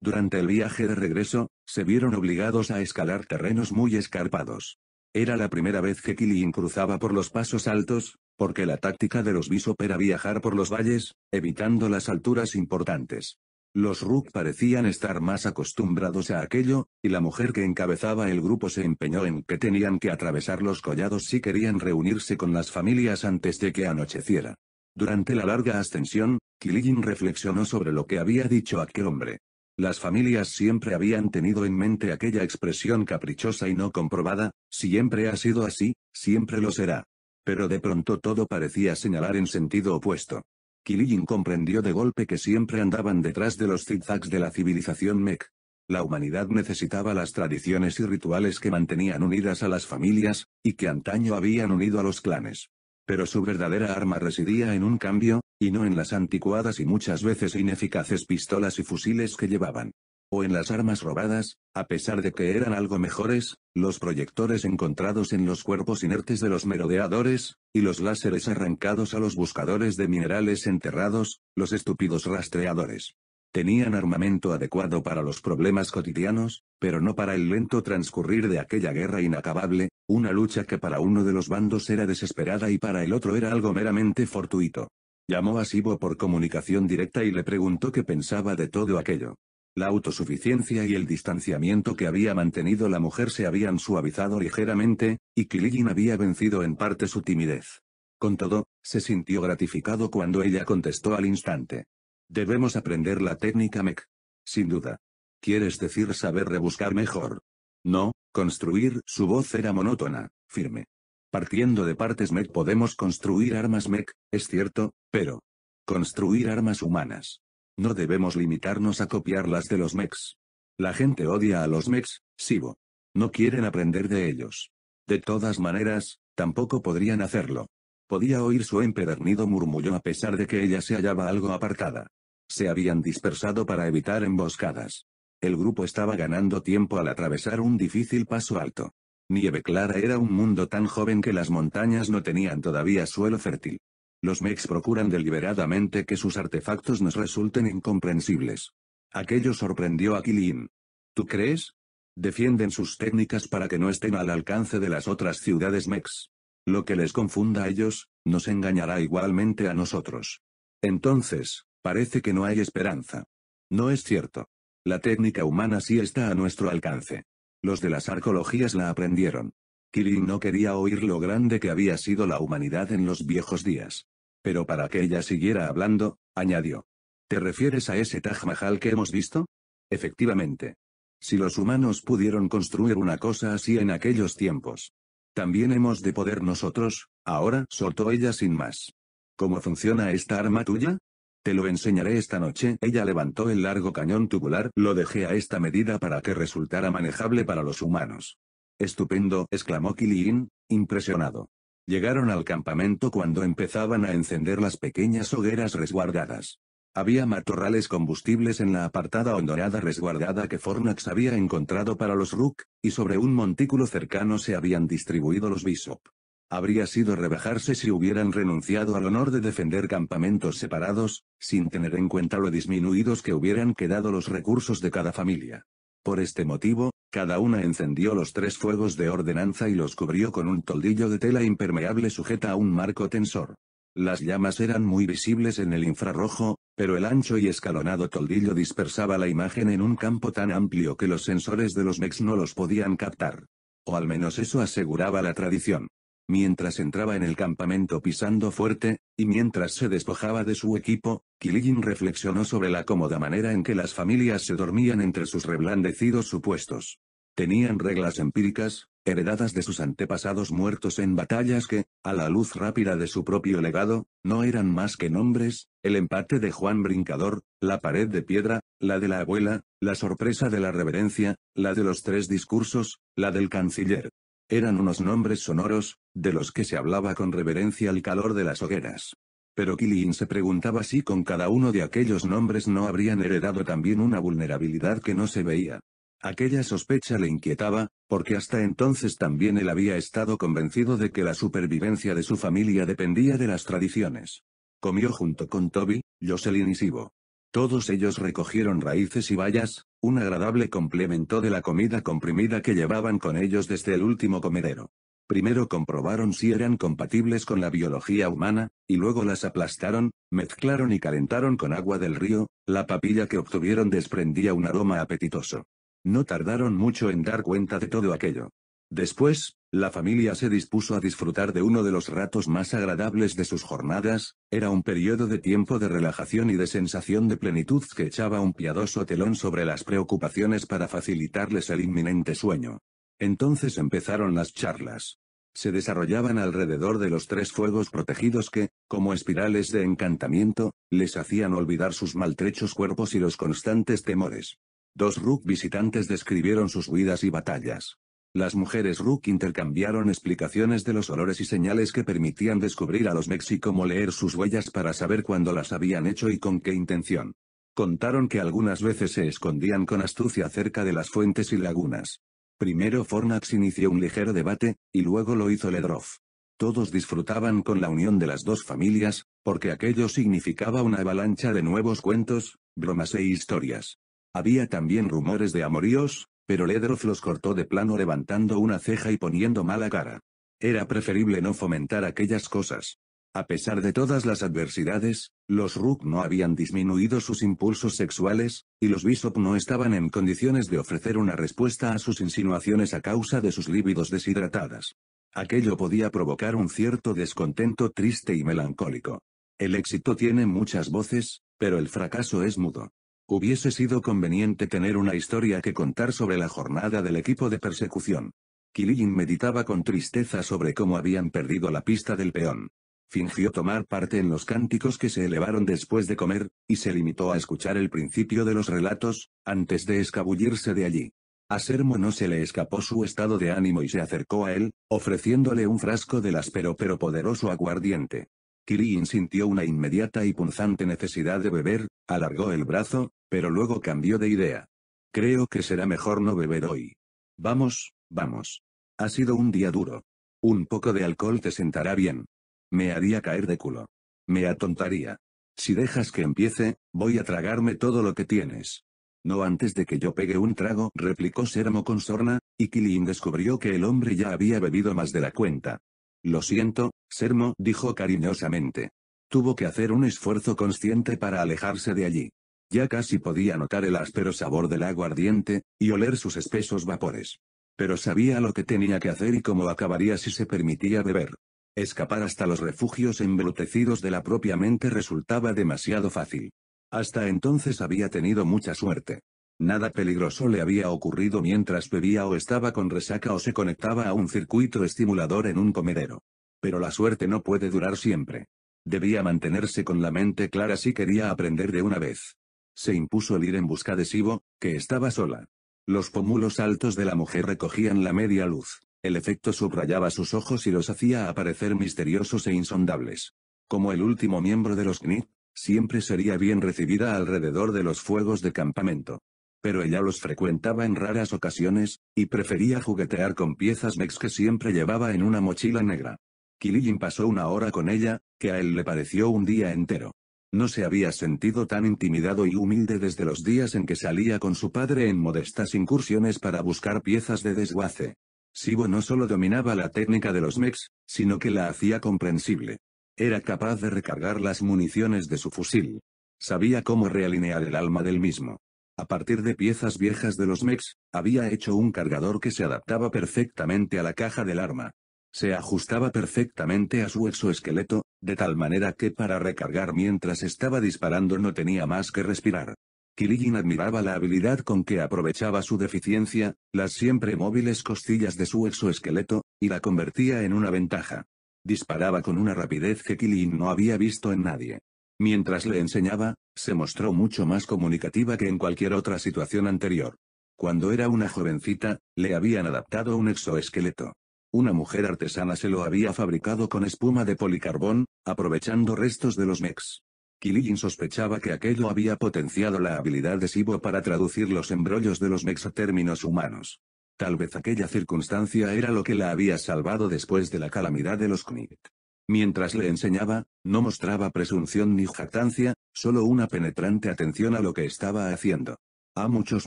Durante el viaje de regreso, se vieron obligados a escalar terrenos muy escarpados. Era la primera vez que Killian cruzaba por los pasos altos, porque la táctica de los Bishop era viajar por los valles, evitando las alturas importantes. Los Rook parecían estar más acostumbrados a aquello, y la mujer que encabezaba el grupo se empeñó en que tenían que atravesar los collados si querían reunirse con las familias antes de que anocheciera. Durante la larga ascensión, Killian reflexionó sobre lo que había dicho aquel hombre. Las familias siempre habían tenido en mente aquella expresión caprichosa y no comprobada, siempre ha sido así, siempre lo será. Pero de pronto todo parecía señalar en sentido opuesto. Killian comprendió de golpe que siempre andaban detrás de los zigzags de la civilización Mech. La humanidad necesitaba las tradiciones y rituales que mantenían unidas a las familias, y que antaño habían unido a los clanes. Pero su verdadera arma residía en un cambio, y no en las anticuadas y muchas veces ineficaces pistolas y fusiles que llevaban. O en las armas robadas, a pesar de que eran algo mejores, los proyectores encontrados en los cuerpos inertes de los merodeadores, y los láseres arrancados a los buscadores de minerales enterrados, los estúpidos rastreadores. Tenían armamento adecuado para los problemas cotidianos, pero no para el lento transcurrir de aquella guerra inacabable, una lucha que para uno de los bandos era desesperada y para el otro era algo meramente fortuito. Llamó a Sibo por comunicación directa y le preguntó qué pensaba de todo aquello. La autosuficiencia y el distanciamiento que había mantenido la mujer se habían suavizado ligeramente, y Killigin había vencido en parte su timidez. Con todo, se sintió gratificado cuando ella contestó al instante. Debemos aprender la técnica MEC. Sin duda. ¿Quieres decir saber rebuscar mejor? No, construir. Su voz era monótona, firme. Partiendo de partes MEC podemos construir armas MEC, es cierto, pero... Construir armas humanas. No debemos limitarnos a copiarlas de los MECs. La gente odia a los MECs, Sibo. No quieren aprender de ellos. De todas maneras, tampoco podrían hacerlo. Podía oír su empedernido murmullo a pesar de que ella se hallaba algo apartada. Se habían dispersado para evitar emboscadas. El grupo estaba ganando tiempo al atravesar un difícil paso alto. Nieve Clara era un mundo tan joven que las montañas no tenían todavía suelo fértil. Los mechs procuran deliberadamente que sus artefactos nos resulten incomprensibles. Aquello sorprendió a Kilin. ¿Tú crees? Defienden sus técnicas para que no estén al alcance de las otras ciudades mechs. Lo que les confunda a ellos, nos engañará igualmente a nosotros. Entonces, parece que no hay esperanza. No es cierto. La técnica humana sí está a nuestro alcance. Los de las arqueologías la aprendieron. Kirin no quería oír lo grande que había sido la humanidad en los viejos días. Pero para que ella siguiera hablando, añadió. ¿Te refieres a ese Taj Mahal que hemos visto? Efectivamente. Si los humanos pudieron construir una cosa así en aquellos tiempos, también hemos de poder nosotros, ahora, soltó ella sin más. ¿Cómo funciona esta arma tuya? Te lo enseñaré esta noche. Ella levantó el largo cañón tubular, lo dejé a esta medida para que resultara manejable para los humanos. Estupendo, exclamó Killian, impresionado. Llegaron al campamento cuando empezaban a encender las pequeñas hogueras resguardadas. Había matorrales combustibles en la apartada hondonada resguardada que Fornax había encontrado para los Rook, y sobre un montículo cercano se habían distribuido los Bishop. Habría sido rebajarse si hubieran renunciado al honor de defender campamentos separados, sin tener en cuenta lo disminuidos que hubieran quedado los recursos de cada familia. Por este motivo, cada una encendió los tres fuegos de ordenanza y los cubrió con un toldillo de tela impermeable sujeta a un marco tensor. Las llamas eran muy visibles en el infrarrojo, pero el ancho y escalonado toldillo dispersaba la imagen en un campo tan amplio que los sensores de los MEX no los podían captar. O al menos eso aseguraba la tradición. Mientras entraba en el campamento pisando fuerte, y mientras se despojaba de su equipo, Killigin reflexionó sobre la cómoda manera en que las familias se dormían entre sus reblandecidos supuestos. Tenían reglas empíricas, heredadas de sus antepasados muertos en batallas que, a la luz rápida de su propio legado, no eran más que nombres, el empate de Juan Brincador, la pared de piedra, la de la abuela, la sorpresa de la reverencia, la de los tres discursos, la del canciller. Eran unos nombres sonoros, de los que se hablaba con reverencia al calor de las hogueras. Pero Killian se preguntaba si con cada uno de aquellos nombres no habrían heredado también una vulnerabilidad que no se veía. Aquella sospecha le inquietaba, porque hasta entonces también él había estado convencido de que la supervivencia de su familia dependía de las tradiciones. Comió junto con Toby, Jocelyn y Sibo. Todos ellos recogieron raíces y bayas, un agradable complemento de la comida comprimida que llevaban con ellos desde el último comedero. Primero comprobaron si eran compatibles con la biología humana, y luego las aplastaron, mezclaron y calentaron con agua del río, la papilla que obtuvieron desprendía un aroma apetitoso. No tardaron mucho en dar cuenta de todo aquello. Después, la familia se dispuso a disfrutar de uno de los ratos más agradables de sus jornadas, era un periodo de tiempo de relajación y de sensación de plenitud que echaba un piadoso telón sobre las preocupaciones para facilitarles el inminente sueño. Entonces empezaron las charlas. Se desarrollaban alrededor de los tres fuegos protegidos que, como espirales de encantamiento, les hacían olvidar sus maltrechos cuerpos y los constantes temores. Dos Rook visitantes describieron sus huidas y batallas. Las mujeres Rook intercambiaron explicaciones de los olores y señales que permitían descubrir a los Mexi cómo leer sus huellas para saber cuándo las habían hecho y con qué intención. Contaron que algunas veces se escondían con astucia cerca de las fuentes y lagunas. Primero Fornax inició un ligero debate, y luego lo hizo Ledroff. Todos disfrutaban con la unión de las dos familias, porque aquello significaba una avalancha de nuevos cuentos, bromas e historias. Había también rumores de amoríos, pero Ledroff los cortó de plano levantando una ceja y poniendo mala cara. Era preferible no fomentar aquellas cosas. A pesar de todas las adversidades, los Rook no habían disminuido sus impulsos sexuales, y los Bishop no estaban en condiciones de ofrecer una respuesta a sus insinuaciones a causa de sus líbidos deshidratadas. Aquello podía provocar un cierto descontento triste y melancólico. El éxito tiene muchas voces, pero el fracaso es mudo. Hubiese sido conveniente tener una historia que contar sobre la jornada del equipo de persecución. Killian meditaba con tristeza sobre cómo habían perdido la pista del peón. Fingió tomar parte en los cánticos que se elevaron después de comer, y se limitó a escuchar el principio de los relatos, antes de escabullirse de allí. A Sermo no se le escapó su estado de ánimo y se acercó a él, ofreciéndole un frasco del áspero pero poderoso aguardiente. Kirin sintió una inmediata y punzante necesidad de beber, alargó el brazo, pero luego cambió de idea. Creo que será mejor no beber hoy. Vamos, vamos. Ha sido un día duro. Un poco de alcohol te sentará bien. Me haría caer de culo. Me atontaría. Si dejas que empiece, voy a tragarme todo lo que tienes. No antes de que yo pegue un trago, replicó Sermo con sorna, y Kilin descubrió que el hombre ya había bebido más de la cuenta. Lo siento, Sermo, dijo cariñosamente. Tuvo que hacer un esfuerzo consciente para alejarse de allí. Ya casi podía notar el áspero sabor del agua ardiente, y oler sus espesos vapores. Pero sabía lo que tenía que hacer y cómo acabaría si se permitía beber. Escapar hasta los refugios embrutecidos de la propia mente resultaba demasiado fácil. Hasta entonces había tenido mucha suerte. Nada peligroso le había ocurrido mientras bebía o estaba con resaca o se conectaba a un circuito estimulador en un comedero. Pero la suerte no puede durar siempre. Debía mantenerse con la mente clara si quería aprender de una vez. Se impuso el ir en busca de Sibo, que estaba sola. Los pómulos altos de la mujer recogían la media luz. El efecto subrayaba sus ojos y los hacía aparecer misteriosos e insondables. Como el último miembro de los Knit, siempre sería bien recibida alrededor de los fuegos de campamento pero ella los frecuentaba en raras ocasiones, y prefería juguetear con piezas mex que siempre llevaba en una mochila negra. Killian pasó una hora con ella, que a él le pareció un día entero. No se había sentido tan intimidado y humilde desde los días en que salía con su padre en modestas incursiones para buscar piezas de desguace. Sibo no solo dominaba la técnica de los mechs, sino que la hacía comprensible. Era capaz de recargar las municiones de su fusil. Sabía cómo realinear el alma del mismo. A partir de piezas viejas de los mechs, había hecho un cargador que se adaptaba perfectamente a la caja del arma. Se ajustaba perfectamente a su exoesqueleto, de tal manera que para recargar mientras estaba disparando no tenía más que respirar. Killian admiraba la habilidad con que aprovechaba su deficiencia, las siempre móviles costillas de su exoesqueleto, y la convertía en una ventaja. Disparaba con una rapidez que Killian no había visto en nadie. Mientras le enseñaba, se mostró mucho más comunicativa que en cualquier otra situación anterior. Cuando era una jovencita, le habían adaptado un exoesqueleto. Una mujer artesana se lo había fabricado con espuma de policarbón, aprovechando restos de los mechs. Killian sospechaba que aquello había potenciado la habilidad de Sibo para traducir los embrollos de los mechs a términos humanos. Tal vez aquella circunstancia era lo que la había salvado después de la calamidad de los Knit. Mientras le enseñaba, no mostraba presunción ni jactancia, solo una penetrante atención a lo que estaba haciendo. A muchos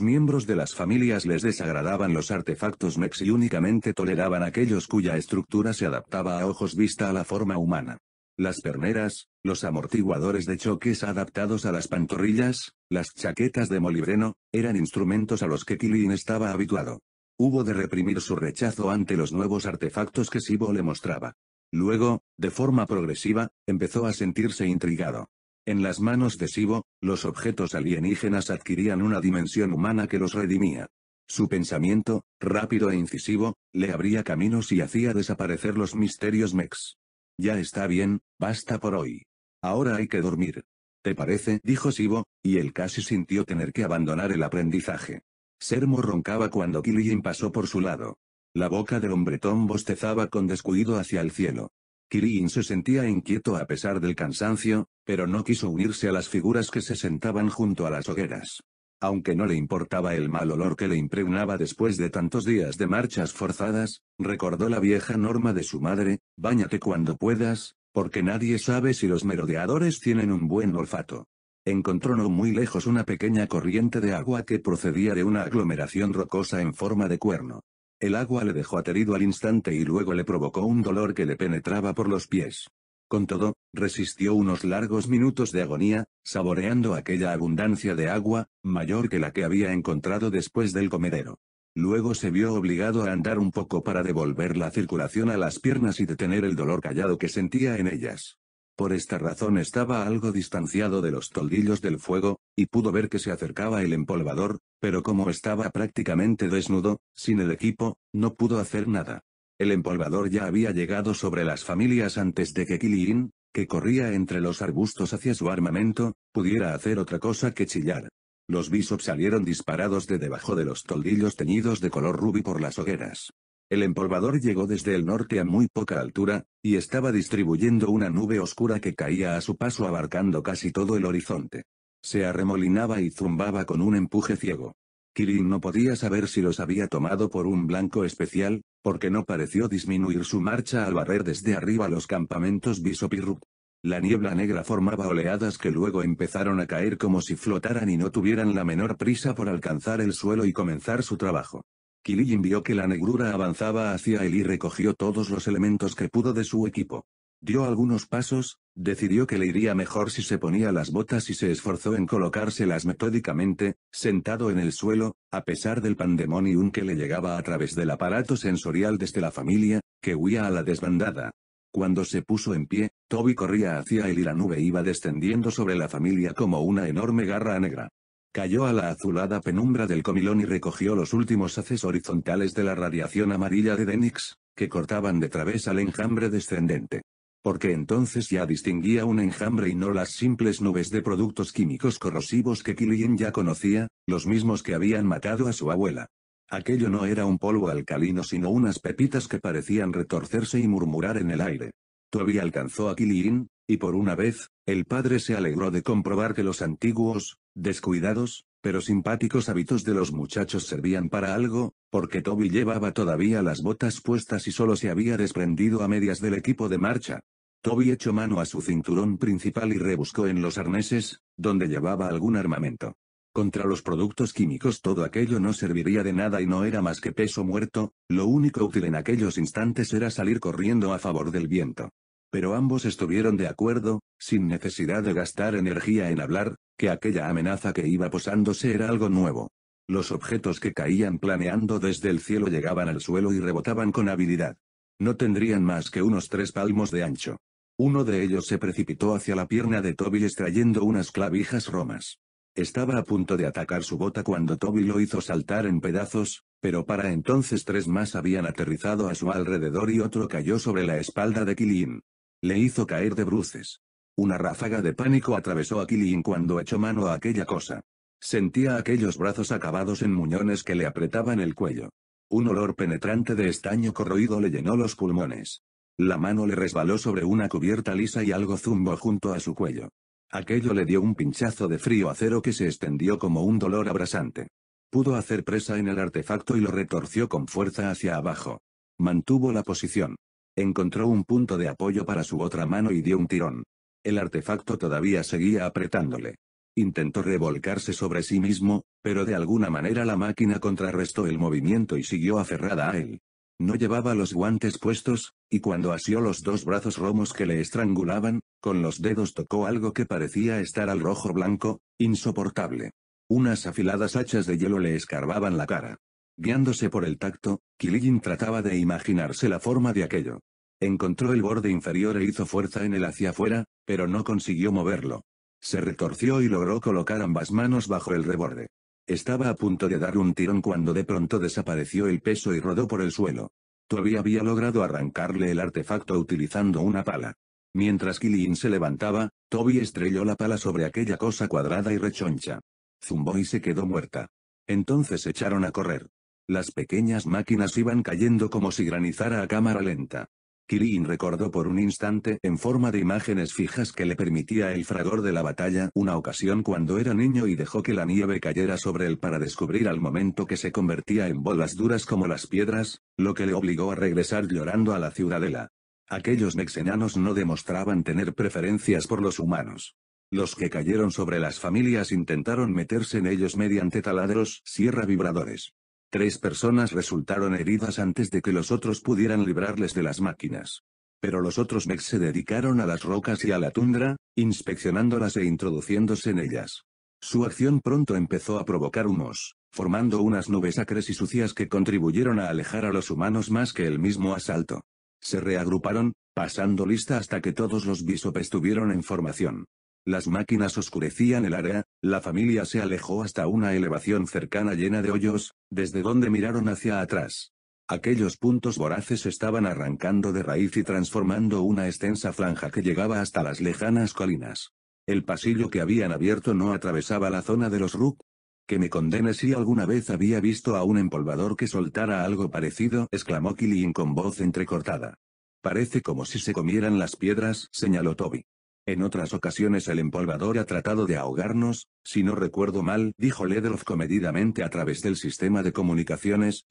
miembros de las familias les desagradaban los artefactos mex y únicamente toleraban aquellos cuya estructura se adaptaba a ojos vista a la forma humana. Las perneras, los amortiguadores de choques adaptados a las pantorrillas, las chaquetas de molibreno, eran instrumentos a los que Killian estaba habituado. Hubo de reprimir su rechazo ante los nuevos artefactos que Sibo le mostraba. Luego, de forma progresiva, empezó a sentirse intrigado. En las manos de Sibo, los objetos alienígenas adquirían una dimensión humana que los redimía. Su pensamiento, rápido e incisivo, le abría caminos y hacía desaparecer los misterios mex. Ya está bien, basta por hoy. Ahora hay que dormir. ¿Te parece? dijo Sibo, y él casi sintió tener que abandonar el aprendizaje. Sermo roncaba cuando Killian pasó por su lado. La boca del hombretón bostezaba con descuido hacia el cielo. Kirin se sentía inquieto a pesar del cansancio, pero no quiso unirse a las figuras que se sentaban junto a las hogueras. Aunque no le importaba el mal olor que le impregnaba después de tantos días de marchas forzadas, recordó la vieja norma de su madre, báñate cuando puedas, porque nadie sabe si los merodeadores tienen un buen olfato. Encontró no muy lejos una pequeña corriente de agua que procedía de una aglomeración rocosa en forma de cuerno. El agua le dejó aterido al instante y luego le provocó un dolor que le penetraba por los pies. Con todo, resistió unos largos minutos de agonía, saboreando aquella abundancia de agua, mayor que la que había encontrado después del comedero. Luego se vio obligado a andar un poco para devolver la circulación a las piernas y detener el dolor callado que sentía en ellas. Por esta razón estaba algo distanciado de los toldillos del fuego, y pudo ver que se acercaba el empolvador, pero como estaba prácticamente desnudo, sin el equipo, no pudo hacer nada. El empolvador ya había llegado sobre las familias antes de que Killian, que corría entre los arbustos hacia su armamento, pudiera hacer otra cosa que chillar. Los bisop salieron disparados de debajo de los toldillos teñidos de color rubí por las hogueras. El empolvador llegó desde el norte a muy poca altura, y estaba distribuyendo una nube oscura que caía a su paso abarcando casi todo el horizonte. Se arremolinaba y zumbaba con un empuje ciego. Kirin no podía saber si los había tomado por un blanco especial, porque no pareció disminuir su marcha al barrer desde arriba los campamentos Bisopirrup. La niebla negra formaba oleadas que luego empezaron a caer como si flotaran y no tuvieran la menor prisa por alcanzar el suelo y comenzar su trabajo. Killian vio que la negrura avanzaba hacia él y recogió todos los elementos que pudo de su equipo. Dio algunos pasos, decidió que le iría mejor si se ponía las botas y se esforzó en colocárselas metódicamente, sentado en el suelo, a pesar del pandemonium que le llegaba a través del aparato sensorial desde la familia, que huía a la desbandada. Cuando se puso en pie, Toby corría hacia él y la nube iba descendiendo sobre la familia como una enorme garra negra. Cayó a la azulada penumbra del comilón y recogió los últimos haces horizontales de la radiación amarilla de Denix, que cortaban de través al enjambre descendente. Porque entonces ya distinguía un enjambre y no las simples nubes de productos químicos corrosivos que Killian ya conocía, los mismos que habían matado a su abuela. Aquello no era un polvo alcalino sino unas pepitas que parecían retorcerse y murmurar en el aire. Toby alcanzó a Killian, y por una vez, el padre se alegró de comprobar que los antiguos, descuidados, Pero simpáticos hábitos de los muchachos servían para algo, porque Toby llevaba todavía las botas puestas y solo se había desprendido a medias del equipo de marcha. Toby echó mano a su cinturón principal y rebuscó en los arneses, donde llevaba algún armamento. Contra los productos químicos todo aquello no serviría de nada y no era más que peso muerto, lo único útil en aquellos instantes era salir corriendo a favor del viento. Pero ambos estuvieron de acuerdo, sin necesidad de gastar energía en hablar, que aquella amenaza que iba posándose era algo nuevo. Los objetos que caían planeando desde el cielo llegaban al suelo y rebotaban con habilidad. No tendrían más que unos tres palmos de ancho. Uno de ellos se precipitó hacia la pierna de Toby extrayendo unas clavijas romas. Estaba a punto de atacar su bota cuando Toby lo hizo saltar en pedazos, pero para entonces tres más habían aterrizado a su alrededor y otro cayó sobre la espalda de Killian. Le hizo caer de bruces. Una ráfaga de pánico atravesó a Killian cuando echó mano a aquella cosa. Sentía aquellos brazos acabados en muñones que le apretaban el cuello. Un olor penetrante de estaño corroído le llenó los pulmones. La mano le resbaló sobre una cubierta lisa y algo zumbó junto a su cuello. Aquello le dio un pinchazo de frío acero que se extendió como un dolor abrasante. Pudo hacer presa en el artefacto y lo retorció con fuerza hacia abajo. Mantuvo la posición. Encontró un punto de apoyo para su otra mano y dio un tirón. El artefacto todavía seguía apretándole. Intentó revolcarse sobre sí mismo, pero de alguna manera la máquina contrarrestó el movimiento y siguió aferrada a él. No llevaba los guantes puestos, y cuando asió los dos brazos romos que le estrangulaban, con los dedos tocó algo que parecía estar al rojo blanco, insoportable. Unas afiladas hachas de hielo le escarbaban la cara. Guiándose por el tacto, Killian trataba de imaginarse la forma de aquello. Encontró el borde inferior e hizo fuerza en él hacia afuera, pero no consiguió moverlo. Se retorció y logró colocar ambas manos bajo el reborde. Estaba a punto de dar un tirón cuando de pronto desapareció el peso y rodó por el suelo. Todavía había logrado arrancarle el artefacto utilizando una pala. Mientras Killian se levantaba, Toby estrelló la pala sobre aquella cosa cuadrada y rechoncha. Zumbó y se quedó muerta. Entonces echaron a correr. Las pequeñas máquinas iban cayendo como si granizara a cámara lenta. Kirin recordó por un instante en forma de imágenes fijas que le permitía el fragor de la batalla una ocasión cuando era niño y dejó que la nieve cayera sobre él para descubrir al momento que se convertía en bolas duras como las piedras, lo que le obligó a regresar llorando a la ciudadela. Aquellos mexenanos no demostraban tener preferencias por los humanos. Los que cayeron sobre las familias intentaron meterse en ellos mediante taladros, sierra vibradores. Tres personas resultaron heridas antes de que los otros pudieran librarles de las máquinas. Pero los otros mechs se dedicaron a las rocas y a la tundra, inspeccionándolas e introduciéndose en ellas. Su acción pronto empezó a provocar humos, formando unas nubes acres y sucias que contribuyeron a alejar a los humanos más que el mismo asalto. Se reagruparon, pasando lista hasta que todos los bisopes tuvieron en formación. Las máquinas oscurecían el área, la familia se alejó hasta una elevación cercana llena de hoyos, desde donde miraron hacia atrás. Aquellos puntos voraces estaban arrancando de raíz y transformando una extensa franja que llegaba hasta las lejanas colinas. El pasillo que habían abierto no atravesaba la zona de los Rook. Que me condene si alguna vez había visto a un empolvador que soltara algo parecido, exclamó Killian con voz entrecortada. Parece como si se comieran las piedras, señaló Toby. En otras ocasiones el empolvador ha tratado de ahogarnos, si no recuerdo mal, dijo Ledroff comedidamente a través del sistema de comunicaciones.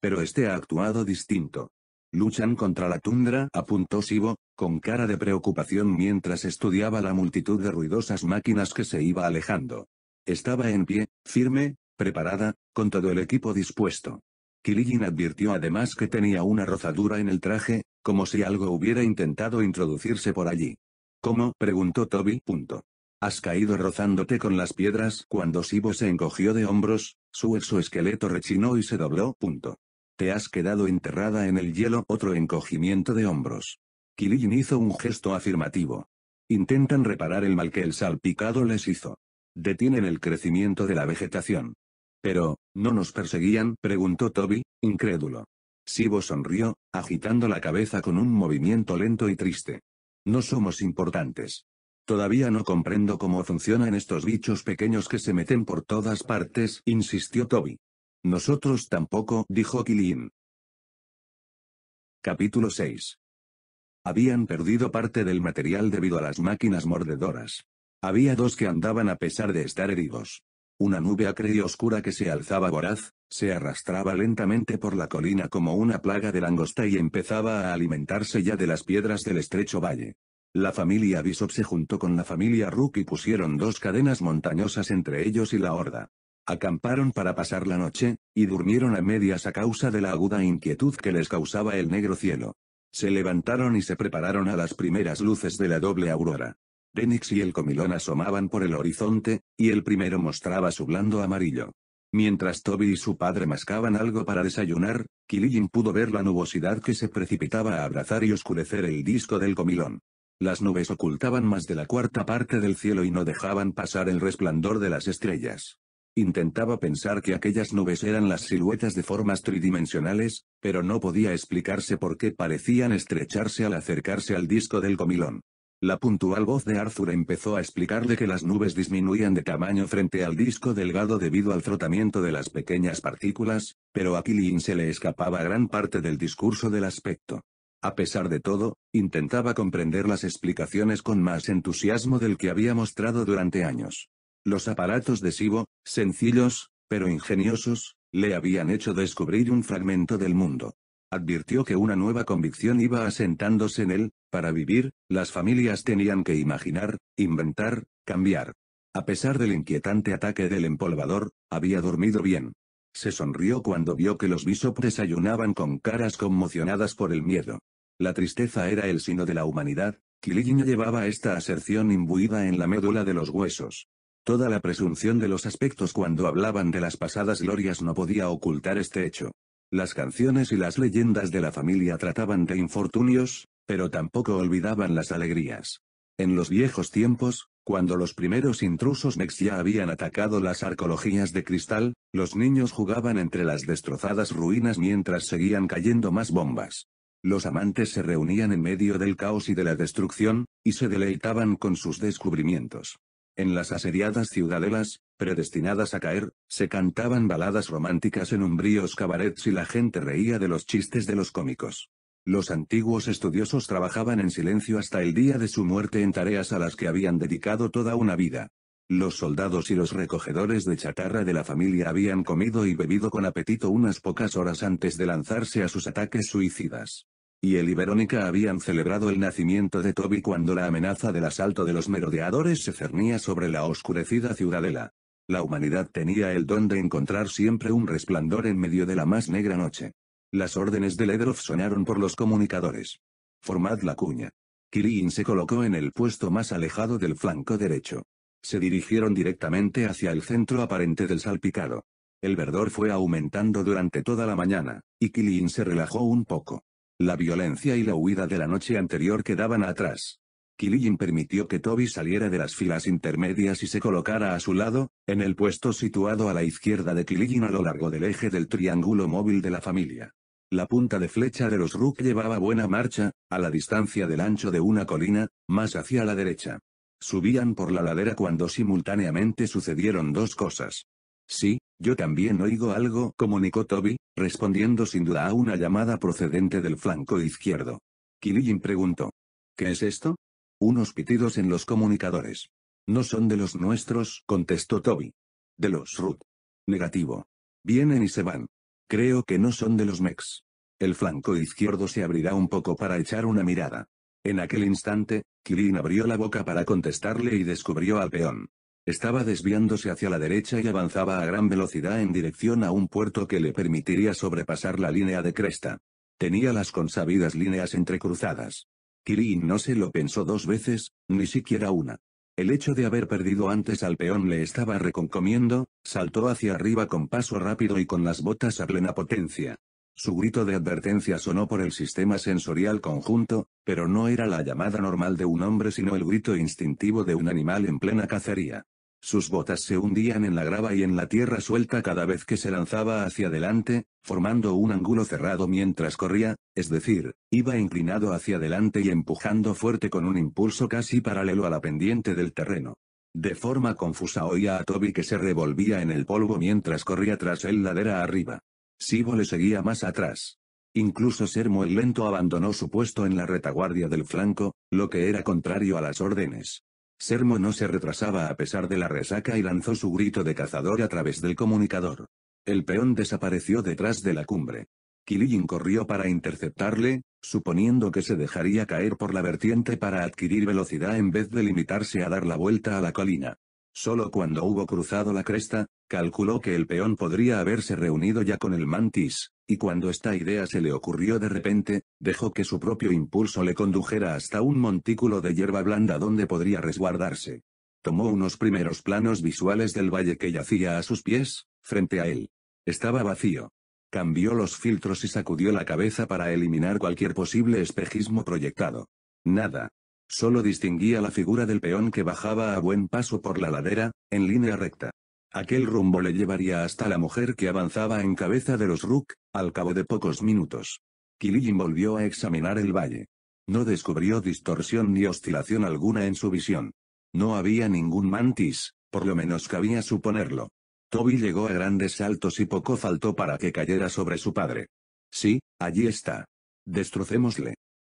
Pero este ha actuado distinto. Luchan contra la tundra, apuntó Sibo, con cara de preocupación mientras estudiaba la multitud de ruidosas máquinas que se iba alejando. Estaba en pie, firme, preparada, con todo el equipo dispuesto. Killian advirtió además que tenía una rozadura en el traje, como si algo hubiera intentado introducirse por allí. ¿Cómo? preguntó Toby. Has caído rozándote con las piedras cuando Sibo se encogió de hombros, su exoesqueleto rechinó y se dobló. Te has quedado enterrada en el hielo. Otro encogimiento de hombros. Killian hizo un gesto afirmativo. Intentan reparar el mal que el salpicado les hizo. Detienen el crecimiento de la vegetación. Pero, ¿no nos perseguían? preguntó Toby, incrédulo. Sibo sonrió, agitando la cabeza con un movimiento lento y triste. No somos importantes. Todavía no comprendo cómo funcionan estos bichos pequeños que se meten por todas partes, insistió Toby. Nosotros tampoco, dijo Killian. Capítulo 6. Habían perdido parte del material debido a las máquinas mordedoras. Había dos que andaban a pesar de estar heridos. Una nube acre y oscura que se alzaba voraz, se arrastraba lentamente por la colina como una plaga de langosta y empezaba a alimentarse ya de las piedras del estrecho valle. La familia Bishop se juntó con la familia Rook y pusieron dos cadenas montañosas entre ellos y la horda. Acamparon para pasar la noche, y durmieron a medias a causa de la aguda inquietud que les causaba el negro cielo. Se levantaron y se prepararon a las primeras luces de la doble aurora. Denix y el comilón asomaban por el horizonte, y el primero mostraba su blando amarillo. Mientras Toby y su padre mascaban algo para desayunar, Killian pudo ver la nubosidad que se precipitaba a abrazar y oscurecer el disco del comilón. Las nubes ocultaban más de la cuarta parte del cielo y no dejaban pasar el resplandor de las estrellas. Intentaba pensar que aquellas nubes eran las siluetas de formas tridimensionales, pero no podía explicarse por qué parecían estrecharse al acercarse al disco del comilón. La puntual voz de Arthur empezó a explicarle que las nubes disminuían de tamaño frente al disco delgado debido al frotamiento de las pequeñas partículas, pero a Killian se le escapaba gran parte del discurso del aspecto. A pesar de todo, intentaba comprender las explicaciones con más entusiasmo del que había mostrado durante años. Los aparatos de Sibo, sencillos, pero ingeniosos, le habían hecho descubrir un fragmento del mundo. Advirtió que una nueva convicción iba asentándose en él, para vivir, las familias tenían que imaginar, inventar, cambiar. A pesar del inquietante ataque del empolvador, había dormido bien. Se sonrió cuando vio que los Bishop desayunaban con caras conmocionadas por el miedo. La tristeza era el sino de la humanidad, Killian llevaba esta aserción imbuida en la médula de los huesos. Toda la presunción de los aspectos cuando hablaban de las pasadas glorias no podía ocultar este hecho. Las canciones y las leyendas de la familia trataban de infortunios, pero tampoco olvidaban las alegrías. En los viejos tiempos, cuando los primeros intrusos Mex ya habían atacado las arqueologías de cristal, los niños jugaban entre las destrozadas ruinas mientras seguían cayendo más bombas. Los amantes se reunían en medio del caos y de la destrucción, y se deleitaban con sus descubrimientos. En las asediadas ciudadelas, predestinadas a caer, se cantaban baladas románticas en umbríos cabarets y la gente reía de los chistes de los cómicos. Los antiguos estudiosos trabajaban en silencio hasta el día de su muerte en tareas a las que habían dedicado toda una vida. Los soldados y los recogedores de chatarra de la familia habían comido y bebido con apetito unas pocas horas antes de lanzarse a sus ataques suicidas y él y Verónica habían celebrado el nacimiento de Toby cuando la amenaza del asalto de los merodeadores se cernía sobre la oscurecida ciudadela. La humanidad tenía el don de encontrar siempre un resplandor en medio de la más negra noche. Las órdenes de Ledroff sonaron por los comunicadores. Formad la cuña. Kirin se colocó en el puesto más alejado del flanco derecho. Se dirigieron directamente hacia el centro aparente del salpicado. El verdor fue aumentando durante toda la mañana, y Kilin se relajó un poco. La violencia y la huida de la noche anterior quedaban atrás. Killian permitió que Toby saliera de las filas intermedias y se colocara a su lado, en el puesto situado a la izquierda de Killian a lo largo del eje del triángulo móvil de la familia. La punta de flecha de los Rook llevaba buena marcha, a la distancia del ancho de una colina, más hacia la derecha. Subían por la ladera cuando simultáneamente sucedieron dos cosas. Sí, yo también oigo algo, comunicó Toby, respondiendo sin duda a una llamada procedente del flanco izquierdo. Killian preguntó. ¿Qué es esto? Unos pitidos en los comunicadores. No son de los nuestros, contestó Toby. De los Ruth. Negativo. Vienen y se van. Creo que no son de los Mex. El flanco izquierdo se abrirá un poco para echar una mirada. En aquel instante, Killian abrió la boca para contestarle y descubrió al peón. Estaba desviándose hacia la derecha y avanzaba a gran velocidad en dirección a un puerto que le permitiría sobrepasar la línea de cresta. Tenía las consabidas líneas entrecruzadas. Kirin no se lo pensó dos veces, ni siquiera una. El hecho de haber perdido antes al peón le estaba reconcomiendo, saltó hacia arriba con paso rápido y con las botas a plena potencia. Su grito de advertencia sonó por el sistema sensorial conjunto, pero no era la llamada normal de un hombre sino el grito instintivo de un animal en plena cacería. Sus botas se hundían en la grava y en la tierra suelta cada vez que se lanzaba hacia adelante, formando un ángulo cerrado mientras corría, es decir, iba inclinado hacia adelante y empujando fuerte con un impulso casi paralelo a la pendiente del terreno. De forma confusa oía a Toby que se revolvía en el polvo mientras corría tras él ladera arriba. Sibo le seguía más atrás. Incluso Sermo el Lento abandonó su puesto en la retaguardia del flanco, lo que era contrario a las órdenes. Sermo no se retrasaba a pesar de la resaca y lanzó su grito de cazador a través del comunicador. El peón desapareció detrás de la cumbre. Kilin corrió para interceptarle, suponiendo que se dejaría caer por la vertiente para adquirir velocidad en vez de limitarse a dar la vuelta a la colina. Solo cuando hubo cruzado la cresta, calculó que el peón podría haberse reunido ya con el mantis, y cuando esta idea se le ocurrió de repente, dejó que su propio impulso le condujera hasta un montículo de hierba blanda donde podría resguardarse. Tomó unos primeros planos visuales del valle que yacía a sus pies, frente a él. Estaba vacío. Cambió los filtros y sacudió la cabeza para eliminar cualquier posible espejismo proyectado. Nada, Solo distinguía la figura del peón que bajaba a buen paso por la ladera, en línea recta. Aquel rumbo le llevaría hasta la mujer que avanzaba en cabeza de los Rook, al cabo de pocos minutos. Kilin volvió a examinar el valle. No descubrió distorsión ni oscilación alguna en su visión. No había ningún mantis, por lo menos cabía suponerlo. Toby llegó a grandes saltos y poco faltó para que cayera sobre su padre. Sí, allí está. Destrocémosle.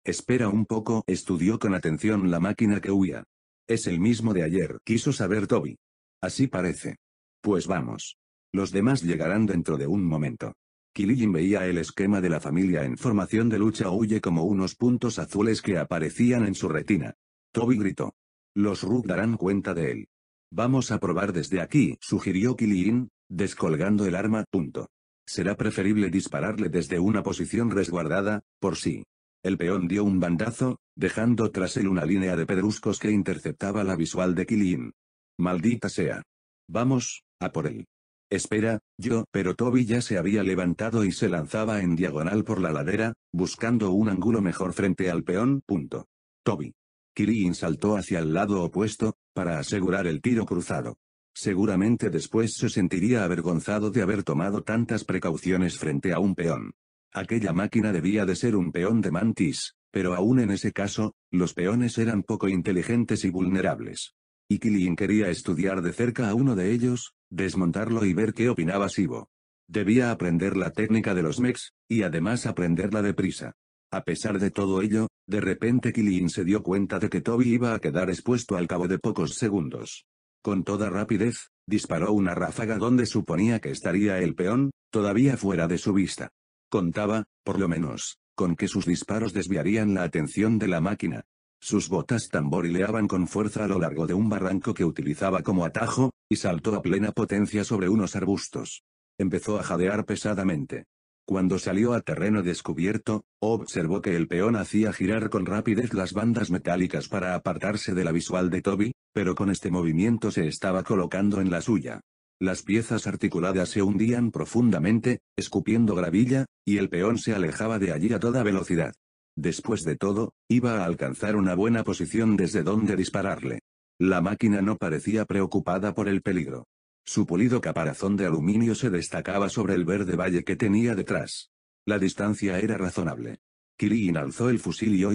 Espera un poco, estudió con atención la máquina que huía. Es el mismo de ayer, quiso saber Toby. Así parece. Pues vamos. Los demás llegarán dentro de un momento. Killian veía el esquema de la familia en formación de lucha huye como unos puntos azules que aparecían en su retina. Toby gritó. Los Rook darán cuenta de él. Vamos a probar desde aquí, sugirió Killian, descolgando el arma. Punto. Será preferible dispararle desde una posición resguardada, por si. El peón dio un bandazo, dejando tras él una línea de pedruscos que interceptaba la visual de Kilin. Maldita sea. Vamos, a por él. Espera, yo, pero Toby ya se había levantado y se lanzaba en diagonal por la ladera, buscando un ángulo mejor frente al peón. Punto. Toby. Kilin saltó hacia el lado opuesto, para asegurar el tiro cruzado. Seguramente después se sentiría avergonzado de haber tomado tantas precauciones frente a un peón. Aquella máquina debía de ser un peón de mantis, pero aún en ese caso, los peones eran poco inteligentes y vulnerables. Y Killian quería estudiar de cerca a uno de ellos, desmontarlo y ver qué opinaba Sibo. Debía aprender la técnica de los mechs, y además aprenderla deprisa. A pesar de todo ello, de repente Killian se dio cuenta de que Toby iba a quedar expuesto al cabo de pocos segundos. Con toda rapidez, disparó una ráfaga donde suponía que estaría el peón, todavía fuera de su vista. Contaba, por lo menos, con que sus disparos desviarían la atención de la máquina. Sus botas tamborileaban con fuerza a lo largo de un barranco que utilizaba como atajo, y saltó a plena potencia sobre unos arbustos. Empezó a jadear pesadamente. Cuando salió a terreno descubierto, observó que el peón hacía girar con rapidez las bandas metálicas para apartarse de la visual de Toby, pero con este movimiento se estaba colocando en la suya. Las piezas articuladas se hundían profundamente, escupiendo gravilla, y el peón se alejaba de allí a toda velocidad. Después de todo, iba a alcanzar una buena posición desde donde dispararle. La máquina no parecía preocupada por el peligro. Su pulido caparazón de aluminio se destacaba sobre el verde valle que tenía detrás. La distancia era razonable. Kirin alzó el fusil y o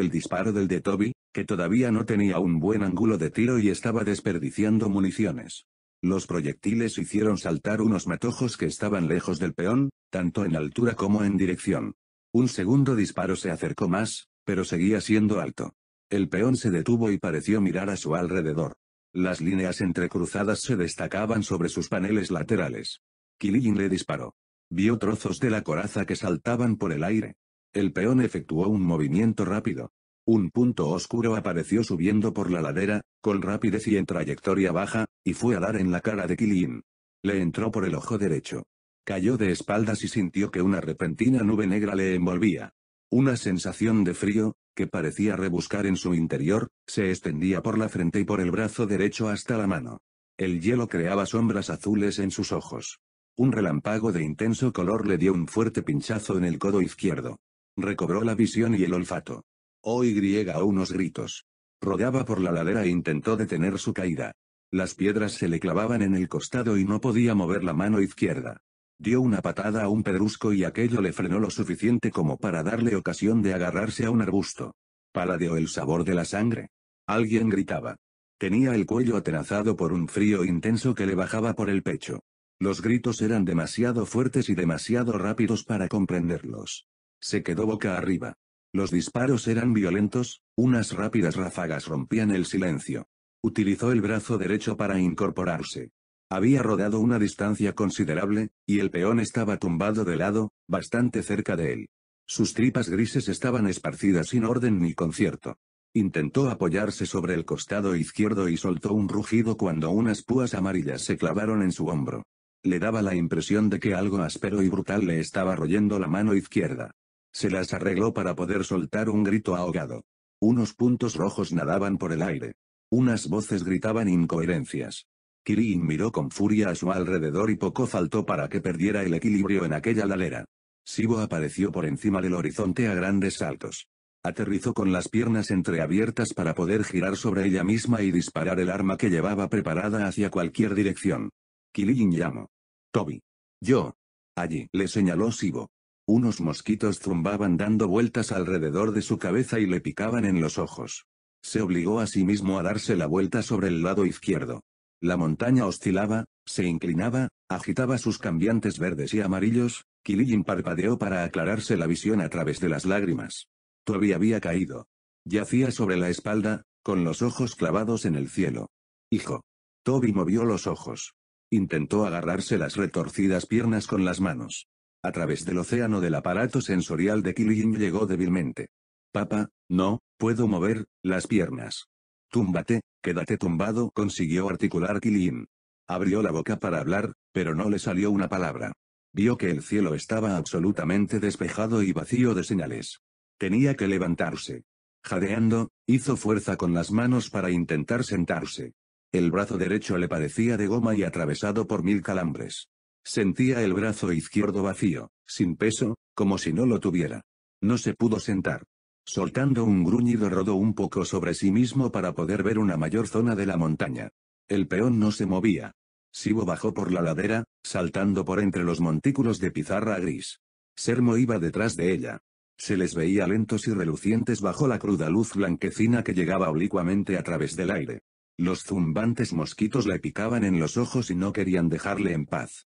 el disparo del de Toby, que todavía no tenía un buen ángulo de tiro y estaba desperdiciando municiones. Los proyectiles hicieron saltar unos matojos que estaban lejos del peón, tanto en altura como en dirección. Un segundo disparo se acercó más, pero seguía siendo alto. El peón se detuvo y pareció mirar a su alrededor. Las líneas entrecruzadas se destacaban sobre sus paneles laterales. Killian le disparó. Vio trozos de la coraza que saltaban por el aire. El peón efectuó un movimiento rápido. Un punto oscuro apareció subiendo por la ladera, con rapidez y en trayectoria baja, y fue a dar en la cara de Killian. Le entró por el ojo derecho. Cayó de espaldas y sintió que una repentina nube negra le envolvía. Una sensación de frío, que parecía rebuscar en su interior, se extendía por la frente y por el brazo derecho hasta la mano. El hielo creaba sombras azules en sus ojos. Un relámpago de intenso color le dio un fuerte pinchazo en el codo izquierdo. Recobró la visión y el olfato. O y a unos gritos. Rodeaba por la ladera e intentó detener su caída. Las piedras se le clavaban en el costado y no podía mover la mano izquierda. Dio una patada a un pedrusco y aquello le frenó lo suficiente como para darle ocasión de agarrarse a un arbusto. Paladeó el sabor de la sangre. Alguien gritaba. Tenía el cuello atenazado por un frío intenso que le bajaba por el pecho. Los gritos eran demasiado fuertes y demasiado rápidos para comprenderlos. Se quedó boca arriba. Los disparos eran violentos, unas rápidas ráfagas rompían el silencio. Utilizó el brazo derecho para incorporarse. Había rodado una distancia considerable, y el peón estaba tumbado de lado, bastante cerca de él. Sus tripas grises estaban esparcidas sin orden ni concierto. Intentó apoyarse sobre el costado izquierdo y soltó un rugido cuando unas púas amarillas se clavaron en su hombro. Le daba la impresión de que algo áspero y brutal le estaba royendo la mano izquierda. Se las arregló para poder soltar un grito ahogado. Unos puntos rojos nadaban por el aire. Unas voces gritaban incoherencias. Kirin miró con furia a su alrededor y poco faltó para que perdiera el equilibrio en aquella ladera. Sibo apareció por encima del horizonte a grandes saltos. Aterrizó con las piernas entreabiertas para poder girar sobre ella misma y disparar el arma que llevaba preparada hacia cualquier dirección. Kirin llamó. Toby. Yo. Allí, le señaló Sibo. Unos mosquitos zumbaban dando vueltas alrededor de su cabeza y le picaban en los ojos. Se obligó a sí mismo a darse la vuelta sobre el lado izquierdo. La montaña oscilaba, se inclinaba, agitaba sus cambiantes verdes y amarillos, Killian parpadeó para aclararse la visión a través de las lágrimas. Toby había caído. Yacía sobre la espalda, con los ojos clavados en el cielo. Hijo. Toby movió los ojos. Intentó agarrarse las retorcidas piernas con las manos. A través del océano del aparato sensorial de Killian llegó débilmente. Papá, no, puedo mover, las piernas. Túmbate, quédate tumbado, consiguió articular Killian. Abrió la boca para hablar, pero no le salió una palabra. Vio que el cielo estaba absolutamente despejado y vacío de señales. Tenía que levantarse. Jadeando, hizo fuerza con las manos para intentar sentarse. El brazo derecho le parecía de goma y atravesado por mil calambres. Sentía el brazo izquierdo vacío, sin peso, como si no lo tuviera. No se pudo sentar. Soltando un gruñido rodó un poco sobre sí mismo para poder ver una mayor zona de la montaña. El peón no se movía. Sibo bajó por la ladera, saltando por entre los montículos de pizarra gris. Sermo iba detrás de ella. Se les veía lentos y relucientes bajo la cruda luz blanquecina que llegaba oblicuamente a través del aire. Los zumbantes mosquitos le picaban en los ojos y no querían dejarle en paz.